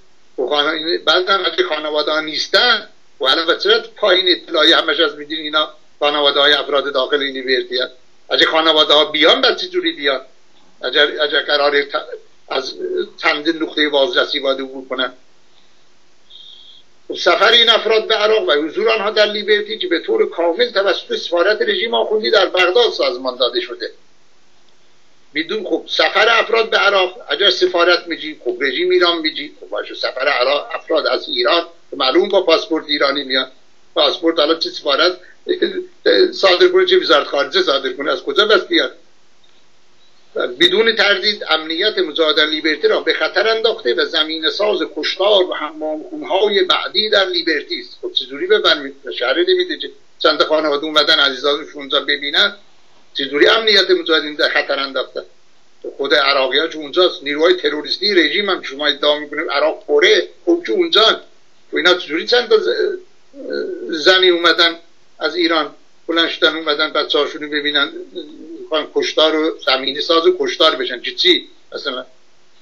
بعد اگه خانواده ها نیستن. و چرا پایین اطلاعی همش از میدین اینا خانواده های افراد داخل لیبرتی هست؟ اگه خانواده ها بیان بعد چجوری بیان؟ اگر, اگر قرار از چندین نقطه بازرسی باید عبور کنن سفر این افراد به عراق و حضور آنها در لیبرتی که به طور کامل توسط سفارت رژیم آخوندی در بغداد سازمان داده شده. بدون خب سفر افراد به عراق اگر سفارت میجی خب رژیم ایران میجی خب سفر عراق افراد از ایران معلوم با پاسپورت ایرانی میاد. پاسپورت حالا چه سفارت صادر کنه چه وزارت خارجه صادر کنه از کجا بس بیاد؟ بدون تردید امنیت مجاهدان لیبرتی را به خطر انداخته و زمین ساز کشتار و حمام خونهای بعدی در لیبرتی است. خب چجوری بفرمید شهر نمیده چند خانواده اومدن عزیزانشون اونجا ببینن؟ چجوری امنیت مجاهدین در خطر انداخته؟ خود عراقی ها اونجاست. نیروهای تروریستی رژیم هم شما ادعا می‌کنیم عراق پره خب که اونجا و اینا چجوری چند تا زنی اومدن از ایران؟ بلند شدن اومدن بچه هاشونو ببینن می‌خوان کشتار و زمینی ساز و کشتار بشن. چی چی؟ مثلا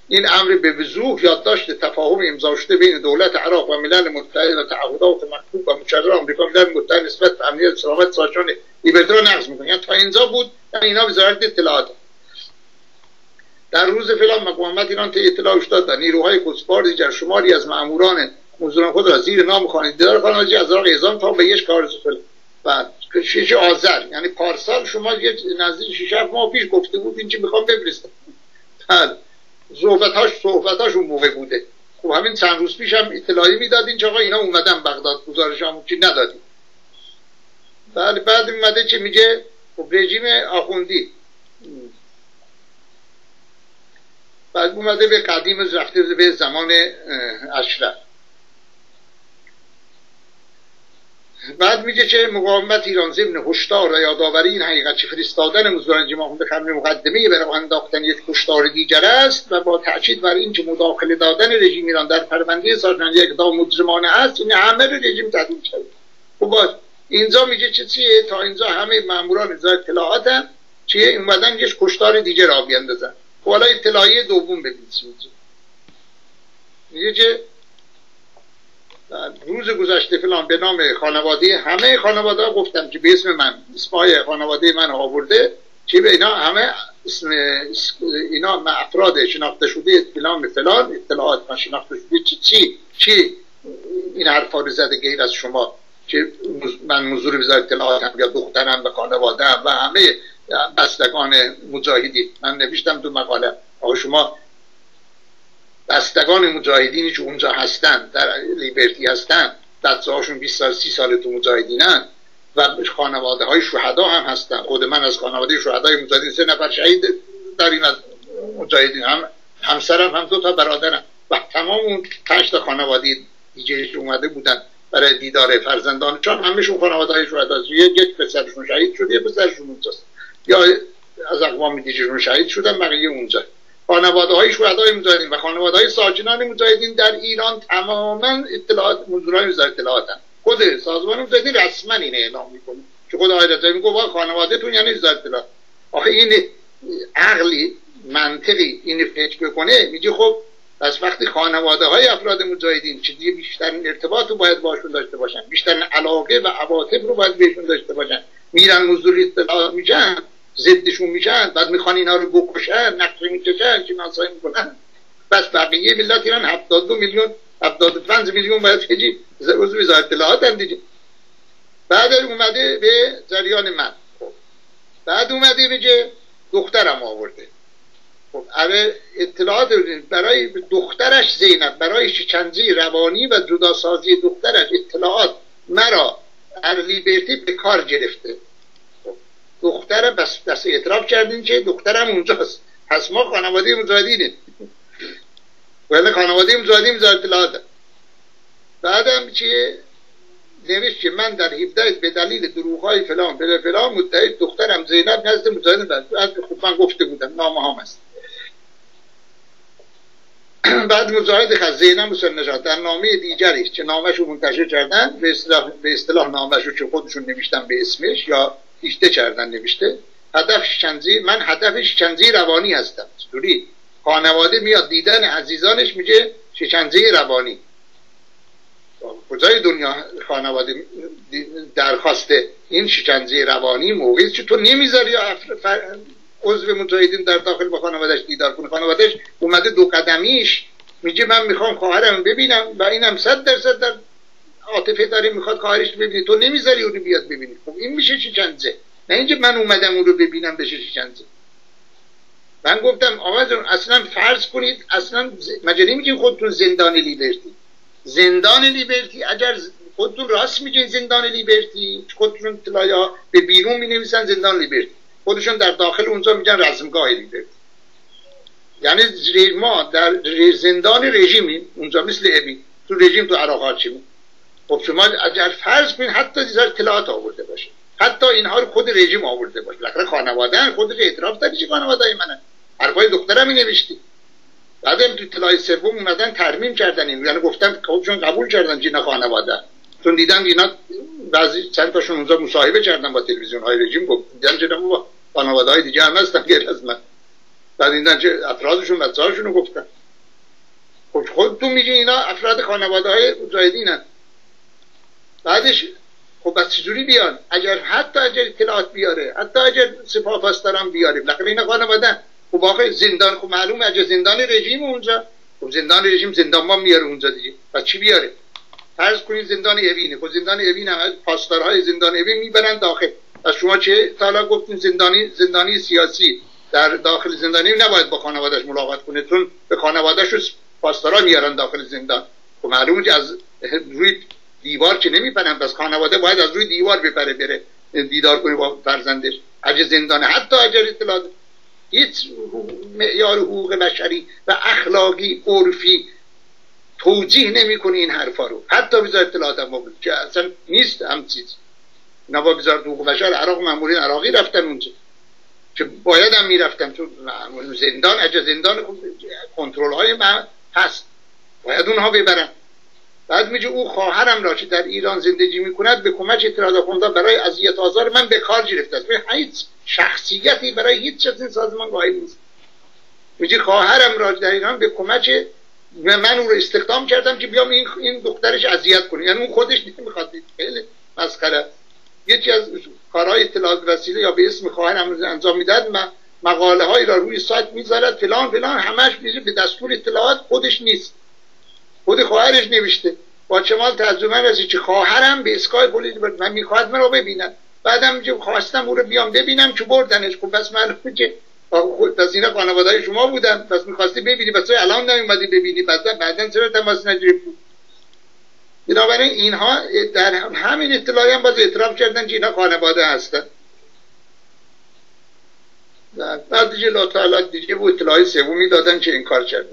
این امر به وضوح یادداشت تفاهم امضا شده بین دولت عراق و ملل متحد و تعهدات مکتوب و مشاور آمریکا ملل متحد نسبت به امنیت سلامت ساکنان لیبرتی را نقض می‌کنه. یعنی تا اینجا بود یعنی اینا وزارت اطلاعات. در روز فلان مقاومت ایران طی اطلاع افتاد. نیروهای کسپار دیگر شماری از ماموران مزدوران خود را زیر نام خانه خانواجی از عراق اعزام تا به یک کار بعد شش آذر. یعنی پارسال شما یه نزدیک شش ماه پیش گفته بود این چی می‌خوام بفرستم. بعد صحبتاش صحبتاش اون موقع بوده. خب همین چند روز پیش هم اطلاعی می‌دادین که آقا اینا اومدن بغداد گزارش هم چی ندادیم بله بعد اومده چه میگه؟ خب رژیم آخوندی. بعد اومده به قدیم رفته به زمان اشرف. بعد میگه که مقاومت ایران ضمن هشدار و یادآوری این حقیقت که فرستادن مزدوران جماعت به خدمت مقدمه برای انداختن یک کشتار دیگر است و با تاکید بر اینکه مداخله دادن رژیم ایران در پرونده سازمان یک اقدام مجرمانه است این همه رژیم تدوین شد خب اینجا میگه چه چیه؟ تا اینجا همه ماموران اداره اطلاعات هم چیه؟ اومدن یک کشتار دیگه را بیاندازن خب حالا اطلاعیه دوم ببینید میگه که روز گذشته فلان به نام خانواده همه خانواده گفتم که به اسم من اسمای خانواده من آورده چی به اینا همه اسم اینا افراد شناخته شده فلان فلان اطلاعات من شناخته شده. چی چی؟ چی؟ این حرفا رو زده غیر از شما که من مزور وزارت اطلاعاتم یا دخترم به خانواده و همه بستگان مجاهدی من نوشتم تو مقاله. آقا شما بستگان مجاهدینی که اونجا هستن در لیبرتی هستن بچه هاشون 20 سال 30 سال تو مجاهدینن و خانواده های شهدا هم هستن. خود من از خانواده شهدای مجاهدین سه نفر شهید این از مجاهدین. هم همسرم هم دو تا برادرم. و تمام اون پنج تا خانواده دیگه اومده بودن برای دیدار فرزندان چون همشون خانواده های شهدا یک پسرشون شهید شد یه پسرشون اونجاست. یا از اقوام دیگه شهید شدن بقیه اونجا. خانواده های شهدای مجاهدین و خانواده های ساکنان مجاهدین در ایران تماما اطلاعات مزدوران وزارت اطلاعات هم. خود سازمان مجاهدین رسما این اعلام می‌کنه که خود آقای رضایی میگه خانواده تون یعنی وزارت اطلاعات. آخه این عقلی منطقی این فکر بکنه میگه خب پس وقتی خانواده های افراد مجاهدین که دیگه بیشترین ارتباط رو باید باشون داشته باشن بیشترین علاقه و عواطف رو باید بهشون داشته باشن. میرن مزدوری اطلاعات میشن ضدشون میشن بعد می‌خوان اینا رو بکشن نقشه می‌کشن شناسایی می‌کنن. بس بقیه ملت ایران 72 میلیون 75 میلیون باید خیلی عضو وزارت اطلاعات هم دیگه. بعد اومده به جریان من. خب. بعد اومده بگه دخترم آورده. خب. اطلاعات برای دخترش زینب برای شکنجه روانی و جداسازی دخترش اطلاعات مرا در لیبرتی به کار گرفته. دخترم بس دست اعتراف کردیم که دخترم اونجاست. پس ما خانواده مجاهدینه ولی خانواده مجاهدین مجاهد اطلاعات بعدم چیه؟ نوشت که من در 17 به دلیل دروغ های فلان فلان فلان متحد دخترم زینب نزد مجاهدین از خوب من گفته بودم نامه هم است. بعد مجاهد خز زینب حسین نجات در نامه دیگری که نامش رو منتشر کردن به به اصطلاح نامش رو که خودشون نوشتن به اسمش یا دیشته کردن نوشته هدف شکنجه من هدف شکنجه روانی هستم. دوری خانواده میاد دیدن عزیزانش میگه شکنجه روانی. کجای دنیا خانواده درخواست این شکنجه روانی موقعی که تو نمی‌ذاری عضو متحدین در داخل با خانوادش دیدار کنه. خانوادش اومده دو قدمیش میگه من می‌خوام خواهرم ببینم و اینم صد درصد در عاطفه داره می‌خواد خواهرش ببینی تو نمی‌ذاری اون بیاد ببینی خب این میشه شکنجه نه اینکه من اومدم اون رو ببینم بشه شکنجه من گفتم آقا اصلا فرض کنید اصلا مجله نمیگین خودتون زندان لیبرتی؟ زندان لیبرتی اگر خودتون راست میگین زندان لیبرتی خودتون اطلاعی به بیرون می نویسن زندان لیبرتی. خودشون در داخل اونجا میگن رزمگاه لیبرتی. یعنی ما در زندان رژیمی اونجا مثل ابی. تو رژیم تو عراق چی خب شما اگر فرض کنید حتی دیزار اطلاعات آورده باشه حتی اینها رو خود رژیم آورده باشه بالاخره خانواده خودش اعتراف داری چه خانواده منن. حرفای دخترم می نوشتی. بعدم تو اطلاع سوم اومدن ترمیم کردن این. یعنی گفتم خودشون قبول کردن جینا خانواده. چون دیدن اینا بعضی چند تاشون اونجا مصاحبه کردن با تلویزیون های رژیم. گفت دیدن جناب خانواده های دیگه هم هستن غیر از من. بعد دیدن چه افرادشون بچه هاشون گفتن. خب خود تو میگی اینا افراد خانواده های مجاهدینن. بعدش خب بس چجوری بیان؟ اگر حتی اگر اطلاعات بیاره حتی اگر سپاه پاسداران بیاره بالاخره اینا خانواده. خب آخه زندان خب معلومه اگر زندان رژیم اونجا. خب زندان رژیم زندان ما میاره اونجا دیگه. و چی بیاره؟ فرض کنید زندان اوینه. خب زندان اوین هم پاسدارهای زندان اوین می‌برن داخل. و شما چه تا گفتین زندانی زندانی سیاسی در داخل زندانی نباید با خانوادهش ملاقات کنه؟ چون به خانوادهش پاسدارا میارن داخل زندان. خب معلومه از روی دیوار که نمیپرن پس خانواده باید از روی دیوار بپره بره دیدار کنه با فرزندش. اگه زندانه حتی اگر اطلاع هیچ معیار حقوق بشری و اخلاقی عرفی توجیه نمی‌کنه این حرفا رو. حتی بذار اطلاعات هم بود که اصلا نیست هم چیز اینا با وزارت حقوق بشر عراق مامورین عراقی رفتن اونجا. که باید هم می‌رفتن تو زندان اجا زندان کنترل های هست. باید اونها ببرن. بعد میگه او خواهرم را که در ایران زندگی می‌کند به کمک اطلاعات برای اذیت آزار من به کار گرفته است. هیچ شخصیتی برای هیچ چیز این سازمان قائل نیست. میگه خواهرم را در ایران به کمک من اون رو استخدام کردم که بیام این این دخترش اذیت کنه. یعنی اون خودش نمی‌خواد. خیلی مسخره. یکی از کارهای اطلاعات وسیله یا به اسم خواهرم انجام می‌داد مقاله هایی را روی سایت می‌ذارد فلان فلان همش میشه به دستور اطلاعات خودش نیست. خود خواهرش نوشته. با چمال ترجمه رسی که خواهرم به اسکای پلیس من می‌خواد من رو ببینم. بعدم خواستم او رو بیام ببینم که بردنش. خب پس معلومه که خود پس اینا خانواده شما بودن. پس می‌خواستی ببینی. پس الان نمیمدی ببینی. بعدا بعدا چرا تماس نگرفتی؟ بنابراین اینها در همین اطلاعی هم باز اعتراف کردن که اینا خانواده هستن. بعد دیگه لا دیگه بود اطلاعی سومی دادن که این کار کردن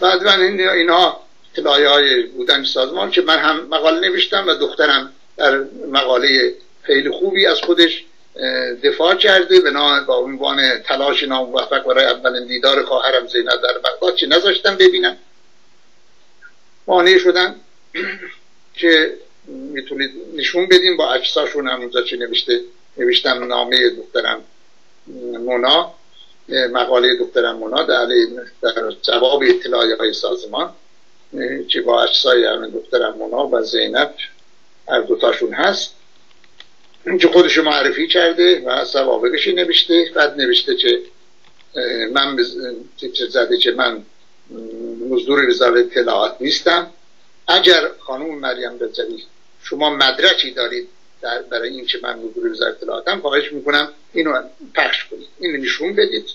بعد من اینها اطلاعی های بودن سازمان که من هم مقاله نوشتم و دخترم در مقاله خیلی خوبی از خودش دفاع کرده به با عنوان تلاش ناموفق برای اولین دیدار خواهرم زینب در بغداد که نذاشتم ببینم. مانع شدن که می‌تونید نشون بدیم با اجساشون همونجا چه نوشته نوشتم نامه دخترم مونا مقاله دخترم مونا در, در جواب اطلاعی های سازمان. که با اجسای همین دخترم مونا و زینب هر دوتاشون هست که خودش معرفی کرده و سوابقش نوشته. بعد نوشته که من چه زده که من مزدور وزارت اطلاعات نیستم. اگر خانم مریم رجوی شما مدرکی دارید در برای این که من مزدور وزارت اطلاعاتم خواهش می‌کنم اینو پخش کنید. اینو نشون بدید.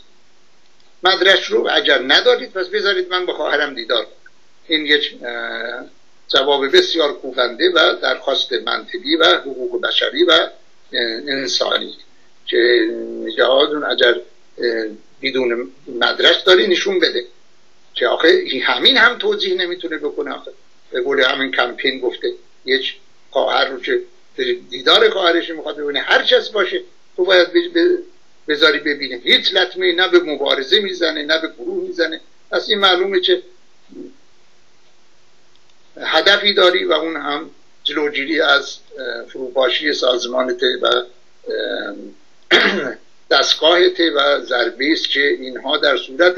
مدرک رو اگر ندارید پس بذارید من با خواهرم دیدار این یک جواب بسیار کوبنده و درخواست منطقی و حقوق بشری و انسانی که جهادون اگر بدون مدرک داری نشون بده. که آخه همین هم توضیح نمی‌تونه بکنه آخه. به قول همین کمپین گفته یک خواهر رو که دیدار خواهرش می‌خواد ببینه هر چیز باشه تو باید بذاری ببینه. هیچ لطمه نه به مبارزه می‌زنه نه به گروه می‌زنه. از این معلومه که هدفی داری و اون هم جلوگیری از فروپاشی سازمان و دستگاه و ضربه است که اینها در صورت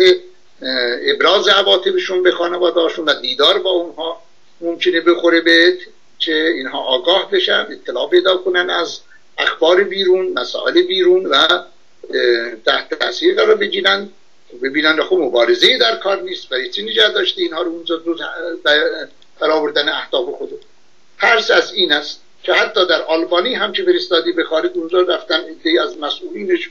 ابراز عواطفشون به خانوادهاشون و دیدار با اونها ممکنه بخوره بهت که اینها آگاه بشن اطلاع پیدا کنن از اخبار بیرون مسائل بیرون و تحت تاثیر قرار بگیرن. ببینن خب مبارزه در کار نیست برای چی نجات داشته اینها رو اونجا برآوردن اهداف خود ترس از این است که حتی در آلبانی هم که فرستادی به خارج اونجا رفتن ایده از مسئولینش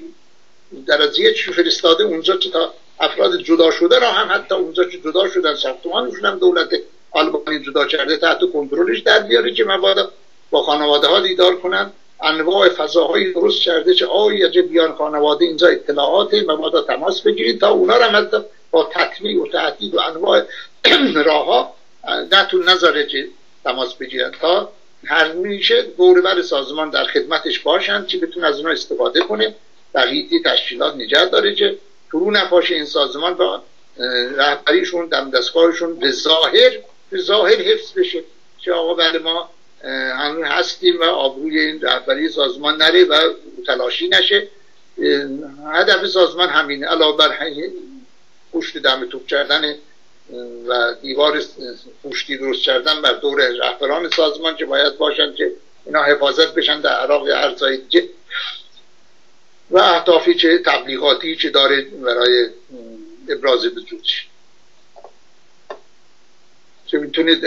در از یک فرستاده اونجا که تا افراد جدا شده را هم حتی اونجا که جدا شدن ساختمانشون هم دولت آلبانی جدا کرده تحت کنترلش در بیاره که مبادا با خانواده ها دیدار کنن. انواع فضاهایی درست کرده که آیا چه بیان خانواده اینجا اطلاعات مبادا تماس بگیرید تا اونا را با تطمیع و تهدید و انواع راه ها نتون نذاره که تماس بگیرن تا هر میشه بر سازمان در خدمتش باشند که بتون از اونا استفاده کنه. بقیه تشکیلات نجات داره که فرو نپاشه این سازمان با رهبریشون دم دستگاهشون به ظاهر به ظاهر حفظ بشه. که آقا بله ما همون هستیم و آبروی این رهبری سازمان نره و تلاشی نشه. هدف سازمان همینه. علاوه بر پشت دم توپ کردن و دیوار پوشتی درست کردن بر دور رهبران سازمان که باید باشن که اینا حفاظت بشن در عراق یا هر و اهدافی چه تبلیغاتی چه داره برای ابراز وجودش که می‌تونید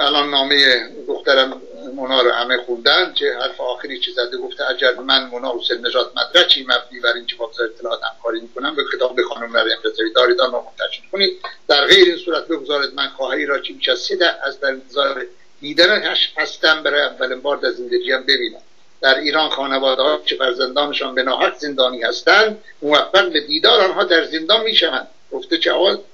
الان نامه دخترم مونا رو همه خوندن که حرف آخری چه زده؟ گفته اگر من مونا حسین نجات مدرکی مبنی بر اینکه با اطلاعات همکاری می‌کنم. به خطاب خانم مریم رضایی دارید آن منتشر کنید. در غیر این صورت بگذارید من خواهی را که بیش از در انتظار دیدنش هستم برای اولین بار در زندگیم ببینم. در ایران خانواده ها که فرزندانشان به ناحق زندانی هستند موفق به دیدار آنها در زندان می‌شوند. گفته که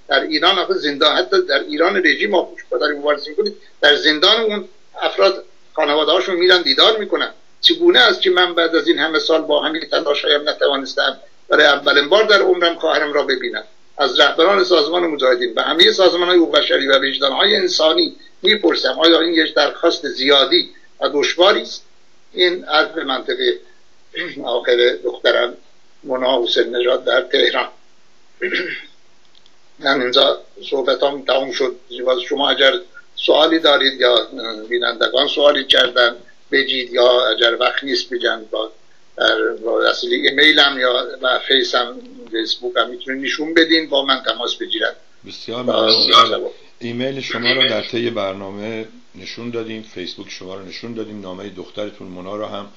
در ایران آخه زندان حتی در ایران رژیم ما داریم مبارزه می‌کنید. در زندان اون افراد خانواده هاشون میرن دیدار می‌کنن. چگونه است که من بعد از این همه سال با همین تلاشایم نتوانستم برای اولین بار در عمرم خواهرم را ببینم. از رهبران سازمان مجاهدین و همه سازمان های بشری و وجدان های انسانی می‌پرسم آیا این یک درخواست زیادی و دشواری است؟ این از به منطقه آخر دخترم مونا حسین نژاد در تهران. من اینجا صحبت هم تموم شد. شما اگر سوالی دارید یا بینندگان سوالی کردن بجید یا اگر وقت نیست بجن با در وسیله ایمیل هم یا و فیس هم فیسبوک هم می‌تونید نشون بدین با من تماس بگیرن. بسیار ممنون. ایمیل شما رو در طی برنامه نشون دادیم فیسبوک شما رو نشون دادیم نامه دخترتون مونا رو هم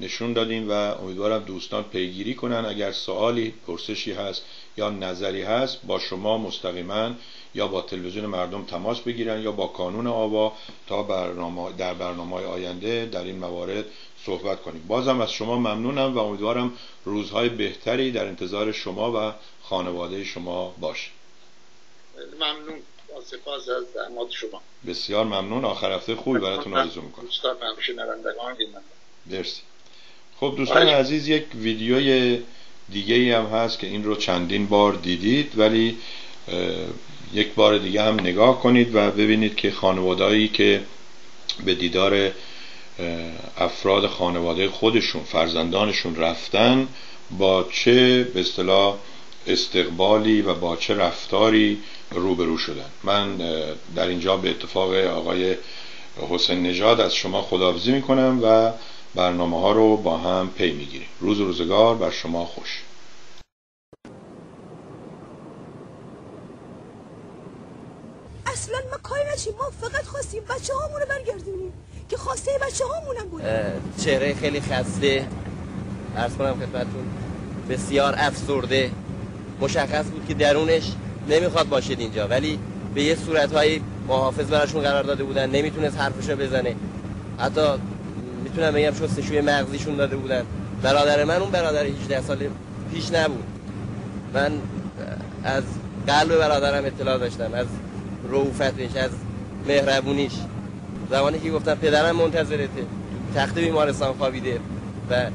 نشون دادیم و امیدوارم دوستان پیگیری کنن. اگر سوالی پرسشی هست یا نظری هست با شما مستقیما یا با تلویزیون مردم تماس بگیرن یا با کانون آوا تا برنامه در برنامه آینده در این موارد صحبت کنیم. بازم از شما ممنونم و امیدوارم روزهای بهتری در انتظار شما و خانواده شما باشه. ممنون. سپاس از زحمات شما. بسیار ممنون. آخر هفته خوبی براتون آرزو می‌کنم. دوستان همیشه نرندگان مرسی. خب دوستان عزیز یک ویدیوی دیگه ای هم هست که این رو چندین بار دیدید ولی یک بار دیگه هم نگاه کنید و ببینید که خانوادهایی که به دیدار افراد خانواده خودشون فرزندانشون رفتن با چه به اصطلاح استقبالی و با چه رفتاری روبرو شدن. من در اینجا به اتفاق آقای حسین نژاد از شما خداحافظی می‌کنم و برنامه ها رو با هم پی می‌گیریم. روز روزگار بر شما خوش. اصلا ما کاری ما فقط خواستیم بچه هامون رو برگردونیم که خواسته بچه هامونم بود چهره خیلی خسته. ارز کنم خدمتون بسیار افسرده. مشخص بود که درونش نمی‌خواد باشد اینجا ولی به یه صورتهایی محافظ براشون قرار داده بودن. نمی‌تونست حرفشو بزنه. حتی می‌تونم بگم شستشوی مغزیشون داده بودن. برادر من اون برادر 18 سال پیش نبود. من از قلب برادرم اطلاع داشتم از روفتش از مهربونیش. زمانی که گفتم پدرم منتظرته. تخت بیمارستان خوابیده و